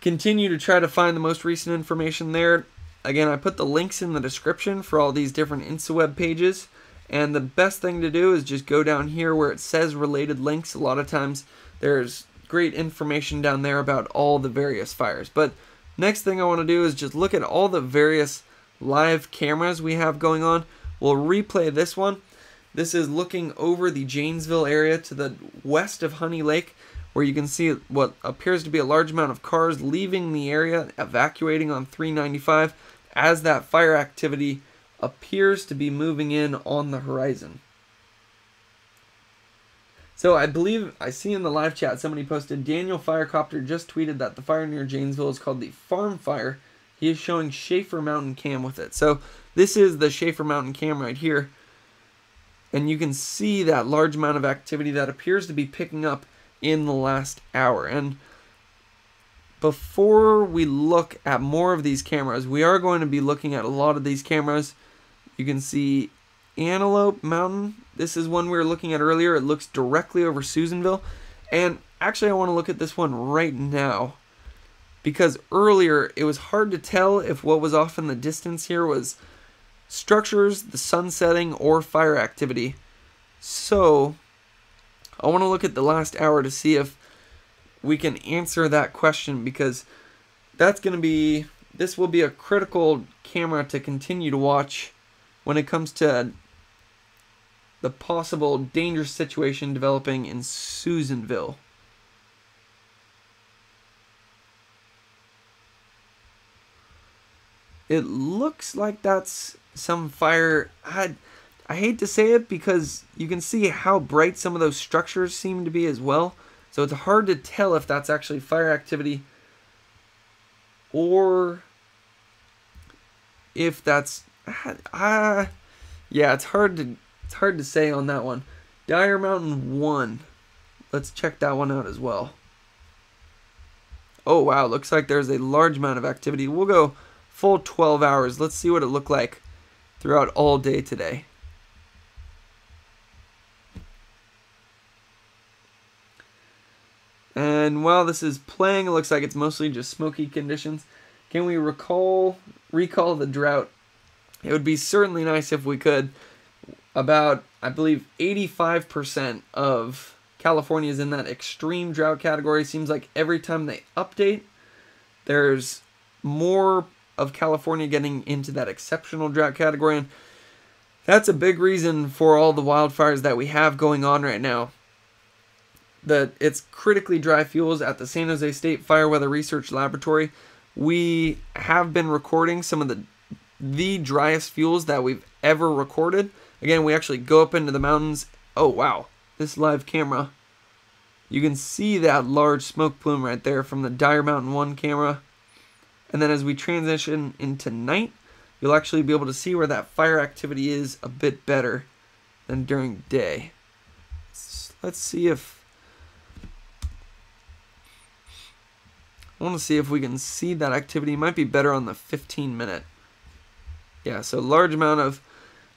continue to try to find the most recent information there. Again, I put the links in the description for all these different InciWeb pages. And the best thing to do is just go down here where it says related links. A lot of times there's great information down there about all the various fires. But next thing I want to do is just look at all the various live cameras we have going on. We'll replay this one. This is looking over the Janesville area to the west of Honey Lake where you can see what appears to be a large amount of cars leaving the area, evacuating on 395 as that fire activity appears to be moving in on the horizon. So I believe I see in the live chat somebody posted Daniel Firecopter just tweeted that the fire near Janesville is called the Farm Fire. He is showing Shaffer Mountain Cam with it. So this is the Shaffer Mountain Cam right here. And you can see that large amount of activity that appears to be picking up in the last hour. And before we look at more of these cameras, we are going to be looking at a lot of these cameras. You can see Antelope Mountain. This is one we were looking at earlier. It looks directly over Susanville. And actually, I want to look at this one right now. Because earlier, it was hard to tell if what was off in the distance here was structures, the sun setting, or fire activity. So, I want to look at the last hour to see if we can answer that question because that's going to be this will be a critical camera to continue to watch when it comes to the possible dangerous situation developing in Susanville. It looks like that's some fire. I, I hate to say it because you can see how bright some of those structures seem to be as well. So it's hard to tell if that's actually fire activity or if that's uh, yeah, it's hard to it's hard to say on that one. Dyer Mountain 1. Let's check that one out as well. Oh wow, looks like there's a large amount of activity. We'll go full 12 hours. Let's see what it looked like throughout all day today. And while this is playing, it looks like it's mostly just smoky conditions. Can we recall recall the drought? It would be certainly nice if we could. About, I believe, 85% of California is in that extreme drought category. Seems like every time they update, there's more of California getting into that exceptional drought category. And that's a big reason for all the wildfires that we have going on right now that it's critically dry fuels at the San Jose State Fire Weather Research Laboratory. We have been recording some of the the driest fuels that we've ever recorded. Again, we actually go up into the mountains. Oh wow, this live camera. You can see that large smoke plume right there from the Dyer Mountain 1 camera. And then as we transition into night, you'll actually be able to see where that fire activity is a bit better than during day. Let's see if I want to see if we can see that activity. It might be better on the 15 minute. Yeah, so large amount of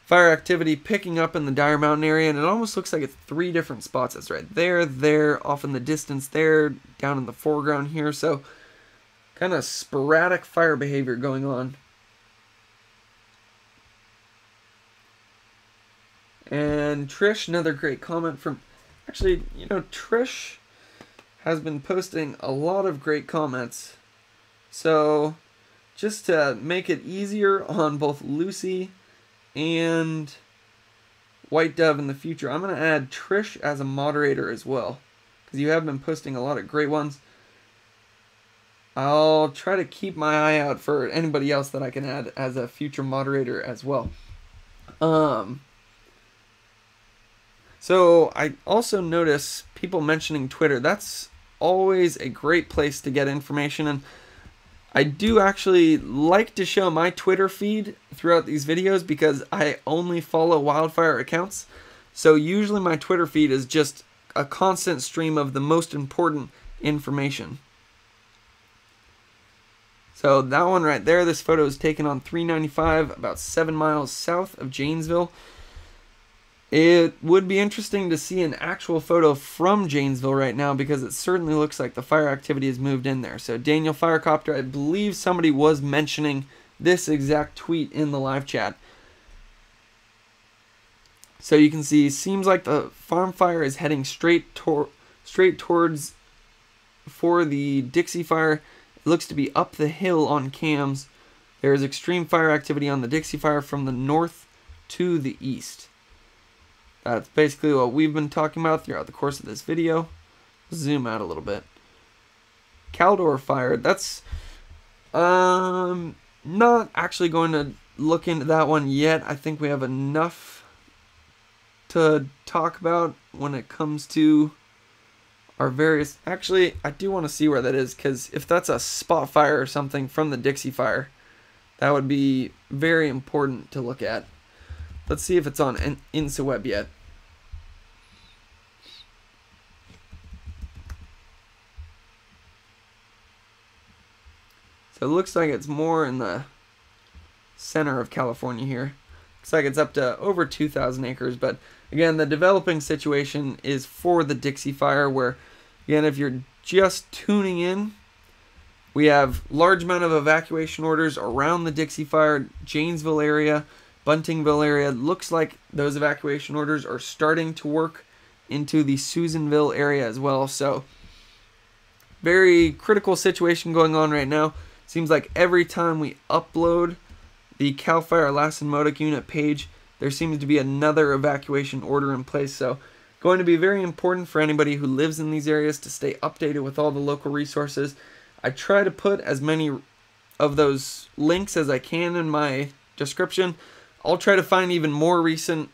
fire activity picking up in the Dyer Mountain area, and it almost looks like it's three different spots. It's right there, there, off in the distance there, down in the foreground here. So kind of sporadic fire behavior going on. And Trish, another great comment from, actually, you know, Trish has been posting a lot of great comments. So, just to make it easier on both Lucy and White Dove in the future, I'm going to add Trish as a moderator as well. Because you have been posting a lot of great ones. I'll try to keep my eye out for anybody else that I can add as a future moderator as well. Um, so I also notice people mentioning Twitter. That's always a great place to get information and I do actually like to show my Twitter feed throughout these videos because I only follow wildfire accounts. So usually my Twitter feed is just a constant stream of the most important information. So that one right there, this photo is taken on 395, about 7 miles south of Janesville. It would be interesting to see an actual photo from Janesville right now because it certainly looks like the fire activity has moved in there. So Daniel Firecopter, I believe somebody was mentioning this exact tweet in the live chat. So you can see, seems like the farm fire is heading straight tor straight towards for the Dixie fire. It looks to be up the hill on cams. There is extreme fire activity on the Dixie fire from the north to the east. That's basically what we've been talking about throughout the course of this video. Zoom out a little bit. Caldor fire, that's um not actually going to look into that one yet. I think we have enough to talk about when it comes to our various actually I do want to see where that is because if that's a spot fire or something from the Dixie fire that would be very important to look at. Let's see if it's on InciWeb yet. So it looks like it's more in the center of California here. Looks like it's up to over 2,000 acres, but again, the developing situation is for the Dixie Fire, where, again, if you're just tuning in, we have large amount of evacuation orders around the Dixie Fire, Janesville area, Buntingville area. Looks like those evacuation orders are starting to work into the Susanville area as well. So very critical situation going on right now. Seems like every time we upload the CAL FIRE Lassen Modoc unit page, there seems to be another evacuation order in place. So going to be very important for anybody who lives in these areas to stay updated with all the local resources. I try to put as many of those links as I can in my description. I'll try to find even more recent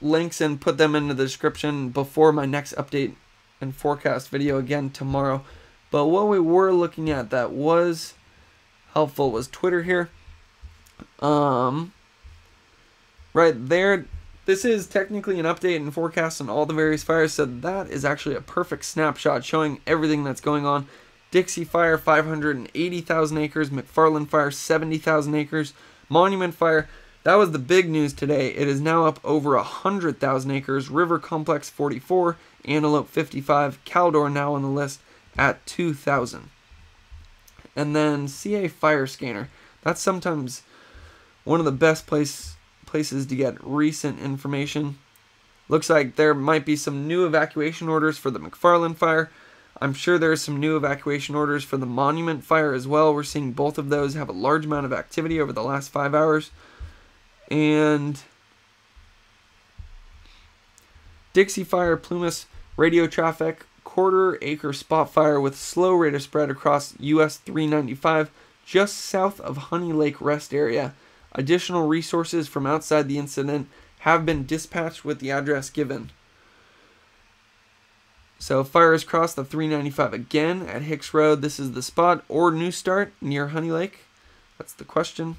links and put them into the description before my next update and forecast video again tomorrow. But what we were looking at that was helpful was Twitter here. Um, right there, this is technically an update and forecast on all the various fires, so that is actually a perfect snapshot showing everything that's going on. Dixie Fire, 580,000 acres. McFarland Fire, 70,000 acres. Monument Fire, that was the big news today. It is now up over 100,000 acres. River Complex 44, Antelope 55, Caldor now on the list at 2,000. And then CA Fire Scanner. That's sometimes one of the best place, places to get recent information. Looks like there might be some new evacuation orders for the McFarland Fire. I'm sure there are some new evacuation orders for the Monument Fire as well. We're seeing both of those have a large amount of activity over the last five hours and Dixie Fire Plumas radio traffic quarter acre spot fire with slow rate of spread across US 395 just south of Honey Lake Rest area. Additional resources from outside the incident have been dispatched with the address given. So fire has crossed the 395 again at Hicks Road. This is the spot or New Start near Honey Lake. That's the question.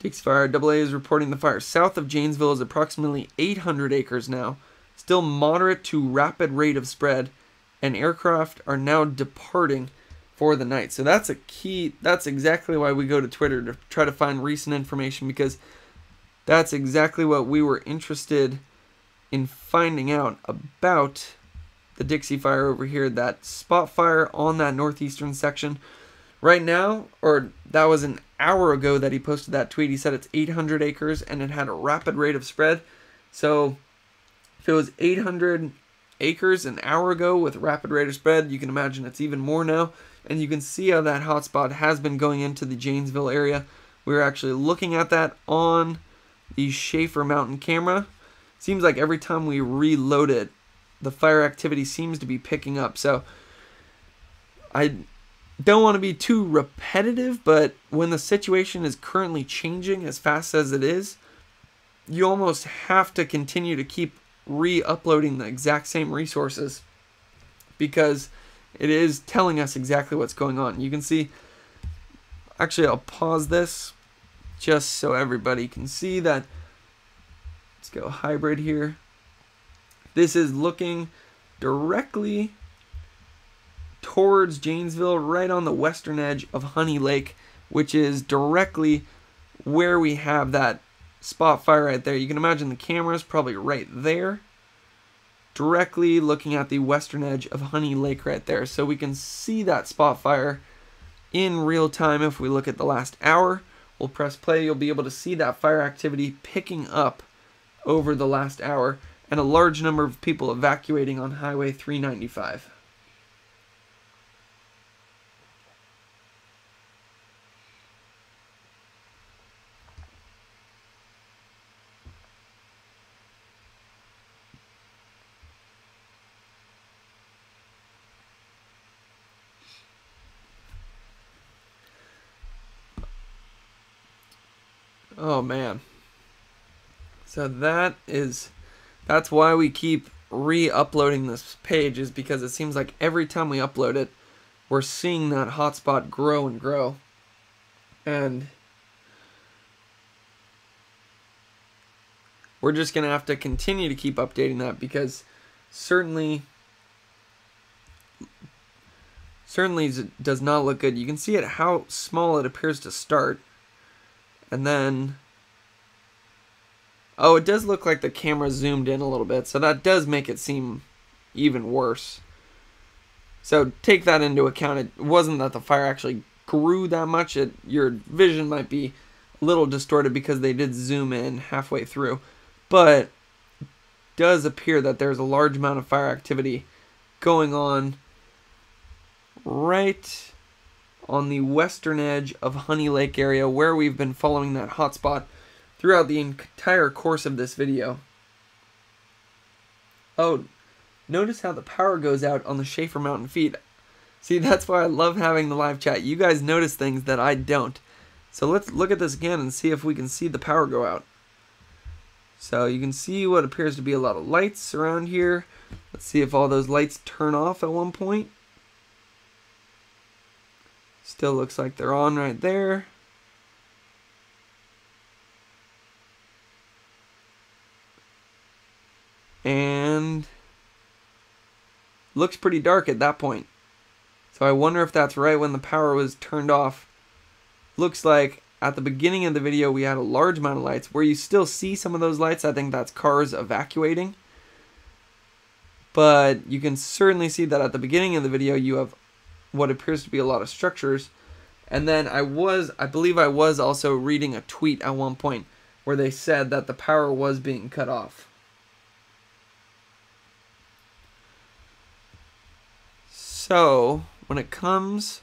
Dixie Fire AA is reporting the fire south of Janesville is approximately 800 acres now, still moderate to rapid rate of spread, and aircraft are now departing for the night. So that's a key. That's exactly why we go to Twitter to try to find recent information because that's exactly what we were interested in finding out about the Dixie Fire over here. That spot fire on that northeastern section. Right now, or that was an hour ago that he posted that tweet. He said it's 800 acres and it had a rapid rate of spread. So if it was 800 acres an hour ago with rapid rate of spread, you can imagine it's even more now. And you can see how that hotspot has been going into the Janesville area. We are actually looking at that on the Shaffer Mountain camera. Seems like every time we reload it, the fire activity seems to be picking up. So I don't want to be too repetitive, but when the situation is currently changing as fast as it is, you almost have to continue to keep re-uploading the exact same resources because it is telling us exactly what's going on. You can see, actually I'll pause this just so everybody can see that. Let's go hybrid here. This is looking directly towards Janesville, right on the western edge of Honey Lake, which is directly where we have that spot fire right there. You can imagine the camera is probably right there, directly looking at the western edge of Honey Lake right there. So we can see that spot fire in real time if we look at the last hour. We'll press play, you'll be able to see that fire activity picking up over the last hour and a large number of people evacuating on Highway 395. Oh man. So that is that's why we keep re-uploading this page is because it seems like every time we upload it, we're seeing that hotspot grow and grow. And we're just going to have to continue to keep updating that because certainly certainly does not look good. You can see it how small it appears to start and then, oh, it does look like the camera zoomed in a little bit, so that does make it seem even worse. So take that into account. It wasn't that the fire actually grew that much. It, your vision might be a little distorted because they did zoom in halfway through. But does appear that there's a large amount of fire activity going on right on the western edge of Honey Lake area where we've been following that hotspot throughout the entire course of this video. Oh, notice how the power goes out on the Shaffer Mountain feed. See, that's why I love having the live chat. You guys notice things that I don't. So let's look at this again and see if we can see the power go out. So you can see what appears to be a lot of lights around here. Let's see if all those lights turn off at one point. Still looks like they're on right there. And looks pretty dark at that point. So I wonder if that's right when the power was turned off. Looks like at the beginning of the video we had a large amount of lights. Where you still see some of those lights, I think that's cars evacuating. But you can certainly see that at the beginning of the video you have what appears to be a lot of structures. And then I was, I believe I was also reading a tweet at one point where they said that the power was being cut off. So, when it comes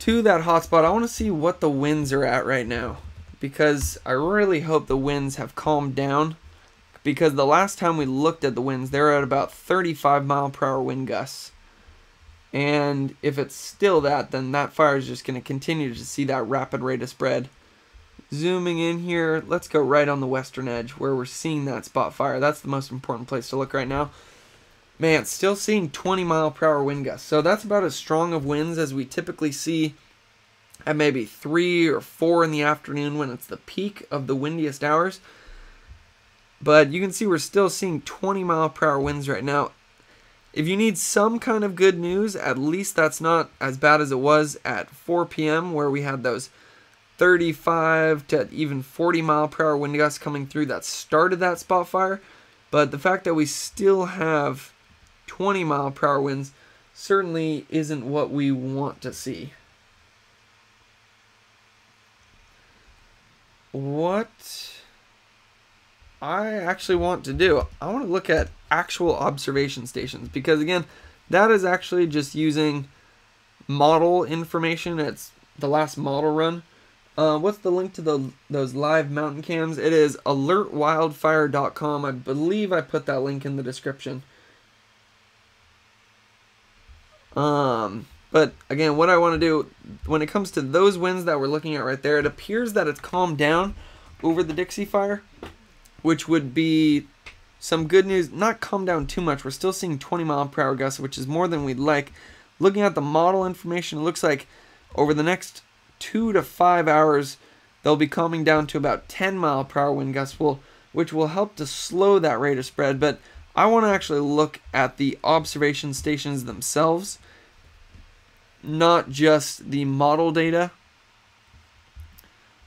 to that hotspot, I want to see what the winds are at right now. Because I really hope the winds have calmed down. Because the last time we looked at the winds, they were at about 35 mile per hour wind gusts. And if it's still that, then that fire is just going to continue to see that rapid rate of spread. Zooming in here, let's go right on the western edge where we're seeing that spot fire. That's the most important place to look right now. Man, still seeing 20 mile per hour wind gusts. So that's about as strong of winds as we typically see at maybe 3 or 4 in the afternoon when it's the peak of the windiest hours. But you can see we're still seeing 20 mile per hour winds right now if you need some kind of good news, at least that's not as bad as it was at 4 p.m. where we had those 35 to even 40 mile per hour wind gusts coming through that started that spot fire. But the fact that we still have 20 mile per hour winds certainly isn't what we want to see. What I actually want to do, I want to look at actual observation stations because again, that is actually just using model information. It's the last model run. Uh, what's the link to the those live mountain cams? It is alertwildfire.com. I believe I put that link in the description. Um, but again, what I want to do when it comes to those winds that we're looking at right there, it appears that it's calmed down over the Dixie Fire, which would be some good news. Not calmed down too much. We're still seeing 20 mile per hour gusts, which is more than we'd like. Looking at the model information, it looks like over the next two to five hours, they'll be calming down to about 10 mile per hour wind gusts, which will help to slow that rate of spread. But I want to actually look at the observation stations themselves, not just the model data.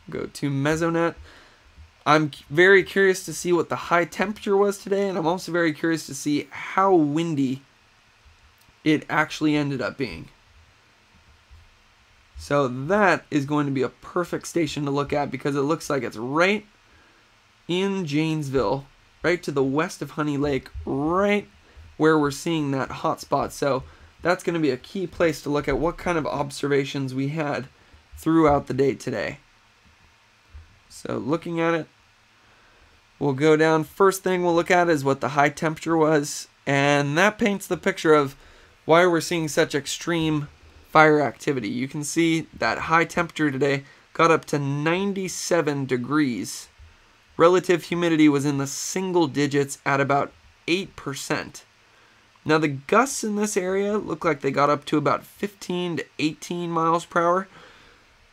Go to Mesonet. I'm very curious to see what the high temperature was today, and I'm also very curious to see how windy it actually ended up being. So that is going to be a perfect station to look at because it looks like it's right in Janesville, right to the west of Honey Lake, right where we're seeing that hot spot. So that's going to be a key place to look at what kind of observations we had throughout the day today. So looking at it, we'll go down. First thing we'll look at is what the high temperature was, and that paints the picture of why we're seeing such extreme fire activity. You can see that high temperature today got up to 97 degrees. Relative humidity was in the single digits at about 8%. Now the gusts in this area look like they got up to about 15 to 18 miles per hour,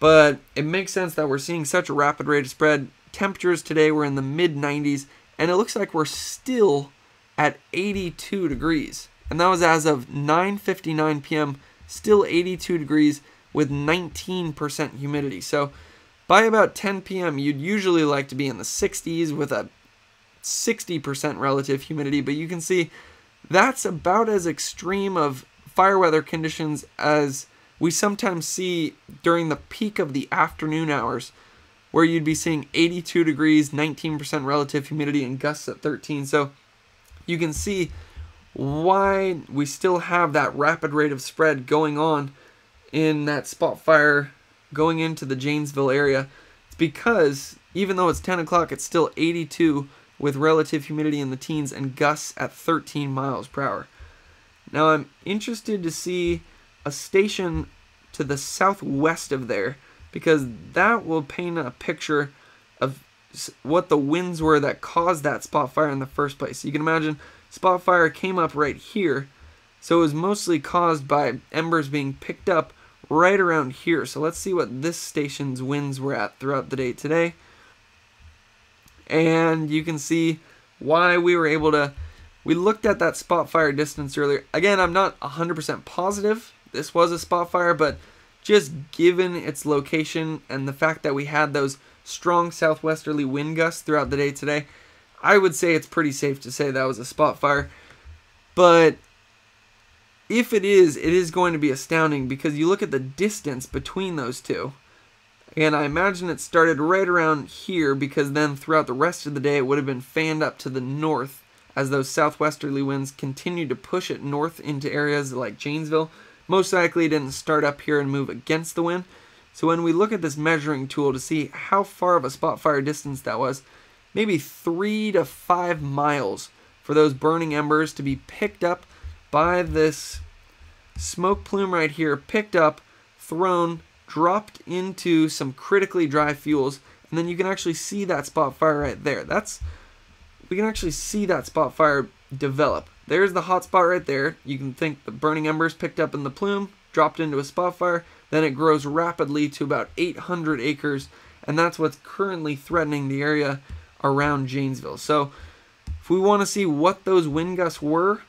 but it makes sense that we're seeing such a rapid rate of spread. Temperatures today were in the mid 90s, and it looks like we're still at 82 degrees. And that was as of 9:59 p.m still 82 degrees with 19% humidity. So by about 10 p.m., you'd usually like to be in the 60s with a 60% relative humidity, but you can see that's about as extreme of fire weather conditions as we sometimes see during the peak of the afternoon hours, where you'd be seeing 82 degrees, 19% relative humidity, and gusts at 13. So you can see why we still have that rapid rate of spread going on in that spot fire going into the Janesville area. It's because even though it's 10 o'clock, it's still 82 with relative humidity in the teens and gusts at 13 miles per hour. Now I'm interested to see a station to the southwest of there because that will paint a picture of what the winds were that caused that spot fire in the first place. You can imagine spot fire came up right here. So it was mostly caused by embers being picked up right around here. So let's see what this station's winds were at throughout the day today. And you can see why we were able to... We looked at that spot fire distance earlier. Again, I'm not 100% positive this was a spot fire, but just given its location and the fact that we had those strong southwesterly wind gusts throughout the day today, I would say it's pretty safe to say that was a spot fire. But if it is, it is going to be astounding because you look at the distance between those two. And I imagine it started right around here because then throughout the rest of the day it would have been fanned up to the north as those southwesterly winds continued to push it north into areas like Janesville. Most likely didn't start up here and move against the wind. So when we look at this measuring tool to see how far of a spot fire distance that was, maybe three to five miles for those burning embers to be picked up by this smoke plume right here, picked up, thrown, dropped into some critically dry fuels, and then you can actually see that spot fire right there. That's we can actually see that spot fire develop. There's the hot spot right there. You can think the burning embers picked up in the plume, dropped into a spot fire, then it grows rapidly to about 800 acres, and that's what's currently threatening the area around Janesville. So if we want to see what those wind gusts were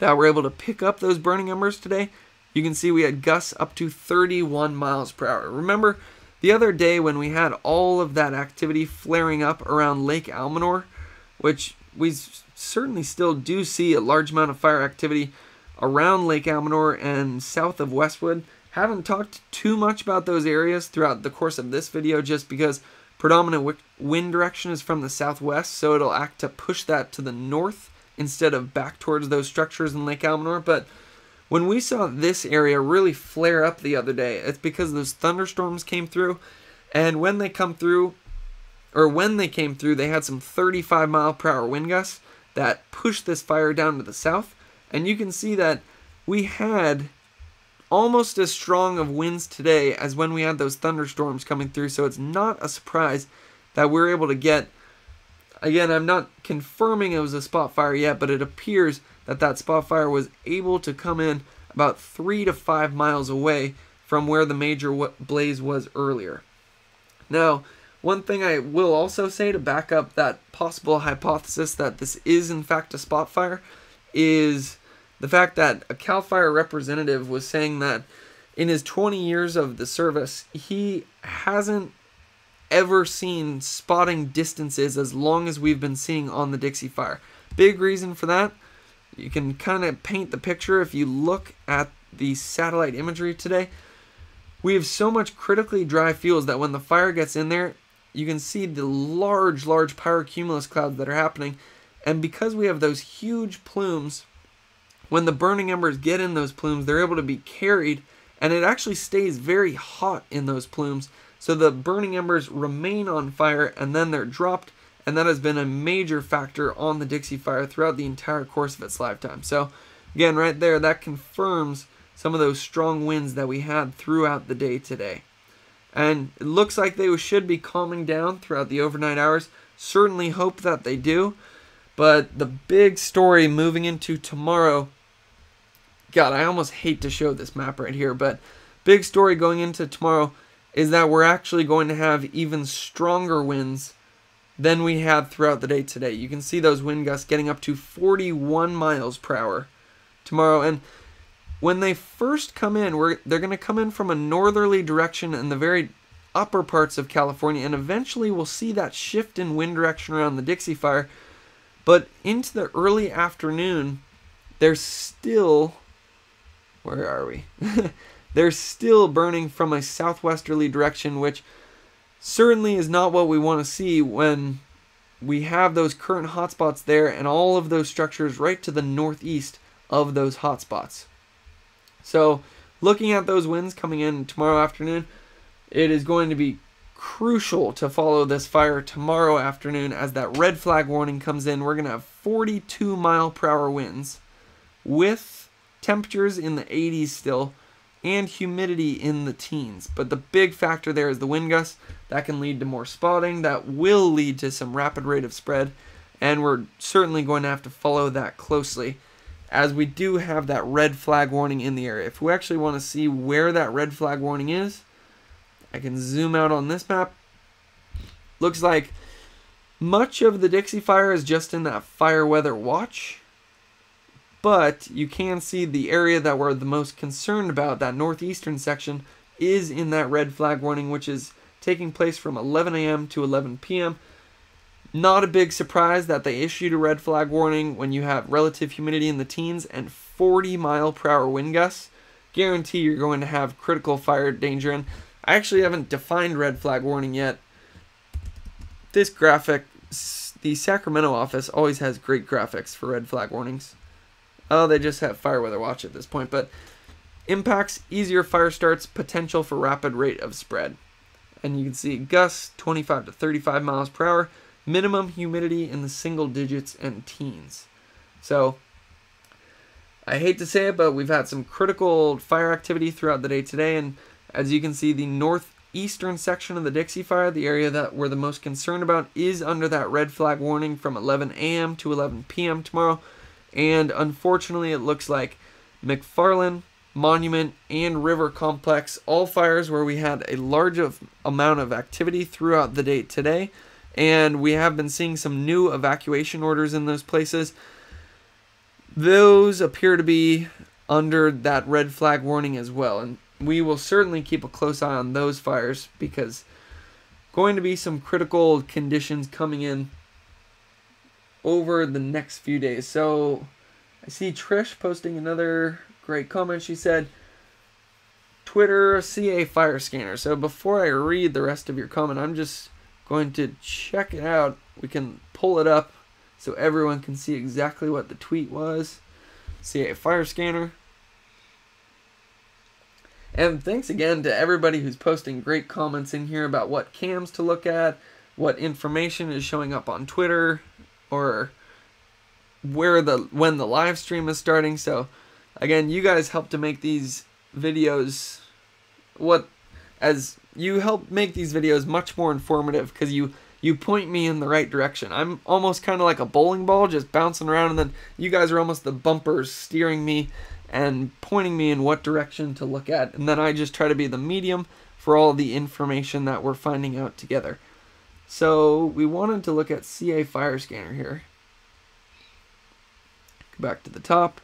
that were able to pick up those burning embers today, you can see we had gusts up to 31 miles per hour. Remember the other day when we had all of that activity flaring up around Lake Almanor, which we certainly still do see a large amount of fire activity around Lake Almanor and south of Westwood. Haven't talked too much about those areas throughout the course of this video just because predominant wind direction is from the southwest, so it'll act to push that to the north instead of back towards those structures in Lake Almanor. But when we saw this area really flare up the other day, it's because those thunderstorms came through, and when they come through, or when they came through, they had some 35 mile per hour wind gusts that pushed this fire down to the south. And you can see that we had almost as strong of winds today as when we had those thunderstorms coming through. So it's not a surprise that we're able to get. Again, I'm not confirming it was a spot fire yet, but it appears that that spot fire was able to come in about three to five miles away from where the major blaze was earlier. Now, one thing I will also say to back up that possible hypothesis that this is in fact a spot fire is the fact that a CAL FIRE representative was saying that in his 20 years of the service, he hasn't ever seen spotting distances as long as we've been seeing on the Dixie Fire. Big reason for that you can kind of paint the picture if you look at the satellite imagery today. We have so much critically dry fuels that when the fire gets in there, you can see the large, large pyrocumulus clouds that are happening. And because we have those huge plumes, when the burning embers get in those plumes, they're able to be carried and it actually stays very hot in those plumes. So the burning embers remain on fire and then they're dropped and that has been a major factor on the Dixie Fire throughout the entire course of its lifetime. So, again, right there, that confirms some of those strong winds that we had throughout the day today. And it looks like they should be calming down throughout the overnight hours. Certainly hope that they do. But the big story moving into tomorrow, God, I almost hate to show this map right here, but big story going into tomorrow is that we're actually going to have even stronger winds than we had throughout the day today. You can see those wind gusts getting up to 41 miles per hour tomorrow. And when they first come in, we're, they're going to come in from a northerly direction in the very upper parts of California. And eventually we'll see that shift in wind direction around the Dixie Fire. But into the early afternoon, they're still. Where are we? they're still burning from a southwesterly direction, which certainly is not what we want to see when we have those current hotspots there and all of those structures right to the northeast of those hotspots. So, looking at those winds coming in tomorrow afternoon, it is going to be crucial to follow this fire tomorrow afternoon as that red flag warning comes in. We're going to have 42 mile per hour winds with temperatures in the 80s still and humidity in the teens. But the big factor there is the wind gusts. That can lead to more spotting. That will lead to some rapid rate of spread. And we're certainly going to have to follow that closely as we do have that red flag warning in the area. If we actually want to see where that red flag warning is, I can zoom out on this map. Looks like much of the Dixie Fire is just in that fire weather watch but you can see the area that we're the most concerned about, that northeastern section, is in that red flag warning, which is taking place from 11 a.m. to 11 p.m. Not a big surprise that they issued a red flag warning when you have relative humidity in the teens and 40 mile per hour wind gusts. Guarantee you're going to have critical fire danger. And I actually haven't defined red flag warning yet. This graphic, the Sacramento office always has great graphics for red flag warnings. Oh, they just have fire weather watch at this point, but impacts, easier fire starts, potential for rapid rate of spread. And you can see gusts 25 to 35 miles per hour, minimum humidity in the single digits and teens. So, I hate to say it, but we've had some critical fire activity throughout the day today, and as you can see, the northeastern section of the Dixie Fire, the area that we're the most concerned about, is under that red flag warning from 11 a.m. to 11 p.m. tomorrow. And unfortunately, it looks like McFarland, Monument, and River Complex, all fires where we had a large of, amount of activity throughout the day today. And we have been seeing some new evacuation orders in those places. those appear to be under that red flag warning as well. And we will certainly keep a close eye on those fires because going to be some critical conditions coming in over the next few days. So I see Trish posting another great comment. She said, Twitter CA fire scanner. So before I read the rest of your comment, I'm just going to check it out. We can pull it up so everyone can see exactly what the tweet was. CA fire scanner. And thanks again to everybody who's posting great comments in here about what cams to look at, what information is showing up on Twitter, or where the when the live stream is starting. So again, you guys help to make these videos what as you help make these videos much more informative because you you point me in the right direction. I'm almost kind of like a bowling ball just bouncing around and then you guys are almost the bumpers steering me and pointing me in what direction to look at and then I just try to be the medium for all the information that we're finding out together. So we wanted to look at CA Fire Scanner here. Go back to the top.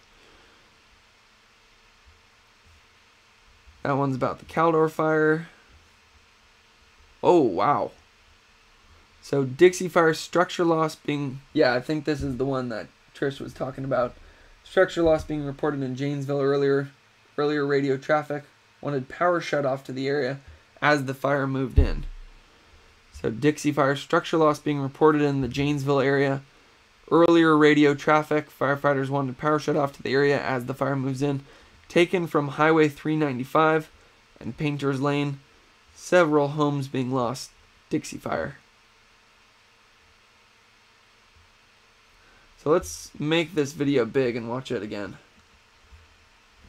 That one's about the Caldor fire. Oh, wow. So Dixie Fire structure loss being, yeah, I think this is the one that Trish was talking about. Structure loss being reported in Janesville earlier. Earlier radio traffic wanted power shut off to the area as the fire moved in. So Dixie Fire structure loss being reported in the Janesville area. Earlier radio traffic, firefighters wanted power shut off to the area as the fire moves in taken from Highway 395 and Painter's Lane, several homes being lost. Dixie Fire. So let's make this video big and watch it again.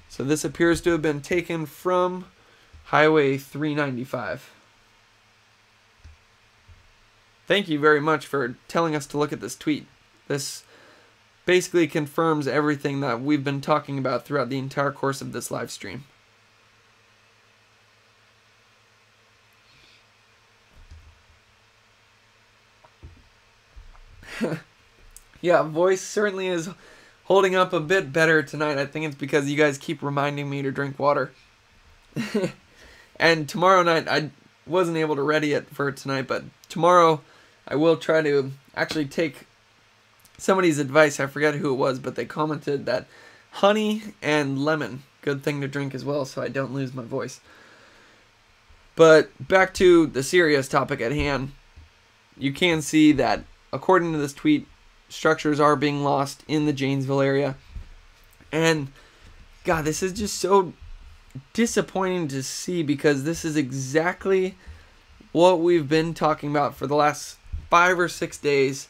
So this appears to have been taken from Highway 395. Thank you very much for telling us to look at this tweet. This basically confirms everything that we've been talking about throughout the entire course of this live stream. yeah, voice certainly is holding up a bit better tonight. I think it's because you guys keep reminding me to drink water. and tomorrow night, I wasn't able to ready it for tonight, but tomorrow I will try to actually take somebody's advice. I forget who it was, but they commented that honey and lemon, good thing to drink as well, so I don't lose my voice. But back to the serious topic at hand. You can see that according to this tweet, structures are being lost in the Janesville area. And God, this is just so disappointing to see because this is exactly what we've been talking about for the last five or six days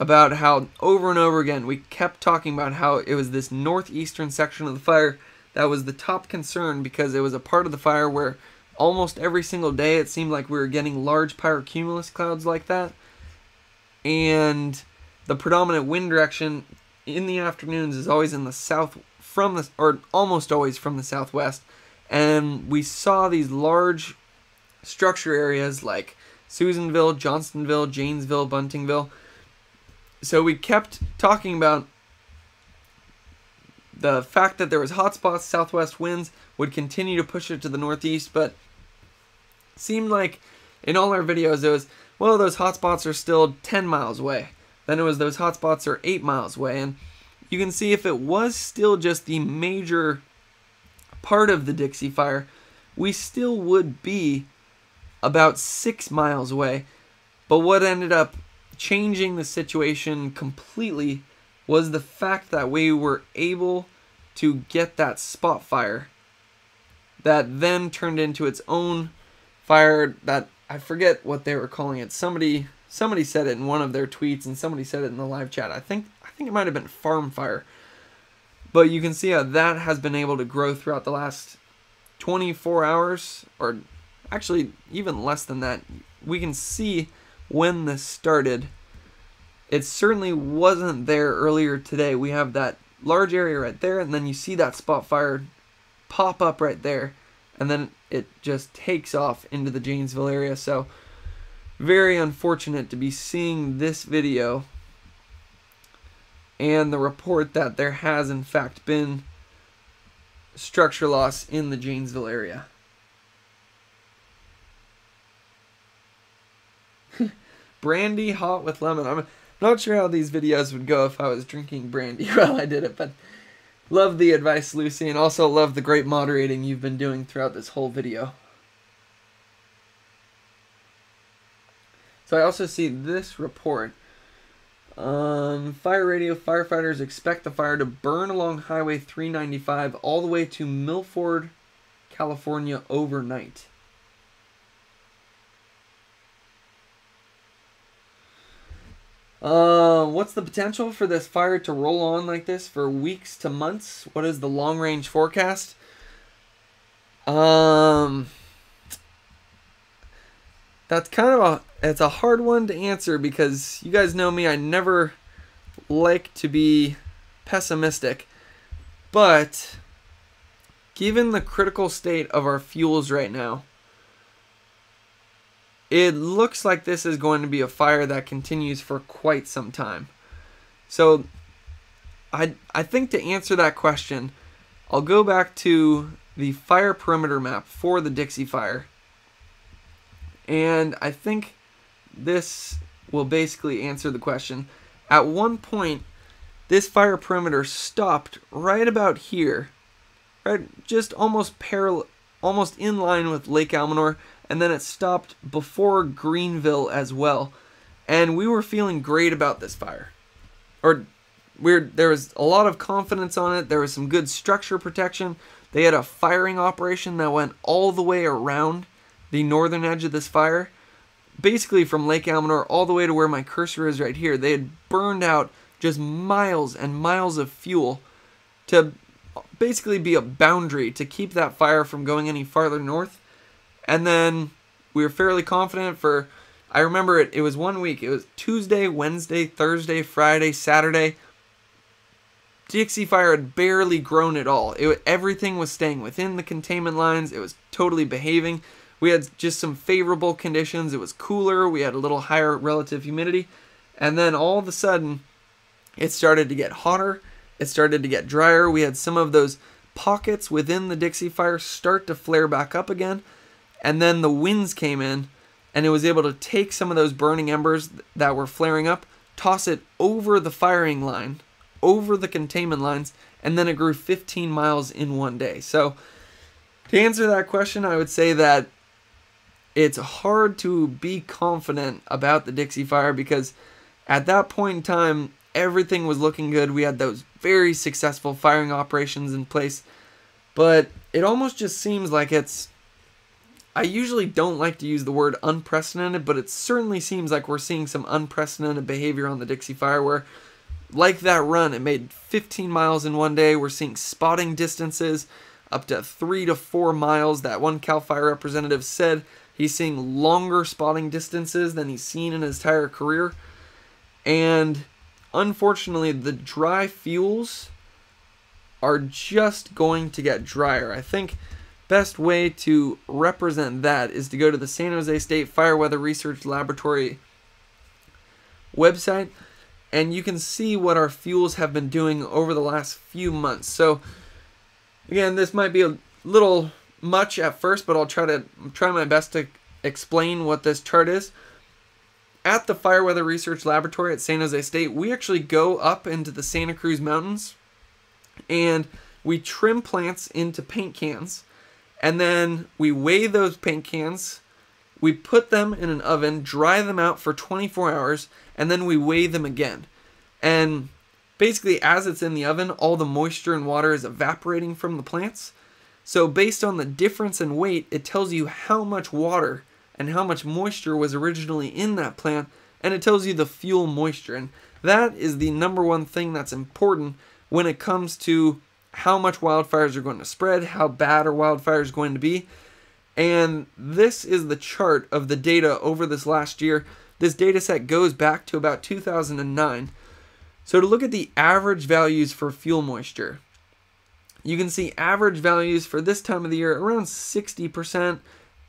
about how over and over again we kept talking about how it was this northeastern section of the fire that was the top concern because it was a part of the fire where almost every single day it seemed like we were getting large pyrocumulus clouds like that. And the predominant wind direction in the afternoons is always in the south from the or almost always from the southwest. And we saw these large structure areas like Susanville, Johnstonville, Janesville, Buntingville so we kept talking about the fact that there was hotspots, southwest winds would continue to push it to the northeast, but seemed like in all our videos it was, well, those hotspots are still 10 miles away. Then it was those hotspots are 8 miles away, and you can see if it was still just the major part of the Dixie Fire, we still would be about 6 miles away. But what ended up changing the situation completely was the fact that we were able to get that spot fire that then turned into its own fire that I forget what they were calling it. Somebody somebody said it in one of their tweets and somebody said it in the live chat. I think I think it might have been farm fire. But you can see how that has been able to grow throughout the last 24 hours or actually even less than that. We can see when this started. It certainly wasn't there earlier today. We have that large area right there, and then you see that spot fire pop up right there, and then it just takes off into the Janesville area. So, very unfortunate to be seeing this video and the report that there has in fact been structure loss in the Janesville area. Brandy hot with lemon. I'm not sure how these videos would go if I was drinking brandy while I did it, but love the advice, Lucy, and also love the great moderating you've been doing throughout this whole video. So I also see this report. Um, fire radio firefighters expect the fire to burn along Highway 395 all the way to Milford, California overnight. Uh, what's the potential for this fire to roll on like this for weeks to months? What is the long range forecast? Um, that's kind of a it's a hard one to answer because you guys know me. I never like to be pessimistic, but given the critical state of our fuels right now, it looks like this is going to be a fire that continues for quite some time. So I I think to answer that question, I'll go back to the fire perimeter map for the Dixie Fire. And I think this will basically answer the question. At one point, this fire perimeter stopped right about here, right, just almost parallel, almost in line with Lake Almanor, and then it stopped before Greenville as well. And we were feeling great about this fire. Or we're, there was a lot of confidence on it. There was some good structure protection. They had a firing operation that went all the way around the northern edge of this fire. Basically from Lake Almanor all the way to where my cursor is right here. They had burned out just miles and miles of fuel to basically be a boundary to keep that fire from going any farther north. And then we were fairly confident for, I remember it, it was one week. It was Tuesday, Wednesday, Thursday, Friday, Saturday. Dixie Fire had barely grown at all. It, everything was staying within the containment lines. It was totally behaving. We had just some favorable conditions. It was cooler. We had a little higher relative humidity. And then all of a sudden, it started to get hotter. It started to get drier. We had some of those pockets within the Dixie Fire start to flare back up again and then the winds came in and it was able to take some of those burning embers that were flaring up, toss it over the firing line, over the containment lines, and then it grew 15 miles in one day. So, to answer that question, I would say that it's hard to be confident about the Dixie Fire because at that point in time, everything was looking good. We had those very successful firing operations in place, but it almost just seems like it's I usually don't like to use the word unprecedented, but it certainly seems like we're seeing some unprecedented behavior on the Dixie Fire where, like that run, it made 15 miles in one day. We're seeing spotting distances up to three to four miles. That one CAL FIRE representative said he's seeing longer spotting distances than he's seen in his entire career. And unfortunately, the dry fuels are just going to get drier. I think best way to represent that is to go to the San Jose State Fire Weather Research Laboratory website and you can see what our fuels have been doing over the last few months. So again, this might be a little much at first, but I'll try to try my best to explain what this chart is. At the Fire Weather Research Laboratory at San Jose State, we actually go up into the Santa Cruz Mountains and we trim plants into paint cans and then we weigh those paint cans, we put them in an oven, dry them out for 24 hours, and then we weigh them again. And basically, as it's in the oven, all the moisture and water is evaporating from the plants. So, based on the difference in weight, it tells you how much water and how much moisture was originally in that plant, and it tells you the fuel moisture. And that is the number one thing that's important when it comes to how much wildfires are going to spread, how bad are wildfires going to be. And this is the chart of the data over this last year. This data set goes back to about 2009. So to look at the average values for fuel moisture, you can see average values for this time of the year around 60%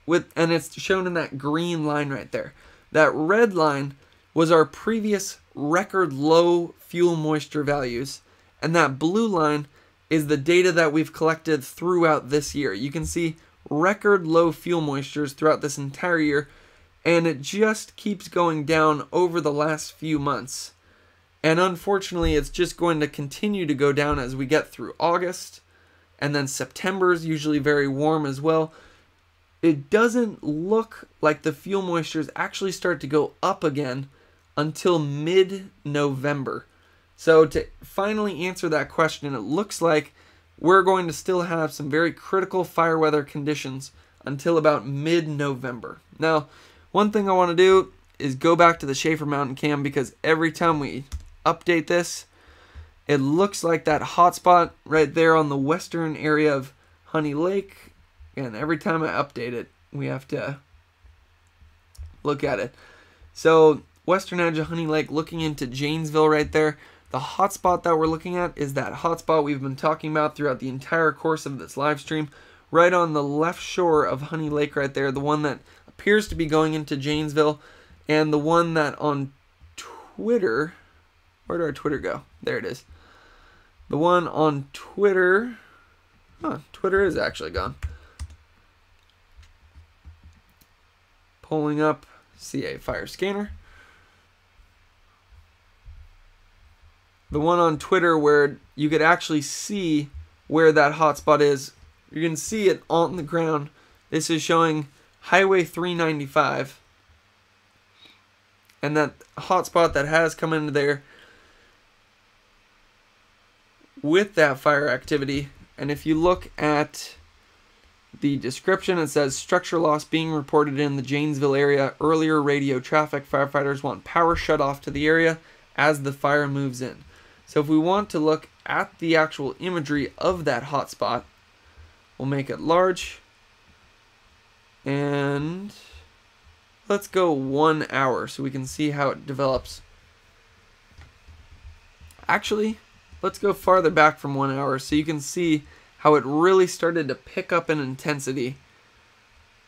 with and it's shown in that green line right there. That red line was our previous record low fuel moisture values. And that blue line is the data that we've collected throughout this year. You can see record low fuel moistures throughout this entire year, and it just keeps going down over the last few months. And unfortunately, it's just going to continue to go down as we get through August, and then September is usually very warm as well. It doesn't look like the fuel moistures actually start to go up again until mid November. So, to finally answer that question, it looks like we're going to still have some very critical fire weather conditions until about mid November. Now, one thing I want to do is go back to the Shaffer Mountain Cam because every time we update this, it looks like that hotspot right there on the western area of Honey Lake. And every time I update it, we have to look at it. So, western edge of Honey Lake, looking into Janesville right there. The hotspot that we're looking at is that hotspot we've been talking about throughout the entire course of this live stream, right on the left shore of Honey Lake right there, the one that appears to be going into Janesville, and the one that on Twitter, where did our Twitter go? There it is. The one on Twitter, huh, Twitter is actually gone. Pulling up CA Fire Scanner. The one on Twitter where you could actually see where that hotspot is. You can see it on the ground. This is showing Highway 395. And that hotspot that has come into there with that fire activity. And if you look at the description, it says structure loss being reported in the Janesville area. Earlier radio traffic. Firefighters want power shut off to the area as the fire moves in. So if we want to look at the actual imagery of that hotspot, we'll make it large. And let's go one hour so we can see how it develops. Actually, let's go farther back from one hour so you can see how it really started to pick up in intensity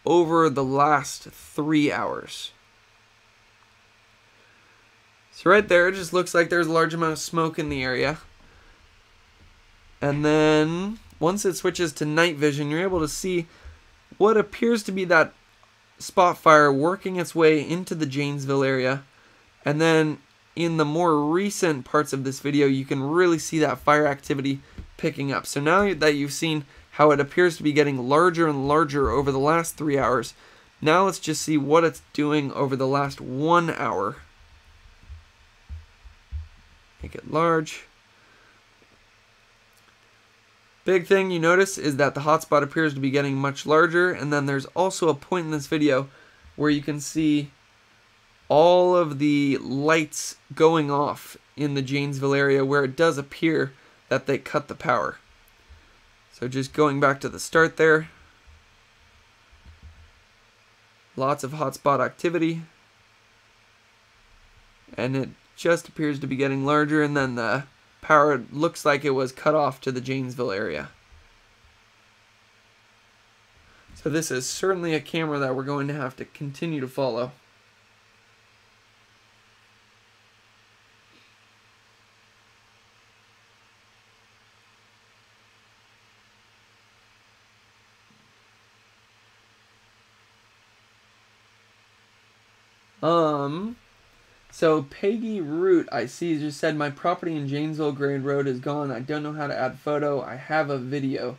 over the last three hours. So right there, it just looks like there's a large amount of smoke in the area. And then once it switches to night vision, you're able to see what appears to be that spot fire working its way into the Janesville area. And then in the more recent parts of this video, you can really see that fire activity picking up. So now that you've seen how it appears to be getting larger and larger over the last three hours, now let's just see what it's doing over the last one hour. Make it large. Big thing you notice is that the hotspot appears to be getting much larger and then there's also a point in this video where you can see all of the lights going off in the Janesville area where it does appear that they cut the power. So just going back to the start there. Lots of hotspot activity. And it just appears to be getting larger, and then the power looks like it was cut off to the Janesville area. So this is certainly a camera that we're going to have to continue to follow. Um, so Peggy Root, I see, just said my property in Janesville Grade Road is gone. I don't know how to add photo. I have a video.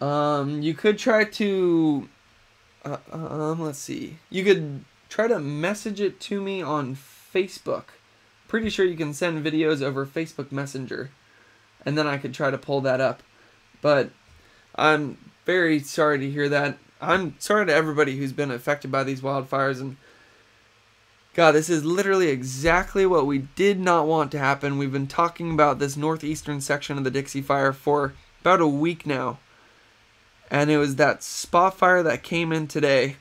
Um, you could try to, uh, um, let's see. You could try to message it to me on Facebook. Pretty sure you can send videos over Facebook Messenger, and then I could try to pull that up. But I'm very sorry to hear that. I'm sorry to everybody who's been affected by these wildfires and God, this is literally exactly what we did not want to happen. We've been talking about this northeastern section of the Dixie Fire for about a week now. And it was that spot fire that came in today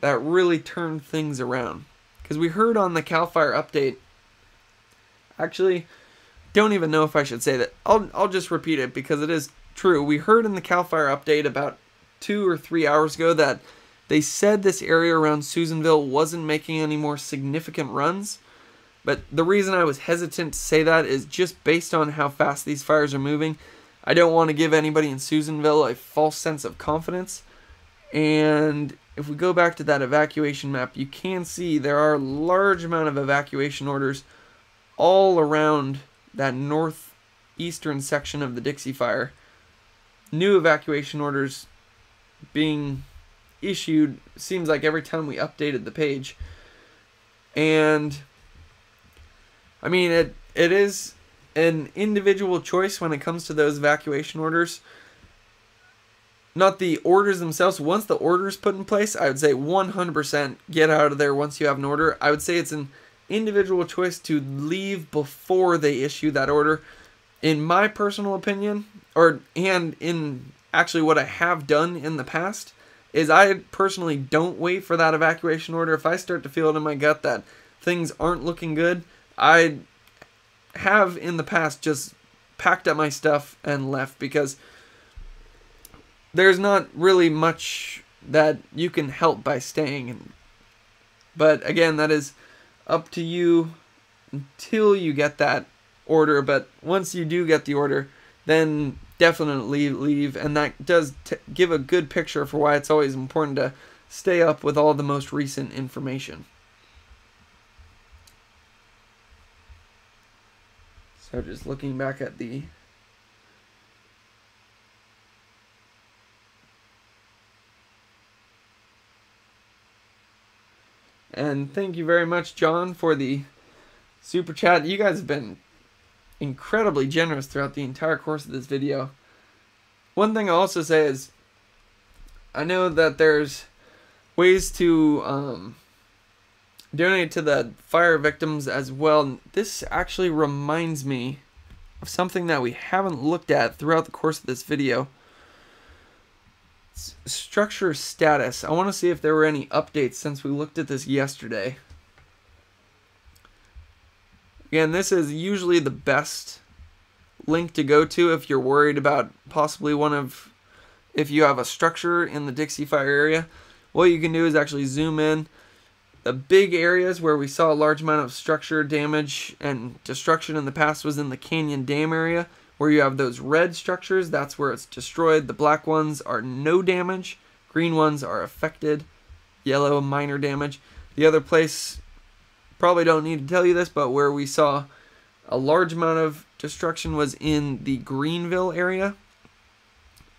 that really turned things around. Because we heard on the CAL FIRE update, actually, don't even know if I should say that. I'll, I'll just repeat it because it is true. We heard in the CAL FIRE update about two or three hours ago that They said this area around Susanville wasn't making any more significant runs, but the reason I was hesitant to say that is just based on how fast these fires are moving. I don't want to give anybody in Susanville a false sense of confidence. And if we go back to that evacuation map, you can see there are a large amount of evacuation orders all around that northeastern section of the Dixie Fire. New evacuation orders being issued seems like every time we updated the page. And I mean it it is an individual choice when it comes to those evacuation orders. Not the orders themselves. Once the order is put in place, I would say 100% get out of there once you have an order. I would say it's an individual choice to leave before they issue that order. In my personal opinion, or and in actually what I have done in the past, is I personally don't wait for that evacuation order. If I start to feel it in my gut that things aren't looking good, I have in the past just packed up my stuff and left because there's not really much that you can help by staying but again that is up to you until you get that order but once you do get the order then definitely leave and that does give a good picture for why it's always important to stay up with all the most recent information so just looking back at the And thank you very much, John, for the super chat. You guys have been incredibly generous throughout the entire course of this video. One thing I'll also say is I know that there's ways to um, donate to the fire victims as well. This actually reminds me of something that we haven't looked at throughout the course of this video structure status. I want to see if there were any updates since we looked at this yesterday. Again, this is usually the best link to go to if you're worried about possibly one of if you have a structure in the Dixie Fire area. What you can do is actually zoom in. The big areas where we saw a large amount of structure damage and destruction in the past was in the Canyon Dam area. Where you have those red structures, that's where it's destroyed. The black ones are no damage. Green ones are affected. Yellow, minor damage. The other place, probably don't need to tell you this, but where we saw a large amount of destruction was in the Greenville area.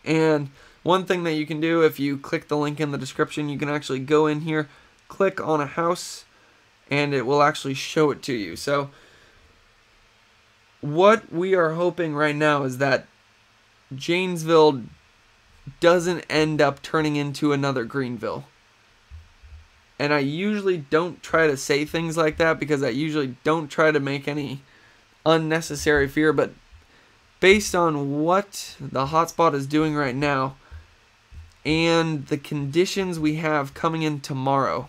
And one thing that you can do if you click the link in the description, you can actually go in here, click on a house, and it will actually show it to you. So what we are hoping right now is that Janesville doesn't end up turning into another Greenville. And I usually don't try to say things like that because I usually don't try to make any unnecessary fear, but based on what the hotspot is doing right now and the conditions we have coming in tomorrow,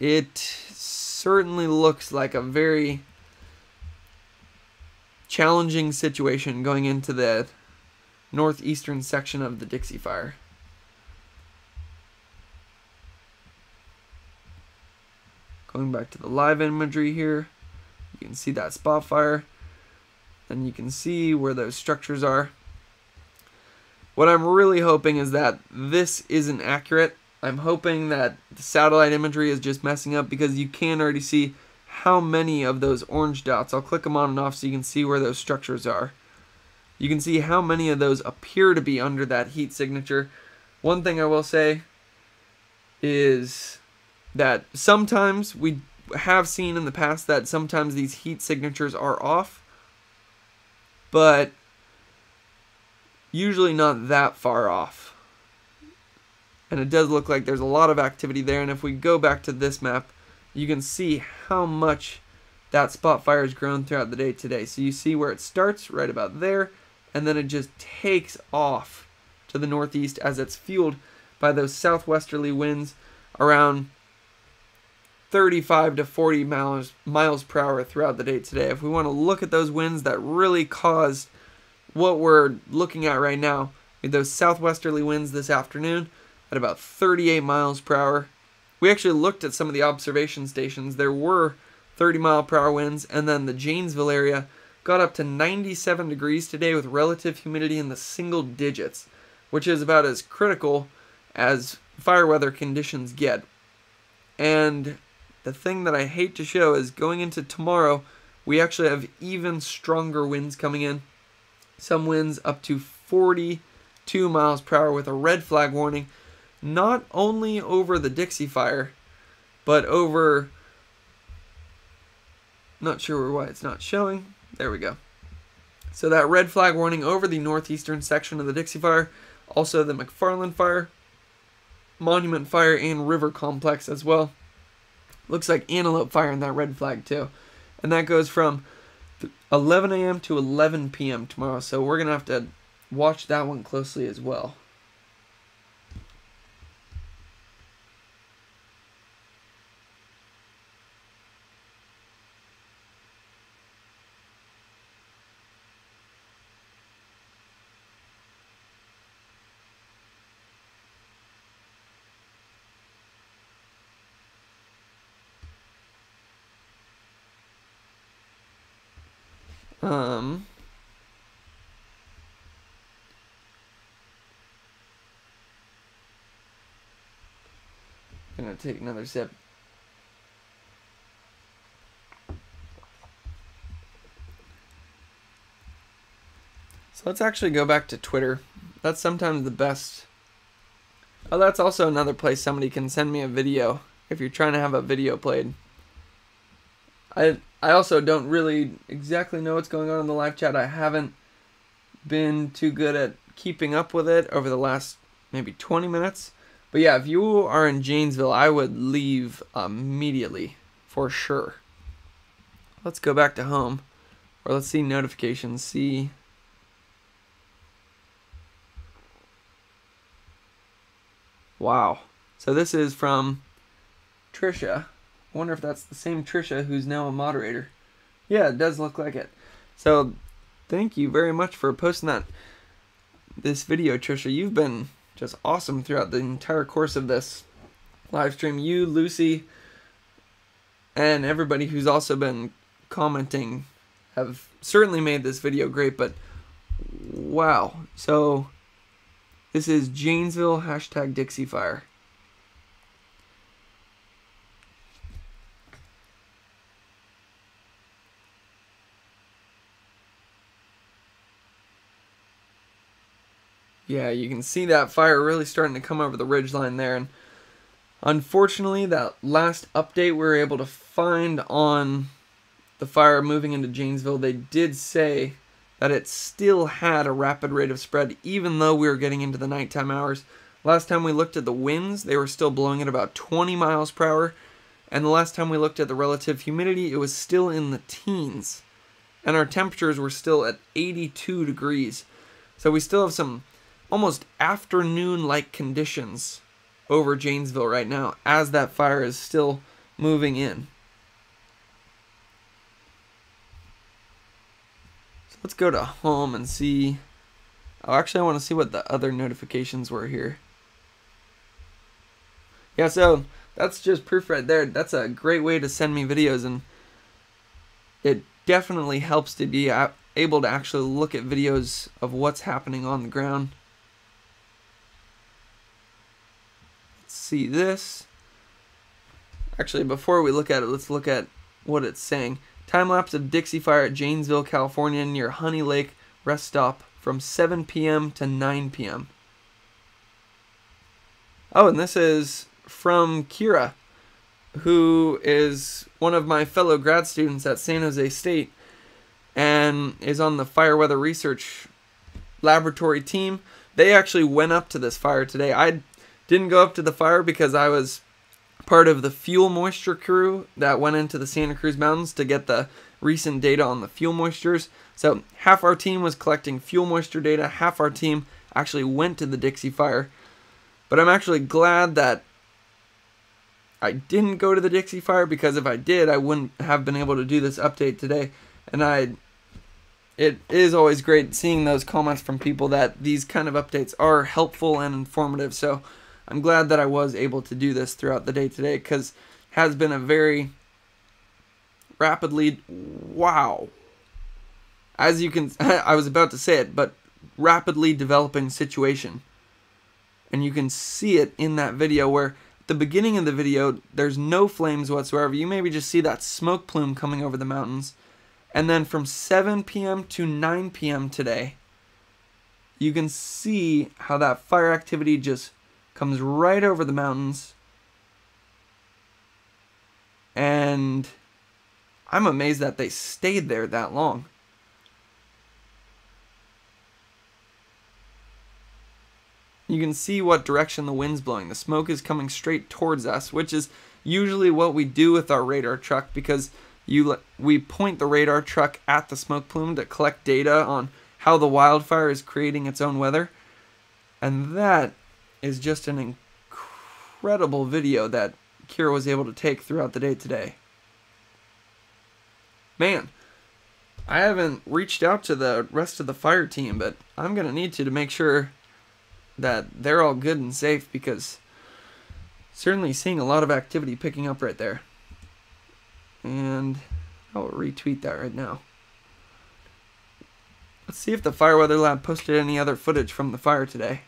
it certainly looks like a very challenging situation going into the northeastern section of the Dixie Fire. Going back to the live imagery here, you can see that spot fire, and you can see where those structures are. What I'm really hoping is that this isn't accurate. I'm hoping that the satellite imagery is just messing up because you can already see how many of those orange dots. I'll click them on and off so you can see where those structures are. You can see how many of those appear to be under that heat signature. One thing I will say is that sometimes we have seen in the past that sometimes these heat signatures are off, but usually not that far off. And it does look like there's a lot of activity there, and if we go back to this map, you can see how much that spot fire has grown throughout the day today. So you see where it starts right about there, and then it just takes off to the northeast as it's fueled by those southwesterly winds around 35 to 40 miles miles per hour throughout the day today. If we want to look at those winds that really caused what we're looking at right now, those southwesterly winds this afternoon, at about 38 miles per hour. We actually looked at some of the observation stations. There were 30 mile per hour winds, and then the Janesville area got up to 97 degrees today with relative humidity in the single digits, which is about as critical as fire weather conditions get. And the thing that I hate to show is going into tomorrow, we actually have even stronger winds coming in. Some winds up to 42 miles per hour with a red flag warning, not only over the Dixie Fire, but over. Not sure why it's not showing. There we go. So that red flag warning over the northeastern section of the Dixie Fire, also the McFarland Fire, Monument Fire, and River Complex as well. Looks like Antelope Fire in that red flag too. And that goes from 11 a.m. to 11 p.m. tomorrow. So we're going to have to watch that one closely as well. Um, gonna take another sip. So let's actually go back to Twitter. That's sometimes the best. Oh, that's also another place somebody can send me a video if you're trying to have a video played. I I also don't really exactly know what's going on in the live chat. I haven't been too good at keeping up with it over the last maybe 20 minutes. But yeah, if you are in Janesville, I would leave immediately for sure. Let's go back to home. Or let's see notifications. See. Wow. So this is from Trisha. Wonder if that's the same Trisha who's now a moderator. Yeah, it does look like it. So, thank you very much for posting that this video, Trisha. You've been just awesome throughout the entire course of this live stream. You, Lucy, and everybody who's also been commenting have certainly made this video great, but wow. So, this is Janesville hashtag Dixie Fire. Yeah, you can see that fire really starting to come over the ridge line there. And unfortunately, that last update we were able to find on the fire moving into Janesville, they did say that it still had a rapid rate of spread, even though we were getting into the nighttime hours. Last time we looked at the winds, they were still blowing at about 20 miles per hour. And the last time we looked at the relative humidity, it was still in the teens. And our temperatures were still at 82 degrees. So we still have some almost afternoon like conditions over Janesville right now as that fire is still moving in. So let's go to home and see. Oh, actually, I want to see what the other notifications were here. Yeah, so that's just proof right there. That's a great way to send me videos, and it definitely helps to be able to actually look at videos of what's happening on the ground. See this. Actually, before we look at it, let's look at what it's saying. Time lapse of Dixie Fire at Janesville, California, near Honey Lake rest stop from 7 p.m. to 9 p.m. Oh, and this is from Kira, who is one of my fellow grad students at San Jose State and is on the fire weather research laboratory team. They actually went up to this fire today. I didn't go up to the fire because I was part of the fuel moisture crew that went into the Santa Cruz Mountains to get the recent data on the fuel moistures. So half our team was collecting fuel moisture data, half our team actually went to the Dixie Fire. But I'm actually glad that I didn't go to the Dixie Fire because if I did, I wouldn't have been able to do this update today. And I it is always great seeing those comments from people that these kind of updates are helpful and informative. So I'm glad that I was able to do this throughout the day today because has been a very rapidly wow. As you can I was about to say it, but rapidly developing situation. And you can see it in that video where the beginning of the video there's no flames whatsoever. You maybe just see that smoke plume coming over the mountains. And then from 7 p.m. to 9 p.m. today, you can see how that fire activity just comes right over the mountains. And I'm amazed that they stayed there that long. You can see what direction the wind's blowing. The smoke is coming straight towards us, which is usually what we do with our radar truck because you we point the radar truck at the smoke plume to collect data on how the wildfire is creating its own weather. And that is just an incredible video that Kira was able to take throughout the day today. Man, I haven't reached out to the rest of the fire team, but I'm going to need to to make sure that they're all good and safe because certainly seeing a lot of activity picking up right there. And I'll retweet that right now. Let's see if the Fire Weather Lab posted any other footage from the fire today.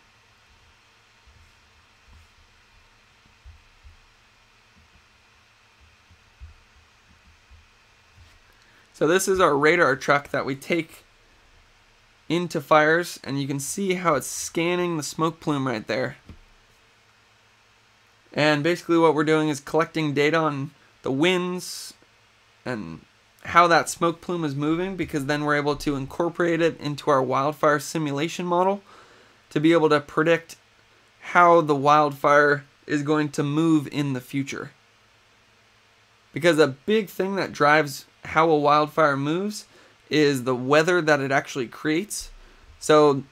So this is our radar truck that we take into fires and you can see how it's scanning the smoke plume right there. And basically what we're doing is collecting data on the winds and how that smoke plume is moving because then we're able to incorporate it into our wildfire simulation model to be able to predict how the wildfire is going to move in the future. Because a big thing that drives how a wildfire moves is the weather that it actually creates. So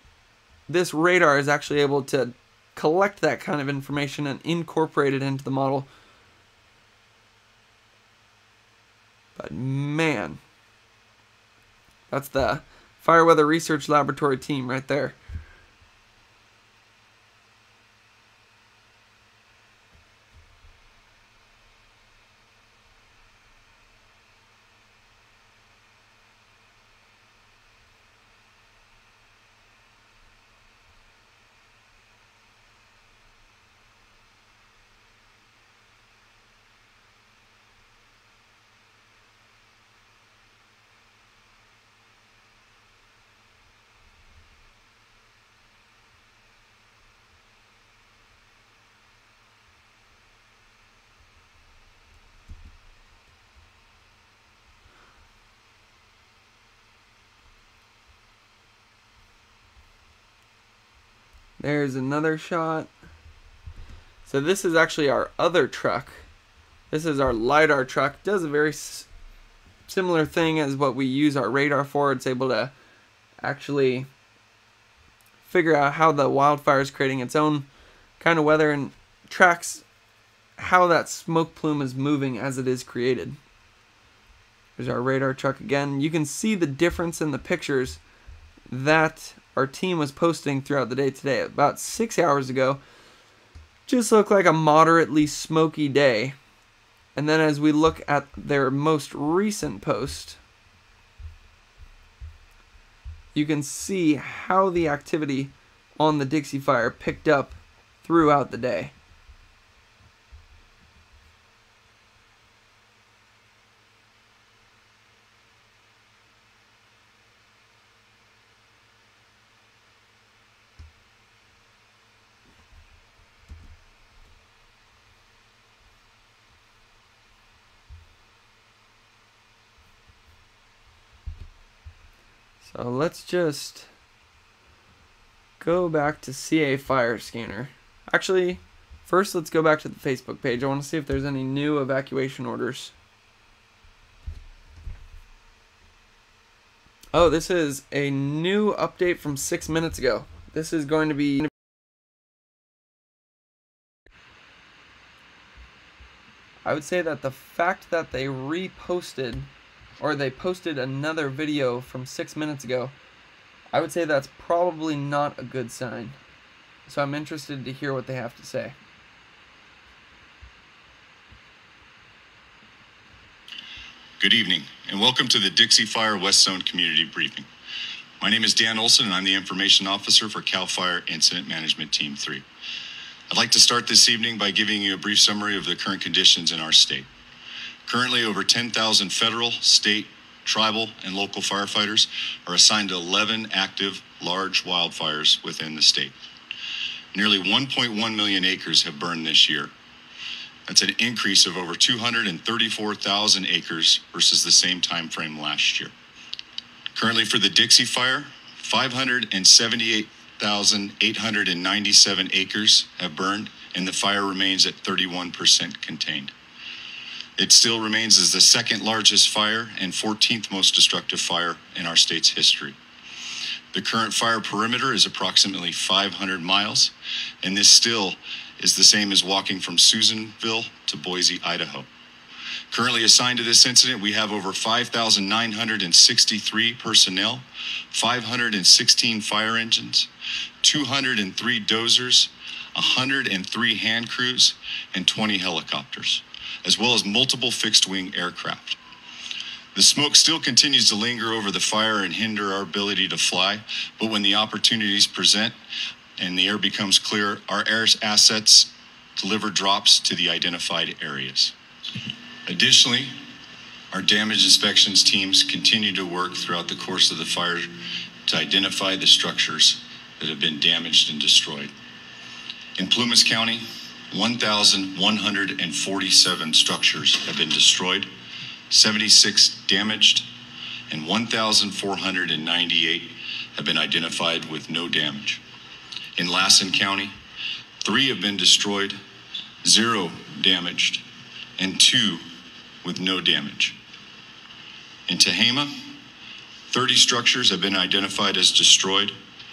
this radar is actually able to collect that kind of information and incorporate it into the model But man, that's the Fire Weather Research Laboratory team right there. There's another shot. So this is actually our other truck. This is our LiDAR truck. Does a very similar thing as what we use our radar for. It's able to actually figure out how the wildfire is creating its own kind of weather and tracks how that smoke plume is moving as it is created. There's our radar truck again. You can see the difference in the pictures that our team was posting throughout the day today. About six hours ago, just looked like a moderately smoky day. And then as we look at their most recent post, you can see how the activity on the Dixie Fire picked up throughout the day. So let's just go back to CA Fire Scanner. Actually, first let's go back to the Facebook page. I want to see if there's any new evacuation orders. Oh, this is a new update from six minutes ago. This is going to be I would say that the fact that they reposted or they posted another video from six minutes ago, I would say that's probably not a good sign. So I'm interested to hear what they have to say. Good evening, and welcome to the Dixie Fire West Zone Community Briefing. My name is Dan Olson, and I'm the Information Officer for CAL FIRE Incident Management Team 3. I'd like to start this evening by giving you a brief summary of the current conditions in our state. Currently, over 10,000 federal, state, tribal, and local firefighters are assigned to 11 active large wildfires within the state. Nearly 1.1 million acres have burned this year, that's an increase of over 234,000 acres versus the same time frame last year. Currently for the Dixie Fire, 578,897 acres have burned and the fire remains at 31% contained. It still remains as the second largest fire and 14th most destructive fire in our state's history. The current fire perimeter is approximately 500 miles, and this still is the same as walking from Susanville to Boise, Idaho. Currently assigned to this incident, we have over 5,963 personnel, 516 fire engines, 203 dozers, 103 hand crews, and 20 helicopters, as well as multiple fixed wing aircraft. The smoke still continues to linger over the fire and hinder our ability to fly, but when the opportunities present, and the air becomes clear, our air assets deliver drops to the identified areas. Additionally, our damage inspections teams continue to work throughout the course of the fire to identify the structures that have been damaged and destroyed. In Plumas County, 1,147 structures have been destroyed, 76 damaged, and 1,498 have been identified with no damage. In Lassen County, three have been destroyed, zero damaged, and two with no damage. In Tehama, 30 structures have been identified as destroyed,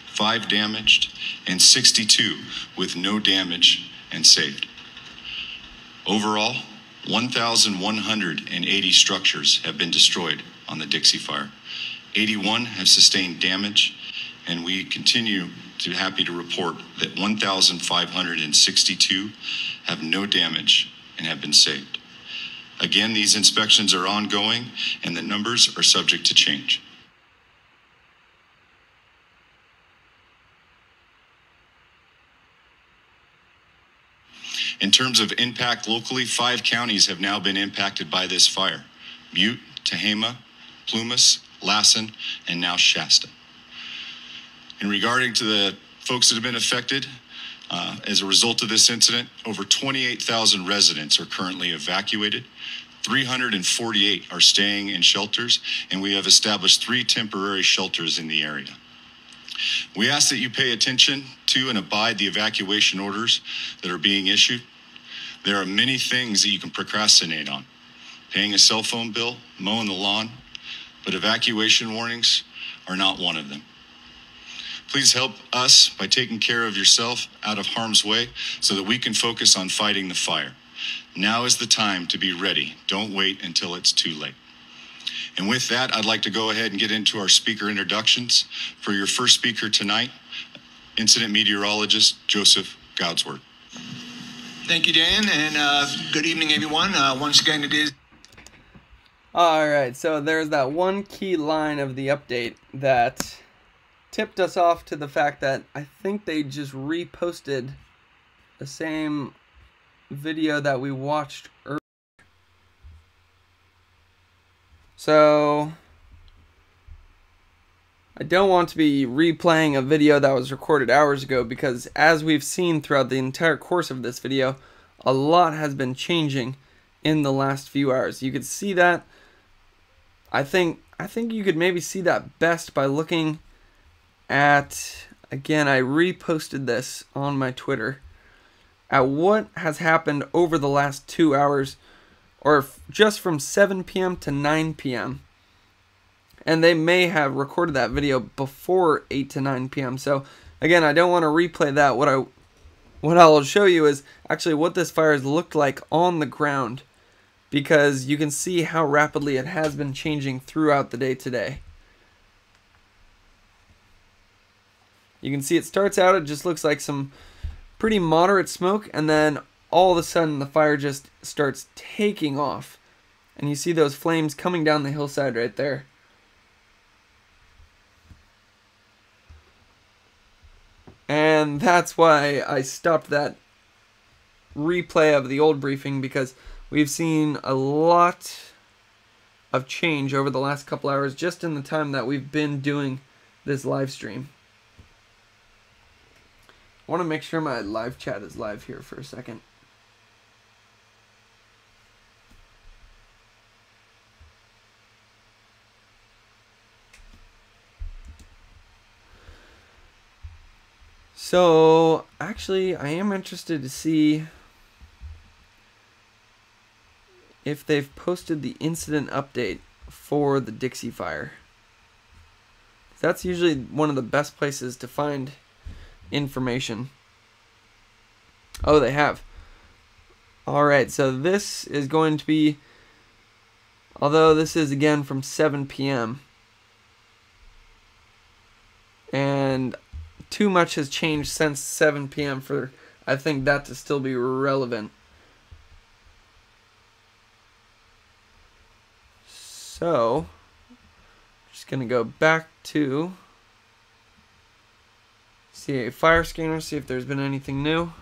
five damaged, and 62 with no damage and saved. Overall, 1,180 structures have been destroyed on the Dixie Fire. 81 have sustained damage, and we continue to be happy to report that 1,562 have no damage and have been saved. Again, these inspections are ongoing and the numbers are subject to change. In terms of impact locally, five counties have now been impacted by this fire Butte, Tehama, Plumas, Lassen, and now Shasta. In regarding to the folks that have been affected, uh, as a result of this incident, over 28,000 residents are currently evacuated. 348 are staying in shelters, and we have established three temporary shelters in the area. We ask that you pay attention to and abide the evacuation orders that are being issued. There are many things that you can procrastinate on paying a cell phone bill, mowing the lawn, but evacuation warnings are not one of them. Please help us by taking care of yourself out of harm's way so that we can focus on fighting the fire. Now is the time to be ready. Don't wait until it's too late. And with that, I'd like to go ahead and get into our speaker introductions. For your first speaker tonight, incident meteorologist Joseph Goudsworth. Thank you, Dan, and uh, good evening, everyone. Uh, once again, it is. All right, so there's that one key line of the update that tipped us off to the fact that I think they just reposted the same video that we watched earlier. So I don't want to be replaying a video that was recorded hours ago because as we've seen throughout the entire course of this video, a lot has been changing in the last few hours. You could see that I think I think you could maybe see that best by looking at again I reposted this on my Twitter at what has happened over the last 2 hours or just from 7 p.m. to 9 p.m and they may have recorded that video before 8 to 9 p.m. So again, I don't want to replay that. What I what I'll show you is actually what this fire has looked like on the ground because you can see how rapidly it has been changing throughout the day today. You can see it starts out, it just looks like some pretty moderate smoke, and then all of a sudden the fire just starts taking off. And you see those flames coming down the hillside right there. And that's why I stopped that replay of the old briefing because we've seen a lot of change over the last couple hours just in the time that we've been doing this live stream. I want to make sure my live chat is live here for a second. So, actually, I am interested to see if they've posted the incident update for the Dixie Fire. That's usually one of the best places to find information. Oh, they have. Alright, so this is going to be, although this is again from 7 p.m. And too much has changed since 7 p.m. for I think that to still be relevant. So, just going to go back to CA fire scanner, see if there's been anything new.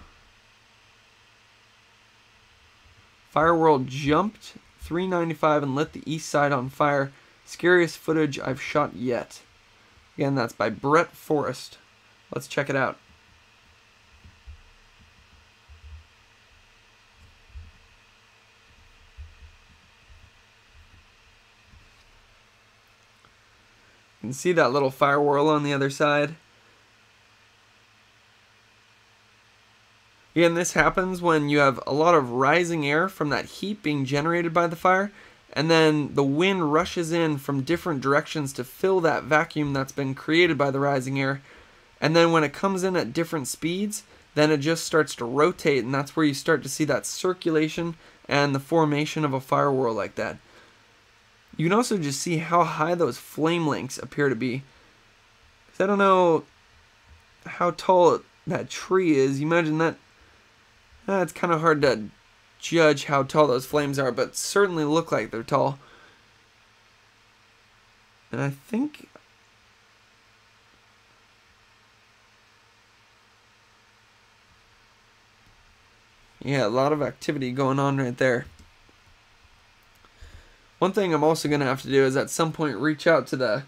Fire whirl jumped 395 and lit the east side on fire. Scariest footage I've shot yet. Again, that's by Brett Forrest. Let's check it out. You can see that little fire whirl on the other side. Again, this happens when you have a lot of rising air from that heat being generated by the fire, and then the wind rushes in from different directions to fill that vacuum that's been created by the rising air, and then when it comes in at different speeds, then it just starts to rotate, and that's where you start to see that circulation and the formation of a fire whirl like that. You can also just see how high those flame lengths appear to be. I don't know how tall that tree is. You imagine that. Eh, it's kind of hard to judge how tall those flames are, but certainly look like they're tall. And I think Yeah, a lot of activity going on right there. One thing I'm also going to have to do is at some point reach out to the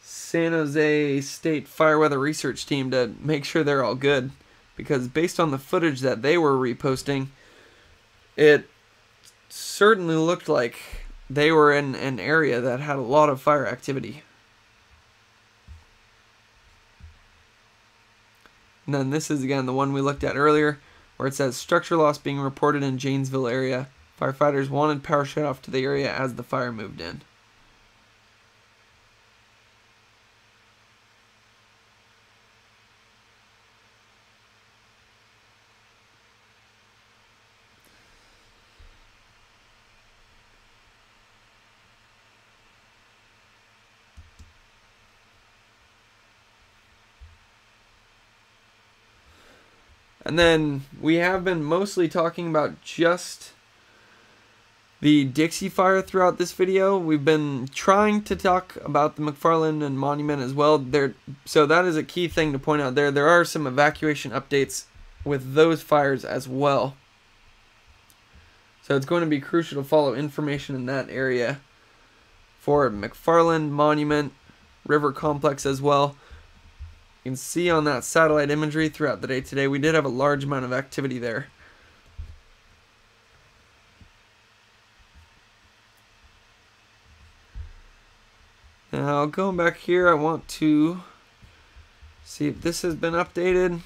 San Jose State Fire Weather Research Team to make sure they're all good. Because based on the footage that they were reposting, it certainly looked like they were in an area that had a lot of fire activity. And then this is again the one we looked at earlier where it says structure loss being reported in Janesville area. Firefighters wanted power shut off to the area as the fire moved in. And then we have been mostly talking about just the Dixie Fire throughout this video. We've been trying to talk about the McFarland and Monument as well. There, so that is a key thing to point out there. There are some evacuation updates with those fires as well. So it's going to be crucial to follow information in that area for McFarland Monument, River Complex as well. You can see on that satellite imagery throughout the day today, we did have a large amount of activity there. Now going back here, I want to see if this has been updated.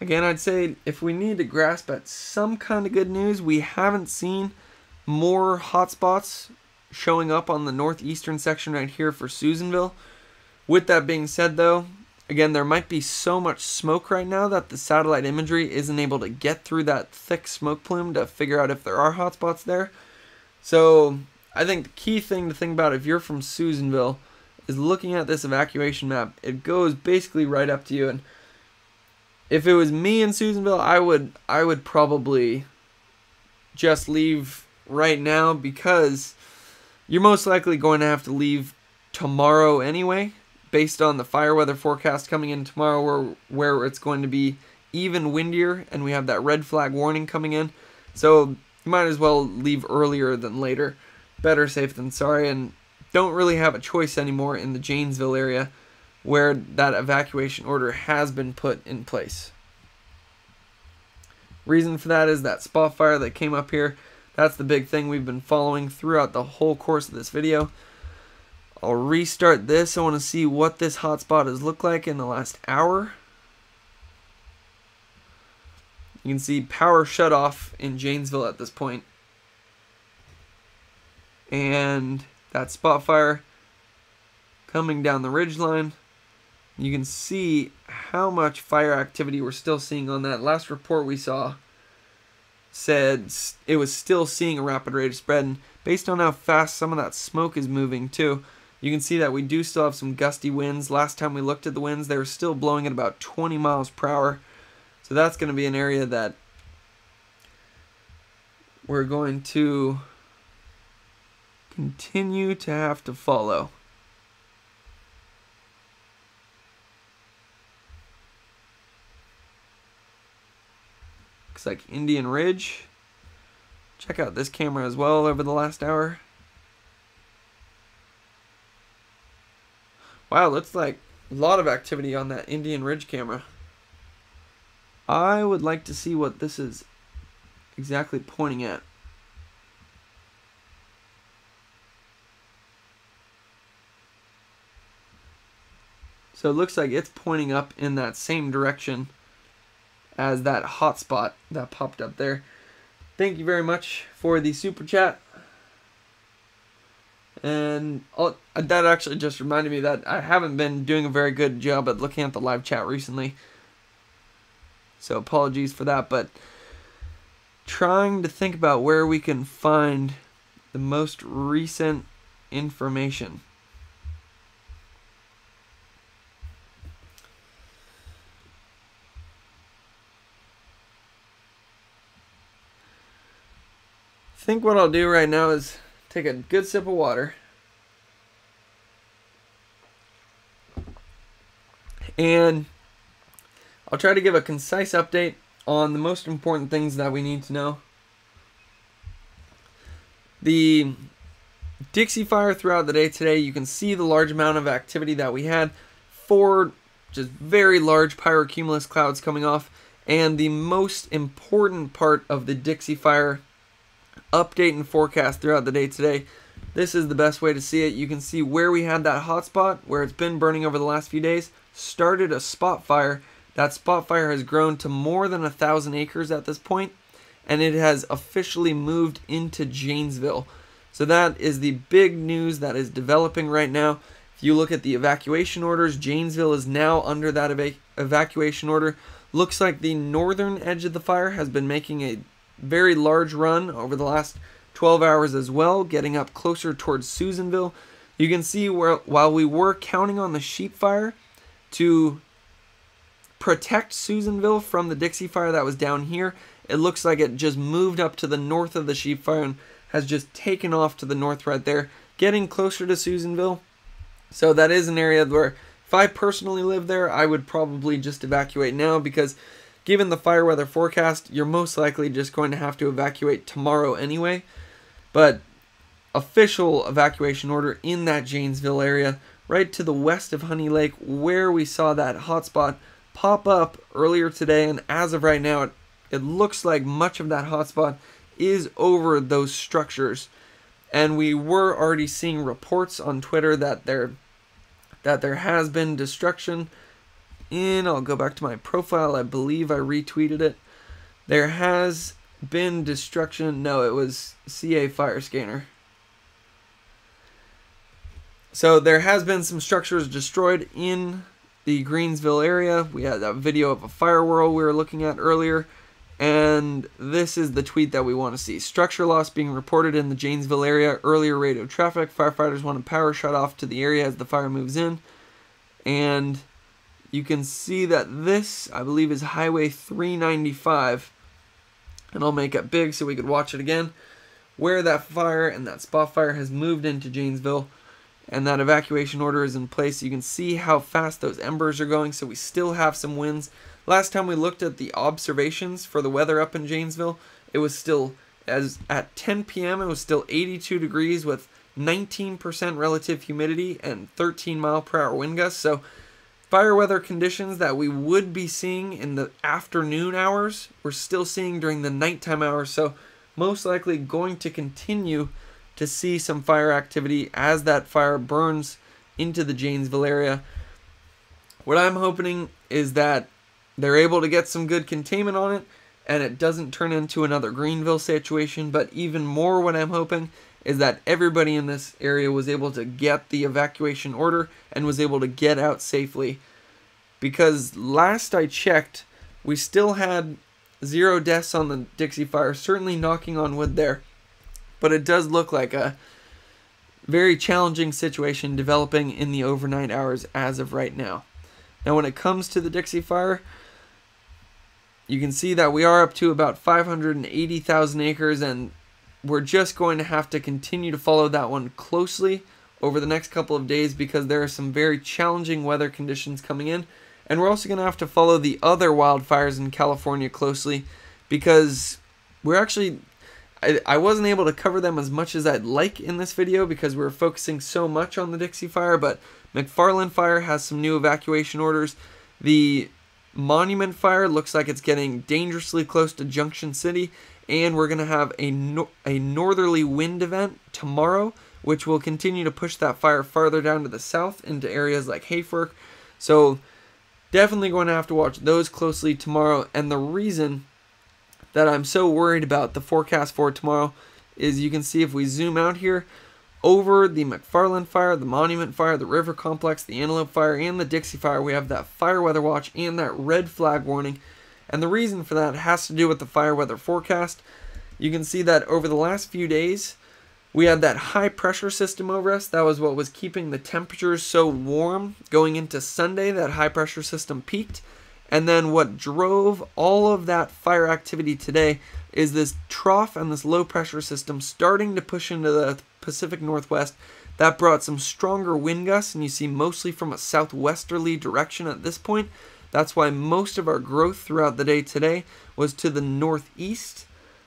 Again, I'd say if we need to grasp at some kind of good news, we haven't seen more hotspots showing up on the northeastern section right here for Susanville. With that being said, though, again, there might be so much smoke right now that the satellite imagery isn't able to get through that thick smoke plume to figure out if there are hotspots there. So I think the key thing to think about if you're from Susanville is looking at this evacuation map. It goes basically right up to you and if it was me in Susanville, I would I would probably just leave right now because you're most likely going to have to leave tomorrow anyway, based on the fire weather forecast coming in tomorrow where where it's going to be even windier and we have that red flag warning coming in. So you might as well leave earlier than later. Better safe than sorry and don't really have a choice anymore in the Janesville area where that evacuation order has been put in place. Reason for that is that spot fire that came up here. That's the big thing we've been following throughout the whole course of this video. I'll restart this. I want to see what this hotspot has looked like in the last hour. You can see power shut off in Janesville at this point. And that spot fire coming down the ridge line. You can see how much fire activity we're still seeing on that. Last report we saw said it was still seeing a rapid rate of spread. And based on how fast some of that smoke is moving too, you can see that we do still have some gusty winds. Last time we looked at the winds, they were still blowing at about 20 miles per hour. So that's going to be an area that we're going to continue to have to follow. Looks like Indian Ridge. Check out this camera as well over the last hour. Wow, looks like a lot of activity on that Indian Ridge camera. I would like to see what this is exactly pointing at. So it looks like it's pointing up in that same direction as that hotspot that popped up there. Thank you very much for the super chat. And oh, that actually just reminded me that I haven't been doing a very good job at looking at the live chat recently. So apologies for that, but trying to think about where we can find the most recent information. Think what I'll do right now is take a good sip of water. And I'll try to give a concise update on the most important things that we need to know. The Dixie Fire throughout the day today, you can see the large amount of activity that we had. Four just very large pyrocumulus clouds coming off. And the most important part of the Dixie Fire update and forecast throughout the day today. This is the best way to see it. You can see where we had that hot spot, where it's been burning over the last few days, started a spot fire. That spot fire has grown to more than a thousand acres at this point, and it has officially moved into Janesville. So that is the big news that is developing right now. If you look at the evacuation orders, Janesville is now under that eva evacuation order. Looks like the northern edge of the fire has been making a very large run over the last 12 hours as well, getting up closer towards Susanville. You can see where while we were counting on the sheep fire to protect Susanville from the Dixie fire that was down here, it looks like it just moved up to the north of the sheep fire and has just taken off to the north right there, getting closer to Susanville. So that is an area where if I personally live there, I would probably just evacuate now because Given the fire weather forecast, you're most likely just going to have to evacuate tomorrow anyway. But official evacuation order in that Janesville area, right to the west of Honey Lake, where we saw that hotspot pop up earlier today. And as of right now, it, it looks like much of that hotspot is over those structures. And we were already seeing reports on Twitter that there that there has been destruction in. I'll go back to my profile. I believe I retweeted it. There has been destruction. No, it was CA Fire Scanner. So there has been some structures destroyed in the Greenville area. We had that video of a fire whirl we were looking at earlier. And this is the tweet that we want to see. Structure loss being reported in the Janesville area. Earlier radio traffic. Firefighters want a power shut off to the area as the fire moves in. And you can see that this, I believe, is Highway 395. And I'll make it big so we could watch it again. Where that fire and that spot fire has moved into Janesville and that evacuation order is in place. You can see how fast those embers are going, so we still have some winds. Last time we looked at the observations for the weather up in Janesville, it was still as at 10 p.m. it was still 82 degrees with 19% relative humidity and 13 mile per hour wind gusts. So fire weather conditions that we would be seeing in the afternoon hours, we're still seeing during the nighttime hours. So most likely going to continue to see some fire activity as that fire burns into the Janesville area. What I'm hoping is that they're able to get some good containment on it and it doesn't turn into another Greenville situation. But even more, what I'm hoping is that everybody in this area was able to get the evacuation order and was able to get out safely. Because last I checked, we still had zero deaths on the Dixie Fire, certainly knocking on wood there. But it does look like a very challenging situation developing in the overnight hours as of right now. Now, when it comes to the Dixie Fire, you can see that we are up to about 580,000 acres and we're just going to have to continue to follow that one closely over the next couple of days because there are some very challenging weather conditions coming in. And we're also going to have to follow the other wildfires in California closely because we're actually I, I wasn't able to cover them as much as I'd like in this video because we are focusing so much on the Dixie Fire, but McFarland Fire has some new evacuation orders. The Monument Fire looks like it's getting dangerously close to Junction City, and we're going to have a, a northerly wind event tomorrow, which will continue to push that fire farther down to the south into areas like Hayfork. So definitely going to have to watch those closely tomorrow, and the reason that I'm so worried about the forecast for tomorrow is you can see if we zoom out here over the McFarland fire, the Monument fire, the River Complex, the Antelope fire, and the Dixie fire, we have that fire weather watch and that red flag warning. And the reason for that has to do with the fire weather forecast. You can see that over the last few days, we had that high pressure system over us. That was what was keeping the temperatures so warm going into Sunday. That high pressure system peaked. And then what drove all of that fire activity today is this trough and this low pressure system starting to push into the Pacific Northwest. That brought some stronger wind gusts, and you see mostly from a southwesterly direction at this point. That's why most of our growth throughout the day today was to the northeast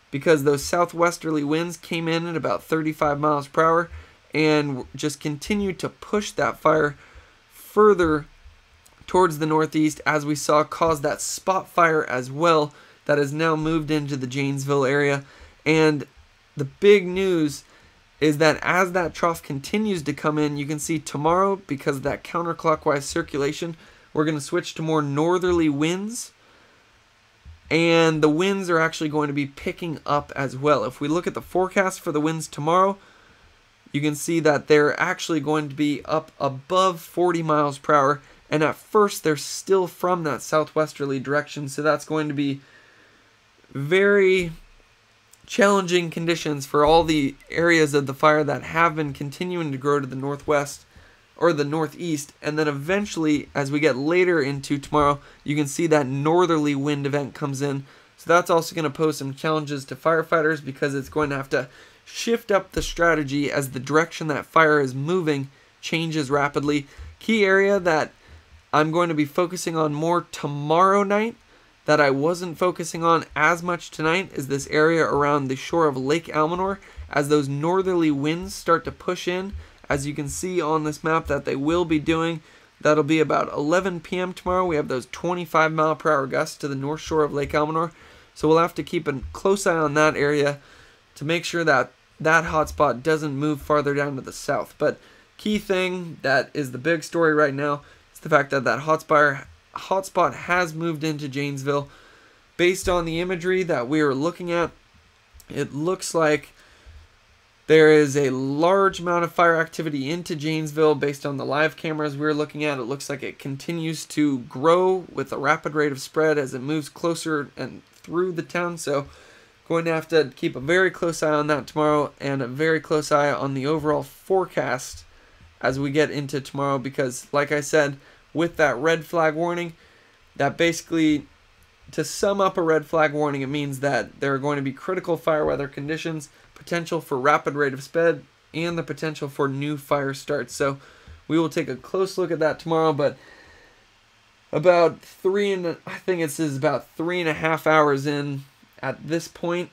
because those southwesterly winds came in at about 35 miles per hour and just continued to push that fire further towards the northeast as we saw cause that spot fire as well that has now moved into the Janesville area. And the big news is that as that trough continues to come in, you can see tomorrow, because of that counterclockwise circulation, we're going to switch to more northerly winds. And the winds are actually going to be picking up as well. If we look at the forecast for the winds tomorrow, you can see that they're actually going to be up above 40 miles per hour and at first, they're still from that southwesterly direction, so that's going to be very challenging conditions for all the areas of the fire that have been continuing to grow to the northwest or the northeast. And then eventually, as we get later into tomorrow, you can see that northerly wind event comes in. So that's also going to pose some challenges to firefighters because it's going to have to shift up the strategy as the direction that fire is moving changes rapidly. Key area that I'm going to be focusing on more tomorrow night that I wasn't focusing on as much tonight is this area around the shore of Lake Almanor as those northerly winds start to push in as you can see on this map that they will be doing that'll be about 11 p.m. tomorrow we have those 25 mile per hour gusts to the north shore of Lake Almanor so we'll have to keep a close eye on that area to make sure that that hotspot doesn't move farther down to the south but key thing that is the big story right now is the fact that that hotspot hotspot has moved into Janesville. Based on the imagery that we are looking at, it looks like there is a large amount of fire activity into Janesville based on the live cameras we are looking at. It looks like it continues to grow with a rapid rate of spread as it moves closer and through the town. So, going to have to keep a very close eye on that tomorrow and a very close eye on the overall forecast as we get into tomorrow because, like I said, with that red flag warning, that basically, to sum up a red flag warning, it means that there are going to be critical fire weather conditions, potential for rapid rate of spread, and the potential for new fire starts. So, we will take a close look at that tomorrow, but about three and I think it says about three and a half hours in at this point,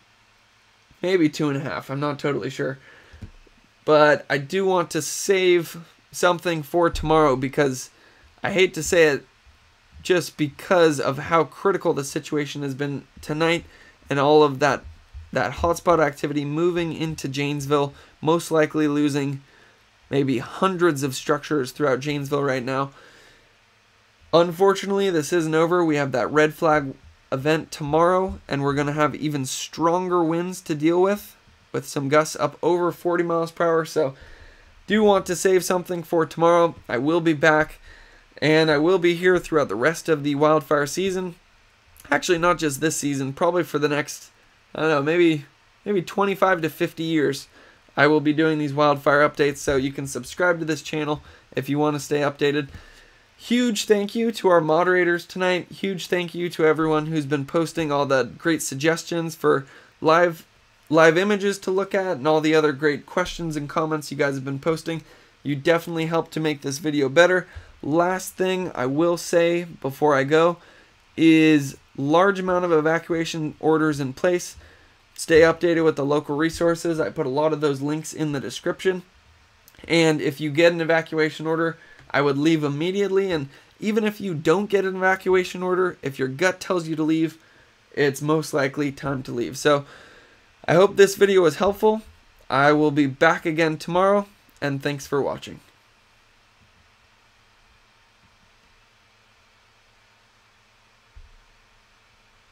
maybe two and a half. I'm not totally sure, but I do want to save something for tomorrow because I hate to say it, just because of how critical the situation has been tonight and all of that that hotspot activity moving into Janesville, most likely losing maybe hundreds of structures throughout Janesville right now. Unfortunately, this isn't over. We have that red flag event tomorrow, and we're going to have even stronger winds to deal with, with some gusts up over 40 miles per hour. So, do want to save something for tomorrow. I will be back, and I will be here throughout the rest of the wildfire season. Actually, not just this season, probably for the next, I don't know, maybe maybe 25 to 50 years. I will be doing these wildfire updates, so you can subscribe to this channel if you want to stay updated. Huge thank you to our moderators tonight. Huge thank you to everyone who's been posting all the great suggestions for live live images to look at and all the other great questions and comments you guys have been posting. You definitely helped to make this video better. Last thing I will say before I go is large amount of evacuation orders in place. Stay updated with the local resources. I put a lot of those links in the description. And if you get an evacuation order, I would leave immediately. And even if you don't get an evacuation order, if your gut tells you to leave, it's most likely time to leave. So I hope this video was helpful. I will be back again tomorrow, and thanks for watching.